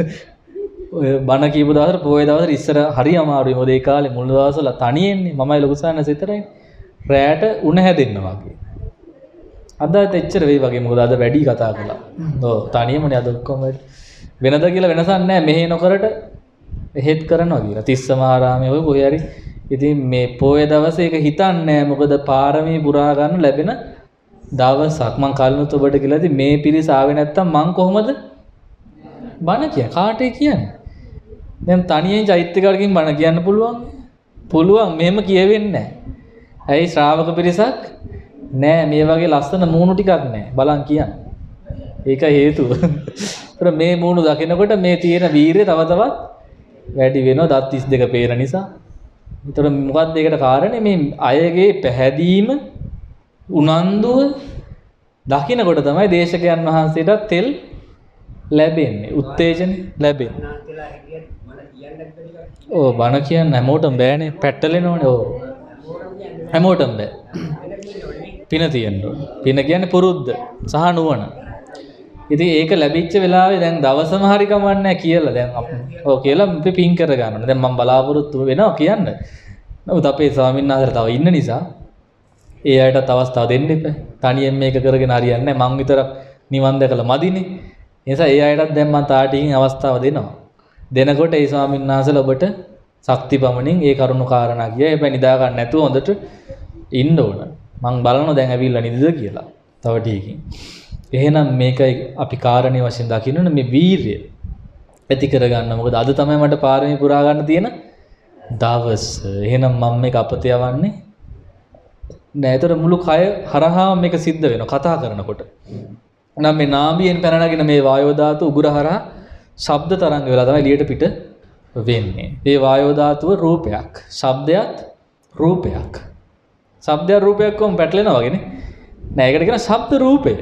ඔය බණ කියපු දවසට පොයේ දවසට ඉස්සර හරි අමාරුයි. මොකද ඒ කාලේ මුල් දවස්වල තනියෙන්නේ මමයි ලොකු සානස් විතරයි. රැයට උණ හැදෙන්න වගේ. අදත් එච්චර වෙයි වගේ. මොකද අද වැඩි කතා කළා. ඔව් තනියමනේ අද ඔක්කොම වෙනද කියලා වෙනසක් නැහැ. මෙහෙ නොකරට එහෙත් කරනවා කියලා. තිස්සමාරාමයේ ඔය කොහේ හරි. ඉතින් මේ පෝය දවසේ ඒක හිතන්නේ මොකද පාරමී පුරා ගන්න ලැබෙන දවසක්. මං කලිනුත් ඔබට කියලා ඉතින් මේ පිරිස ආවේ නැත්තම් මං කොහොමද බණ කිය කාටේ කියන්නේ? දැන් තනියෙන් චෛත්‍යකරකින් බණ කියන්න පුළුවන්? පුළුවන්. මෙහෙම කියවෙන්නේ ඇයි ශ්‍රාවක පිරිසක් නෑ මේ වගේ ලස්සන මූණු ටිකක් නෑ. බලන් කියන්න. ඒක හේතුව. මේ මූණු දකිනකොට මේ තියෙන වීරිය තව තවත් වැඩි වෙනවා දත් 32 පේන නිසා. එතකොට මොකක්ද ඒකට කාරණේ? මේ අයගේ පැහැදීම උනන්දුව දකිනකොට තමයි දේශකයන් වහන්සේට තෙල් ලැබෙන්නේ. උත්තේජන ලැබෙන්නේ. ඕ බණ කියන්න හැමෝටම බෑනේ. පැට්ටලෙනවනේ ඕ. හැමෝටම බෑ. පින තියෙන්න ඕන. පින කියන්නේ පුරුද්ද සහ නුවණ. ඉතින් ඒක ලැබිච්ච වෙලාවේ දැන් දවසම හරි කමන්නේ කියලා දැන් ඔව් කියලා අපි පින් කර ගන්නවා. දැන් මම බලාපොරොත්තු වෙනවා කියන්න. නමුත් අපේ ස්වාමීන් වහන්සේලා තව ඉන්න නිසා ඒ අයටත් අවස්ථාව දෙන්න එපා. තනියෙන් මේක කරගෙන හරියන්නේ නැහැ. මං විතරක් නිවන් දැකලා මදිනේ. ඒ නිසා ඒ අයටත් දැන් මං තාටිකින් අවස්ථාව දෙනවා. දෙනකොට ඒ ස්වාමීන් වහන්සේලා ඔබට ශක්ති පමණින් ඒ කරුණු කාරණා කිය. හැබැයි නිදා ගන්න නැතුව හොඳට ඉන්න ඕන. මං බලනවා දැන් ඇවිල්ලා නිදිද කියලා. තව ටිකකින්. එහෙනම් මේකයි අපි කාරණේ වශයෙන් දකින්න මේ වීරිය. ඇති කරගන්න මොකද අද තමයි මට පාරමී පුරා ගන්න තියෙන දවස් එහෙනම් මම මේක අපත යවන්නේ නෑ ඒතර මුළු කය හරහා මේක සිද්ධ වෙනවා කතා කරනකොට නම් මේ නාභියෙන් පැනනගෙන මේ වායෝ ධාතු උගුර හරහා ශබ්ද තරංග වෙලා තමයි එළියට පිට වෙන්නේ. ඒ වායෝ ධාතුව රූපයක්. ශබ්දයක් රූපයක්. ශබ්දයක් රූපයක් කොම් පැටලෙනවා වගේනේ. නෑ ඒකට කියන ශබ්ද රූපය.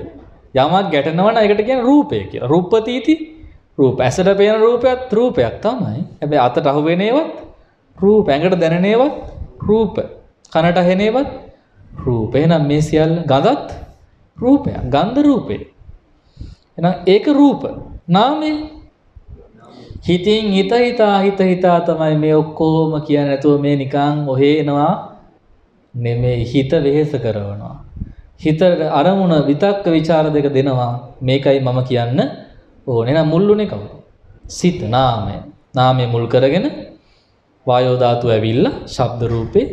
යමක් ගැටෙනවා නම් ඒකට කියන රූපය කියලා. රූපපතීති රූප. ඇසට පේන රූපයත් රූපයක් තමයි. හැබැයි අතට අහු වෙන ඒවත් රූප. ඇඟට දැනෙන ඒවත් රූප. කනට ඇහෙන ඒවත් රූප. එහෙනම් මේ සියල්ල ගඳත් රූපයක්. ගන්ධ රූපේ. එහෙනම් ඒක රූප. නාමය හිතින් හිත හිතා හිත හිතා තමයි මේ ඔක්කොම කියන්නේ නැතුව මේ නිකන් ඔහේ එනවා නෙමෙයි හිත වෙහෙස කරනවා. හිත අරමුණ විතක්ක ਵਿਚාර දෙක දෙනවා. මේකයි මම කියන්න ඕනේ. නම් මුල්ුනේ කවුද? සිත නාමය. නාමය මුල් කරගෙන වායෝ ධාතුව ඇවිල්ලා ශබ්ද රූපේ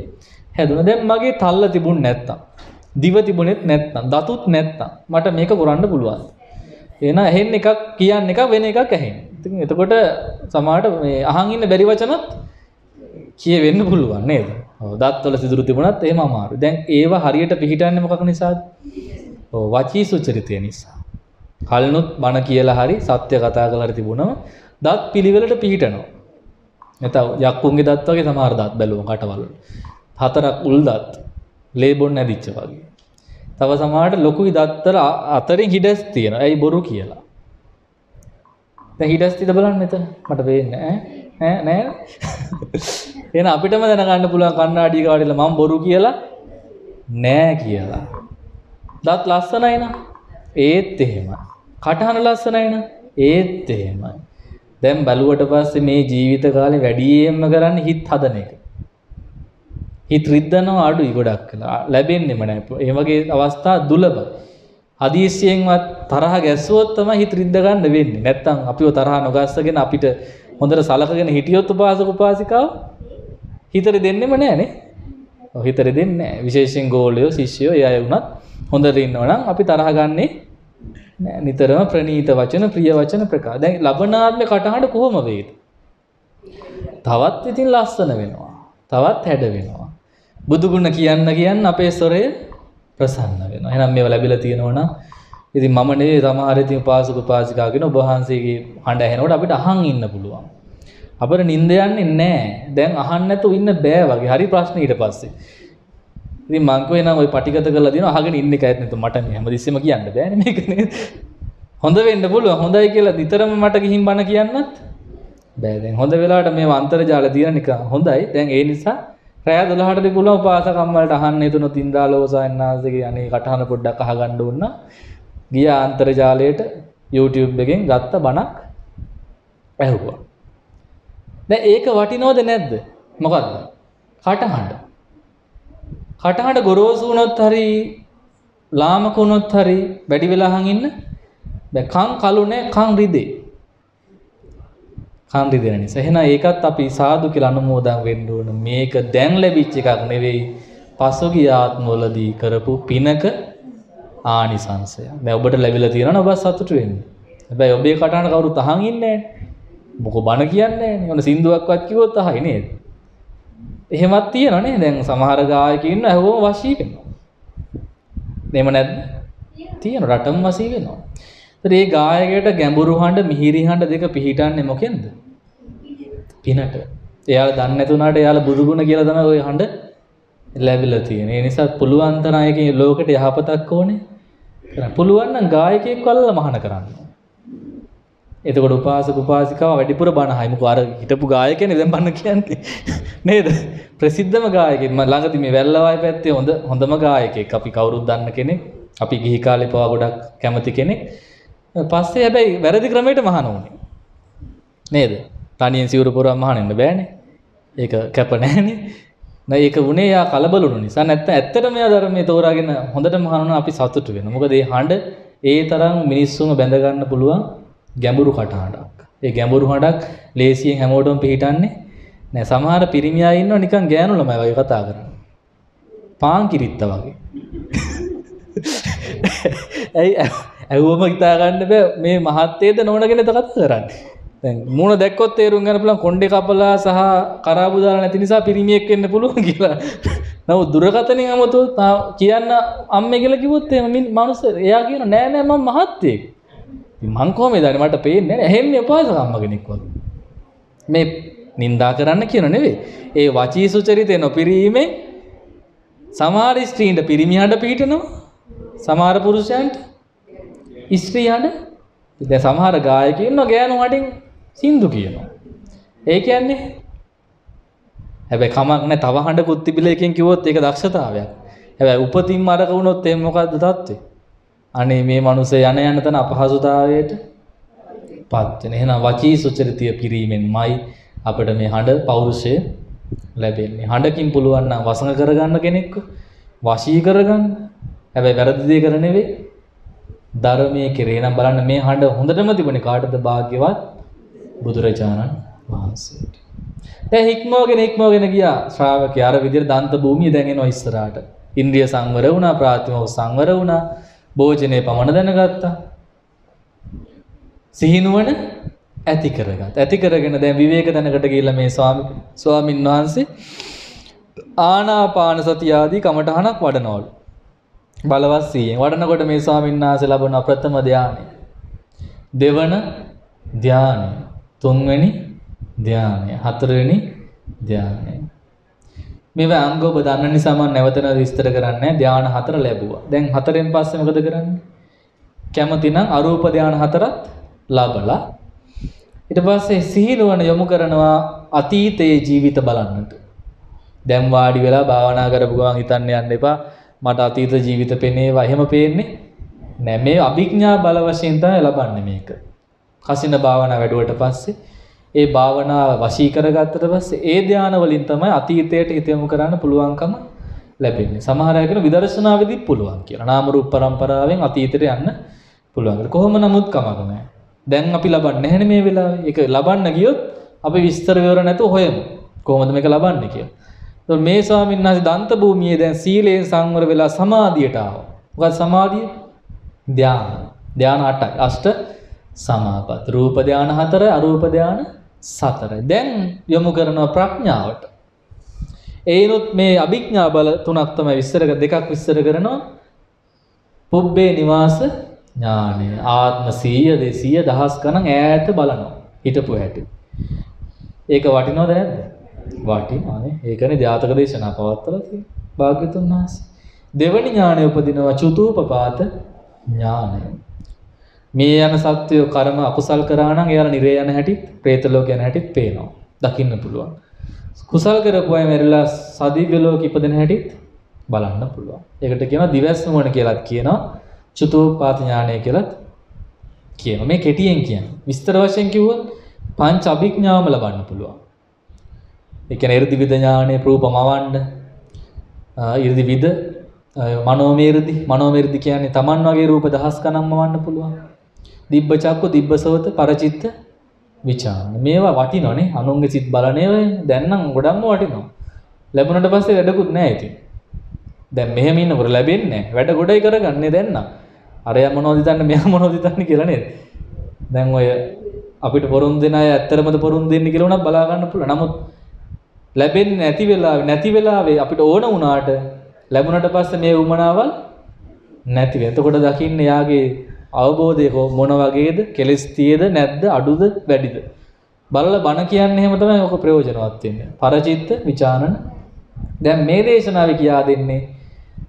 හැදුණා. දැන් මගේ තල්ල තිබුණ නැත්තම් දිව තිබුණෙත් නැත්තම් දතුත් නැත්තම් මට මේක කරන්න පුළුවන්. එහෙනම් ඇහෙන් එකක් කියන්න එකක් වෙන එකක් ඇහෙන්නේ. ඉතින් එතකොට සමහරට මේ අහන් ඉන්න බැරි වචනත් කියවෙන්න පුළුවන් නේද? ඔව් දත්වල සිදුරු තිබුණත් එහෙම අමාරුයි. දැන් ඒව හරියට පිළිහිටන්නේ මොකක් නිසාද? ඔව් වචී සුචරිතය නිසා. කලනුත් බණ කියලා හරි සත්‍ය කතා කරලා හරි තිබුණම දත් පිළිවෙලට පිළිහිටනවා. නැත්නම් යක්කුන්ගේ දත් වගේ සමහර දත් බැලුවා කටවල. හතරක් උල් දත් ලේ බොන්න නැදිච්ච වගේ. තව සමහරට ලොකුයි දත්තර අතරින් හිඩස් තියෙනවා. ඇයි බොරු කියලා. දැන් හිඩස් තියද බලන්න මෙතන. මට පේන්නේ ඈ. ඈ නෑ. එහෙනම් අපිටම දැනගන්න පුළුවන් කණ්ණාඩිය කාඩිලා මම බොරු කියලා නෑ කියලා. දත් ලස්සනයි නා. ඒත් එහෙමයි. කටහන ලස්සනයි නා. ඒත් එහෙමයි. දැන් බැලුවට පස්සේ මේ ජීවිත කාලේ වැඩියෙන්ම කරන්නේ හිත හදන එක. හිත රිද්දනවා අඩුයි ගොඩක් කළා ලැබෙන්නෙම නෑ ඒ වගේ අවස්ථා දුලබ හදිසියෙන්වත් තරහ ගැස්සුවොත් තමයි හිත රිද්ද ගන්න වෙන්නේ නැත්තම් අපිව තරහ නොගස්සගෙන අපිට හොඳට සලකගෙන හිටියොත් උපාසක උපාසිකාව හිතට දෙන්නෙම නෑනේ. හිතට දෙන්නේ නෑ. විශේෂයෙන් ගෝලයෝ ශිෂ්‍යයෝ ඒ අය වුණත් හොඳට ඉන්නවා නම් අපි තරහ ගන්නේ නෑ. නිතරම ප්‍රනීත වචන ප්‍රිය වචන ප්‍රකාශ. දැන් ලබනාත්මේ කටහඬ කොහොම වේද තවත් ඉතින් ලස්සන වෙනවා. තවත් හැඩ වෙනවා. බුදුගුණ කියන්න කියන්න අපේ ස්වරය ප්‍රසන්න වෙනවා. එහෙනම් මේවා ලැබිලා තියෙනවා නම් ඉතින් මම නෙවෙයි සමහර ඉතින් උපාසක උපාසිකා කියන ඔබ වහන්සේගේ හඬ ඇහෙනකොට අපිට අහන් ඉන්න පුළුවන්. අපිට නිින්ද යන්නේ නැහැ. දැන් අහන්න නැතුව ඉන්න බෑ වගේ. හරි ප්‍රශ්න ඊට පස්සේ. ඉතින් මං කෝ එනම් ওই පටිගත කරලා දිනවා අහගෙන ඉන්න එකයි නැතු මට මේ හැමදෙස්සෙම කියන්න බෑනේ මේක නේද? හොඳ වෙන්න පුළුවන්. හොඳයි කියලා නිතරම මට ගිහින් බණ කියන්නත් බෑ. දැන් හොඳ වෙලාවට මේ අන්තර්ජාල දින නිකන් හොඳයි. දැන් ඒ නිසා රෑ 12ටදී පුළුවන් උපාසකම් වලට අහන්න හිතුණු තින්දාලෝසයන්නාසගේ අනේ කටහන පොඩ්ඩක් අහගන්න ඕන. ගිය අන්තර්ජාලයට YouTube එකෙන් ගත්ත බණක් ඇහුවා. දැන් ඒක වටිනවද නැද්ද? මොකද්ද? කටහඬ. කටහඬ ගොරෝසු වුණොත් හරි ලාමක වුණොත් හරි වැඩි වෙලා අහන් ඉන්න බෑ. කන් කළු නැහැ කන් රිදේ. කන්රි දෙන නිසා. එහෙනම් ඒකත් අපි සාදු කියලා අනුමෝදන් වෙන්න ඕන. මේක දැන් ලැබිච්ච එකක් නෙවෙයි. පසුගිය ආත්මවලදී කරපු පිනක ආනිසංසය. දැන් ඔබට ලැබිලා තියෙනවා ඔබ සතුටු වෙන්න. හැබැයි ඔබේ කටහඬ කවුරුත් අහන් ඉන්නේ නැහැ. මොකෝ බන කියන්නේ නැහැ. ඔන්න සින්දුවක්වත් කිව්වොත් අහයි නේද? එහෙමත් තියෙනවා නේ. දැන් සමහර ගායකයෝ ඉන්න ඇහුවම වශී වෙනවා. එහෙම නැද්ද? තියෙන රටම වශී වෙනවා. ඒතර ඒ ගායකයට ගැඹුරු හඬ මිහිරි හඬ දෙක පිහිටන්නේ මොකෙන්ද? පිනට. එයාලා දන්නේ නැතුණාට එයාලා බුදුගුණ කියලා තමයි ওই හඬ ලැබිලා තියෙන්නේ. ඒ නිසා පුළුවන් තරම් ඒකේ ලෝකෙට යහපතක් ඕනේ. කරන්න. පුළුවන් නම් ගායකයෙක් වල්ලා මහාන කරන්න. එතකොට උපාසක උපාසිකාව වැඩිපුර බණහයි. මොකෝ අර හිටපු ගායකයනේ දැන් බණ කියන්නේ. නේද? ප්‍රසිද්ධම ගායකයෙක්. මම ළඟදී මේ වැල්ලවාය පැත්තේ හොඳ හොඳම ගායකයෙක්. අපි කවුරුත් දන්න කෙනෙක්. අපි ගිහි කාලේ පවා ගොඩක් කැමති කෙනෙක්. පස්සේ හැබැයි වැරදි ක්‍රමයට මහාන උනේ. නේද? තනියෙන් සිවුරු පුරවම මහානෙන්න බෑනේ. ඒක කැප නැහැනේ. නෑ ඒක වුණේ යා කලබල වුණු නිසා. නැත්නම් ඇත්තටම යා ධර්මයේ තෝරාගෙන හොඳට මහාන අපි සතුටු වෙනවා. මොකද මේ හඬ ඒ තරම් මිනිස්සුන්ව බැඳ ගන්න පුළුවන් ගැඹුරු කටහඬක්. ඒ ගැඹුරු හඬක් ලේසියෙන් හැමෝටම පිළිටන්නේ නෑ. සමහර පිරිමියා ඉන්නවා නිකන් ගෑනු ළමයි වගේ කතා කරන්නේ. පාන් කිරිත්ත වගේ. ඇයි ඇව්වම හිතාගන්න බෑ මේ මහත්තයේද නෝනගෙන කතා කරන්නේ. දැන් මූණ දැක්කොත් තේරුම් ගන්න පුළුවන් කොණ්ඩේ කපලා සහ කරාබු දාලා නැති නිසා පිරිමියෙක් වෙන්න පුළුවන් කියලා. නමුත් දුරකථනෙන් 아무තු කියන්න අම්මේ කියලා කිව්වොත් එහෙම මිනිස්සු එයා කියන නෑ නෑ මම මහත්තයෙක්. මං කොහමද දන්නේ මට පේන්නේ නෑ එහෙම උපාසක අම්ම කෙනෙක් වගේ. මේ නින්දා කරන්න කියන නෙවෙයි. ඒ වචී සුචරිතේ නොපිරීමේ සමහර ස්ත්‍රීන්ට පිරිමි හඬ පිහිටනවා. සමහර පුරුෂයන්ට ස්ත්‍රී හඬ දැන් සමහර ගායකයෝ ඉන්නවා ගෑනු හඬින් සින්දු කියනවා. ඒ කියන්නේ හැබැයි කමක් නැහැ තව හඬකුත් තිබිලා එකෙන් කිව්වොත් ඒක දක්ෂතාවයක්. හැබැයි උපතින්ම අරක වුණොත් එහෙනම් මොකද්ද තත්ත්වය? අනේ මේ මිනිස්සේ යන යන තන අපහසුතාවයට පත් වෙන. එහෙනම් වචී සුචරිතය පිරීමෙන්මයි අපිට මේ හඬ පෞරුෂය ලැබෙන්නේ. හඬකින් පුළුවන් නම් වසඟ කරගන්න කෙනෙක්ව වශී කරගන්න. හැබැයි වැරදි දේ කර නෙවෙයි. ධර්මයේ කෙරේ නම් බලන්න මේ හඬ හොඳටම තිබුණේ කාටද භාග්‍යවත් බුදුරජාණන් වහන්සේට. දැන් හික්මවගෙන හික්මවගෙන ගියා ශ්‍රාවකයා අර විදිහට දන්ත භූමිය දැන් එනවා ඉස්සරහට. ඉන්ද්‍රිය සංවර වුණා, ප්‍රාතිමෝක්ෂ සංවර වුණා, භෝජනේ පමණ දැනගත්තා. සිහිනුවන ඇති කරගත්. ඇති කරගෙන දැන් විවේක තැනකට ගිහිල්ලා මේ ස්වාමි ස්වාමින් වහන්සේ ආනාපාන සතිය ආදී කමඨහනක් වඩනවලු. බලවත් සීයෙන් වඩනකොට මේ ස්වාමීන් වහන්සේ ලබන ප්‍රථම ධානය. දෙවන ධානය. තුන්වෙනි ධානය. හතරවෙනි ධානය. මේවා අංග ඔබ දන්න නිසා මම නැවත නැවත විස්තර කරන්නේ ධාන හතර ලැබුවා. දැන් හතරෙන් පස්සේ මොකද කරන්නේ? කැමති නම් අරූප ධාන හතරත් ලබලා ඊට පස්සේ සිහිනුවන යොමු කරනවා අතීතයේ ජීවිත බලන්නට. දැන් වාඩි වෙලා භාවනා කරපු ගමන් හිතන්න යන්න එපා මට අතීත ජීවිත පෙනේවා එහෙම පේන්නේ නෑ මේ අභිඥා බල වශයෙන් තමයි ලබන්නේ මේක. කසින භාවනා වැඩුවට පස්සේ ඒ භාවනාව වශී කරගත්තට පස්සේ ඒ ධාන වලින් තමයි අතීතයට හිත යොමු කරන්න පුළුවන්කම ලැබෙන්නේ. සමහර අය කියන විදර්ශනාවේදීත් පුළුවන් කියලා. නාම රූප પરම්පරාවෙන් අතීතයට යන්න පුළුවන්. කොහොම නමුත් කමක් නෑ. දැන් අපි ලබන්නේ නැහැනේ මේ වෙලාවේ. ඒක ලබන්න ගියොත් අපි විස්තර විවර නැතුව හොයමු. කොහොමද මේක ලබන්නේ කියලා. මේ ස්වාමීන් වහන්සේ දන්ත භූමියේ දැන් සීලයෙන් සංවර වෙලා සමාධියට ආවා. මොකද සමාධිය? ධාන. ධාන 8යි. අෂ්ට සමාපත්. රූප ධාන 4, අරූප ධාන 4. දැන් යොමු කරනවා ප්‍රඥාවට. ඒනොත් මේ අභිඥා බල තුනක් තමයි විස්තර දෙකක් විස්තර කරනවා. පුබ්බේ නිවාස ඥානය. ආත්ම 100 200 දහස් ගණන් ඈත බලනවා. හිටපු හැටි. ඒක වටිනවද නැද්ද? වටිනානේ. ඒකනේ ජාතක දේශනා පවත්වලා තියෙන්නේ. භාග්‍යතුන් වහන්සේ. දෙවනි ඥානය උපදිනවා චුතූපපාත ඥානය. මේ යන සත්වයෝ කර්ම අකුසල් කරා නම් එයාලා නිරේ යන හැටිත්, പ്രേත ලෝක යන හැටිත් පේනවා. දකින්න පුළුවන්. කුසල් කරපු අය මෙරිලා සදිව්‍ය ලෝක ඉපදෙන හැටිත් බලන්න පුළුවන්. ඒකට කියනවා දිවස් නුවණ කියලාත් කියනවා. චතුප්පාත ඥානය කියලාත් කියනවා. මේ කෙටියෙන් කියන්නේ. විස්තර වශයෙන් කිව්වොත් පංච අභිඥාම ලබන්න පුළුවන්. ඒ කියන්නේ 이르දි විද ඥානය රූපමවන්න 이르දි විද මනෝමේ르දි මනෝමේ르දි කියන්නේ Taman වගේ රූප දහස් ගණන්ම වන්න පුළුවන්. දිබ්බ චක්කු දිබ්බ සෝත පරචිත්ත විචාරණ. මේවා වටිනවනේ. අනුන්ගේ සිත් බලන්නේ දැන් නම් ගොඩක්ම වටිනවා. ලැබුණට පස්සේ වැඩකුත් නැහැ ඉතින්. දැන් මෙහෙම ඉන්නකොට ලැබෙන්නේ නැහැ. වැඩ ගොඩයි කරගන්නේ දැන් නම්. අරයා මොනවද හිතන්නේ මෙයා මොනවද හිතන්නේ කියලා නේද? දැන් ඔය අපිට පොරුන් දෙන අය ඇත්තරමද පොරුන් දෙන්නේ කියලා උනත් බලා ගන්න පුළුවන්. නමුත් ලැබෙන්නේ නැති වෙලාවේ නැති වෙලාවේ අපිට ඕන වුණාට ලැබුණට පස්සේ මේ උමනාවල් නැති වෙන. එතකොට දකින්න යාගේ අවබෝධය මොන වගේද කෙලස් තියේද නැද්ද අඩුද වැඩිද බලලා බණ කියන්නේ එහෙම තමයි ඔක ප්‍රයෝජනවත් වෙන්නේ. පරචිත්ත විචාරණ දැන් මේ දේශනාවේ කියා දෙන්නේ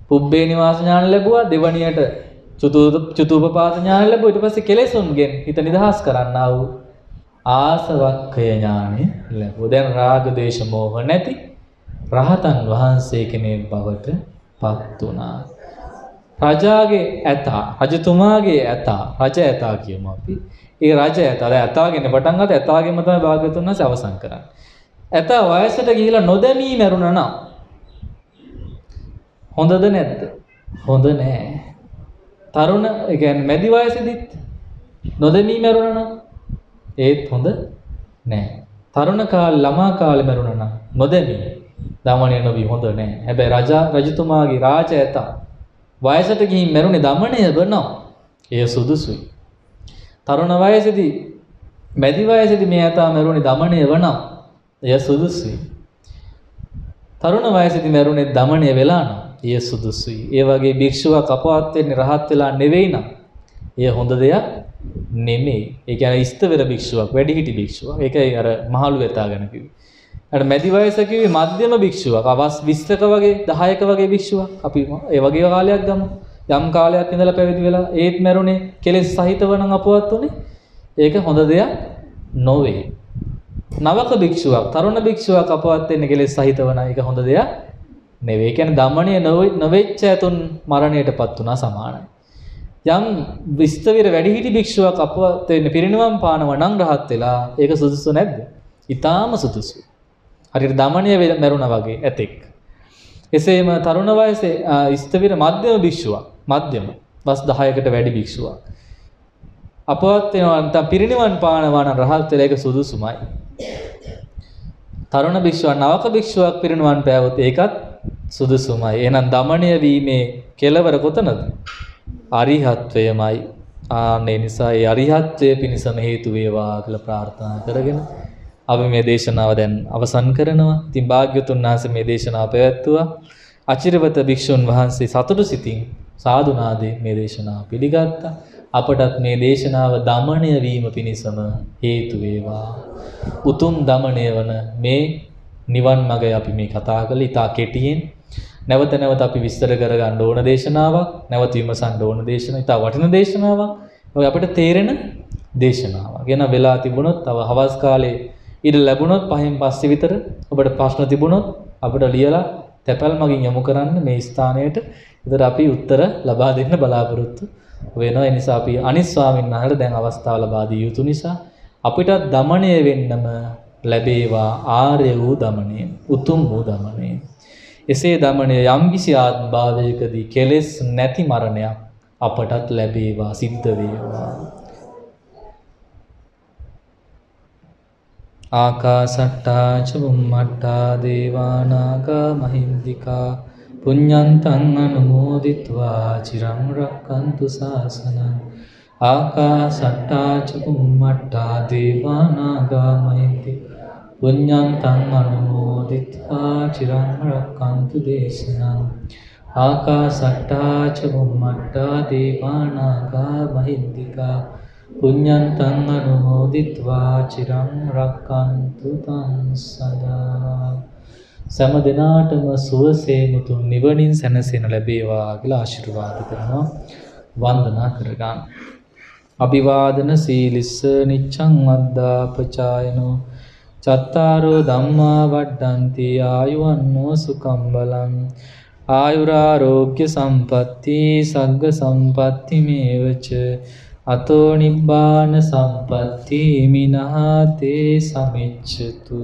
පුබ්බේ නිවාස ඥාන ලැබුවා දෙවණියට චතුූපපාත ඥාන ලැබුවා ඊට පස්සේ කෙලෙසුන්ගෙන් හිත නිදහස් කරන්නා වූ ආසවක්ඛය ඥානෙ ලැබුවා. දැන් රාග දේශ මොහ නැති රහතන් වහන්සේ කෙනෙක් බවට පත් වුණා. රජාගේ ඇතා රජතුමාගේ ඇතා රජ ඇතා කියමු අපි. ඒ රජ ඇතා දැන් ඇතාගෙන පටන් ගත්ත ඇතාගෙම තමයි භාග්‍යතුන් වහන්සේ අවසන් කරන්නේ. ඇතා වයසට ගිහිලා නොදැමී මැරුණා නම් හොඳද නැද්ද? හොඳ නෑ. තරුණ ඒ කියන්නේ මැදි වයසේදීත් නොදැමී මැරුණා නම් ඒත් හොඳ නෑ. තරුණ කාලේ ළමා කාලේ මරුණා නම් නොදැමී දමණය නොවි හොඳ නෑ. හැබැයි රජා රජතුමාගේ රාජ ඇත වයසට ගිහින් මැරුණේ දමණය බනෝ. එය සුදුසුයි. තරුණ වයසේදී මැදි වයසේදී මේ ඇතා මැරුණේ දමණය වනෝ. එය සුදුසුයි. තරුණ වයසේදී මැරුණේ දමණය වෙලා නෝ. එය සුදුසුයි. ඒ වගේ භික්ෂුවක් අපවත් වෙන්නේ රහත් වෙලා නෙවෙයි නම්. එය හොඳ දෙයක් නෙමෙයි. ඒ කියන්නේ ඉස්තවර භික්ෂුවක්, වැඩිහිටි භික්ෂුවක්. ඒකයි අර මහලු ඇතා ගැන කිව්වේ. අර මැදි වයස කිව්වේ මධ්‍යම භික්ෂුවක්. අවස් 20ක වගේ 10ක වගේ භික්ෂුවක්. අපි ඒ වගේ කාලයක් ගමු. යම් කාලයක් ඉඳලා පැවිදි වෙලා ඒත් මැරුණේ කෙලෙස් සහිතව නම් අපවත් උනේ. ඒක හොඳ දෙයක් නොවේ. නවක භික්ෂුවක්, තරුණ භික්ෂුවක් අපවත් වෙන්නේ කෙලෙස් සහිතව නම් ඒක හොඳ දෙයක් නෙවෙයි. ඒ කියන්නේ දමණය නොවෙච්ච ඇතුන් මරණයටපත් වුණා සමානයි. යම් විස්තවිර වැඩිහිටි භික්ෂුවක් අපවත් වෙන්න පිරිනිවන් පානවා නම් රහත් වෙලා ඒක සුදුසු නැද්ද? ඊටාම සුදුසුයි. හරියට දමණය මැරුණා වගේ ඇතෙක්. එසේම තරුණ වයසේ ස්ථවිර මධ්‍යම භික්ෂුවක්, මධ්‍යම වස් 10කට වැඩි භික්ෂුවක්. අපවත් වෙනවා නැත්නම් පිරිණිවන් පානවා නම් රහත් වෙලා ඒක සුදුසුමයි. තරුණ භික්ෂුව නවක භික්ෂුවක් පිරිණිවන් පෑවොත් ඒකත් සුදුසුමයි. එහෙනම් දමණය වීමේ කෙලවර කොතනද? අරිහත්වයමයි. ආන්නේ නිසා ඒ අරිහත්වය පිණිසම හේතු වේවා කියලා ප්‍රාර්ථනා කරගෙන අපි මේ දේශනාව දැන් අවසන් කරනවා. ඉතින් භාග්‍යතුන් වහන්සේ මේ දේශනාව පැවැත්තුවා. අචිරවත භික්ෂුන් වහන්සේ සතුටු සිතින් සාදුනාදේ මේ දේශනාව පිළිගත්තා. අපටත් මේ දේශනාව දමණය වීම පිණිසම හේතු වේවා. උතුම් දමණය වන මේ නිවන් මග අපි මේ කතා කළේ ඉතා කෙටියෙන්. නැවත නැවත අපි විස්තර කරගන්න ඕන දේශනාවක්, නැවත විමසන්න ඕන දේශනාවක්, ඉතා වටින දේශනාවක්. ඔය අපිට තේරෙන දේශනාවක්. ගැන වෙලා තිබුණොත් තව හවස් කාලේ ඉඩ ලැබුණොත් පහෙන් පස්සේ විතර ඔබට ප්‍රශ්න තිබුණොත් අපිට ලියලා තැපැල් මගින් යොමු කරන්න මේ ස්ථානයට. විතර අපි උත්තර ලබා දෙන්න බලාපොරොත්තු වෙනවා. ඒ නිසා අපි අනිත් ස්වාමීන් වහන්සේට දැන් අවස්ථාව ලබා දිය යුතු නිසා අපිටත් দমনය වෙන්නම ලැබේවා. ආර්ය වූ দমনය උතුම් වූ দমনය එසේ দমনය යම්කිසි ආත්මභාවයකදී කෙලෙස් නැති මරණයක් අපටත් ලැබේවා සිද්ධ වේවා. ආකාසට්ටාච බුම්මට්ටා දේවානාග මහින්දිකා පුඤ්ඤන්තං අනුමෝදිත්වා චිරං රක්칸තු සාසනං ආකාසට්ටාච බුම්මට්ටා දේවානාග මහින්දිකා පුඤ්ඤන්තං අනුමෝදිත්වා චිරං රක්칸තු දේශනං ආකාසට්ටාච බුම්මට්ටා දේවානාග මහින්දිකා පුඤ්ඤන්තං අනුමෝදිත්වා චිරං රක්칸තු තං සදා. සෑම දිනාටම සුවසේ මුතුන් නිවනින් සැනසෙන ලැබේවා කියලා ආශිර්වාද කරනවා. වන්දනා කරගන්න. අභිවාදන සීලිස්ස නිච්ඡං වද්දාපචායනෝ චත්තාරෝ ධම්මා වඩ්ඩಂತಿ ආයුවන්නෝ සුකම් බලං ආයුරාෝග්‍ය සම්පatti සග්ග සම්පatti මේවච. අතෝ නිබ්බාන සම්පatti මිනහතේ සමිච්ඡතු.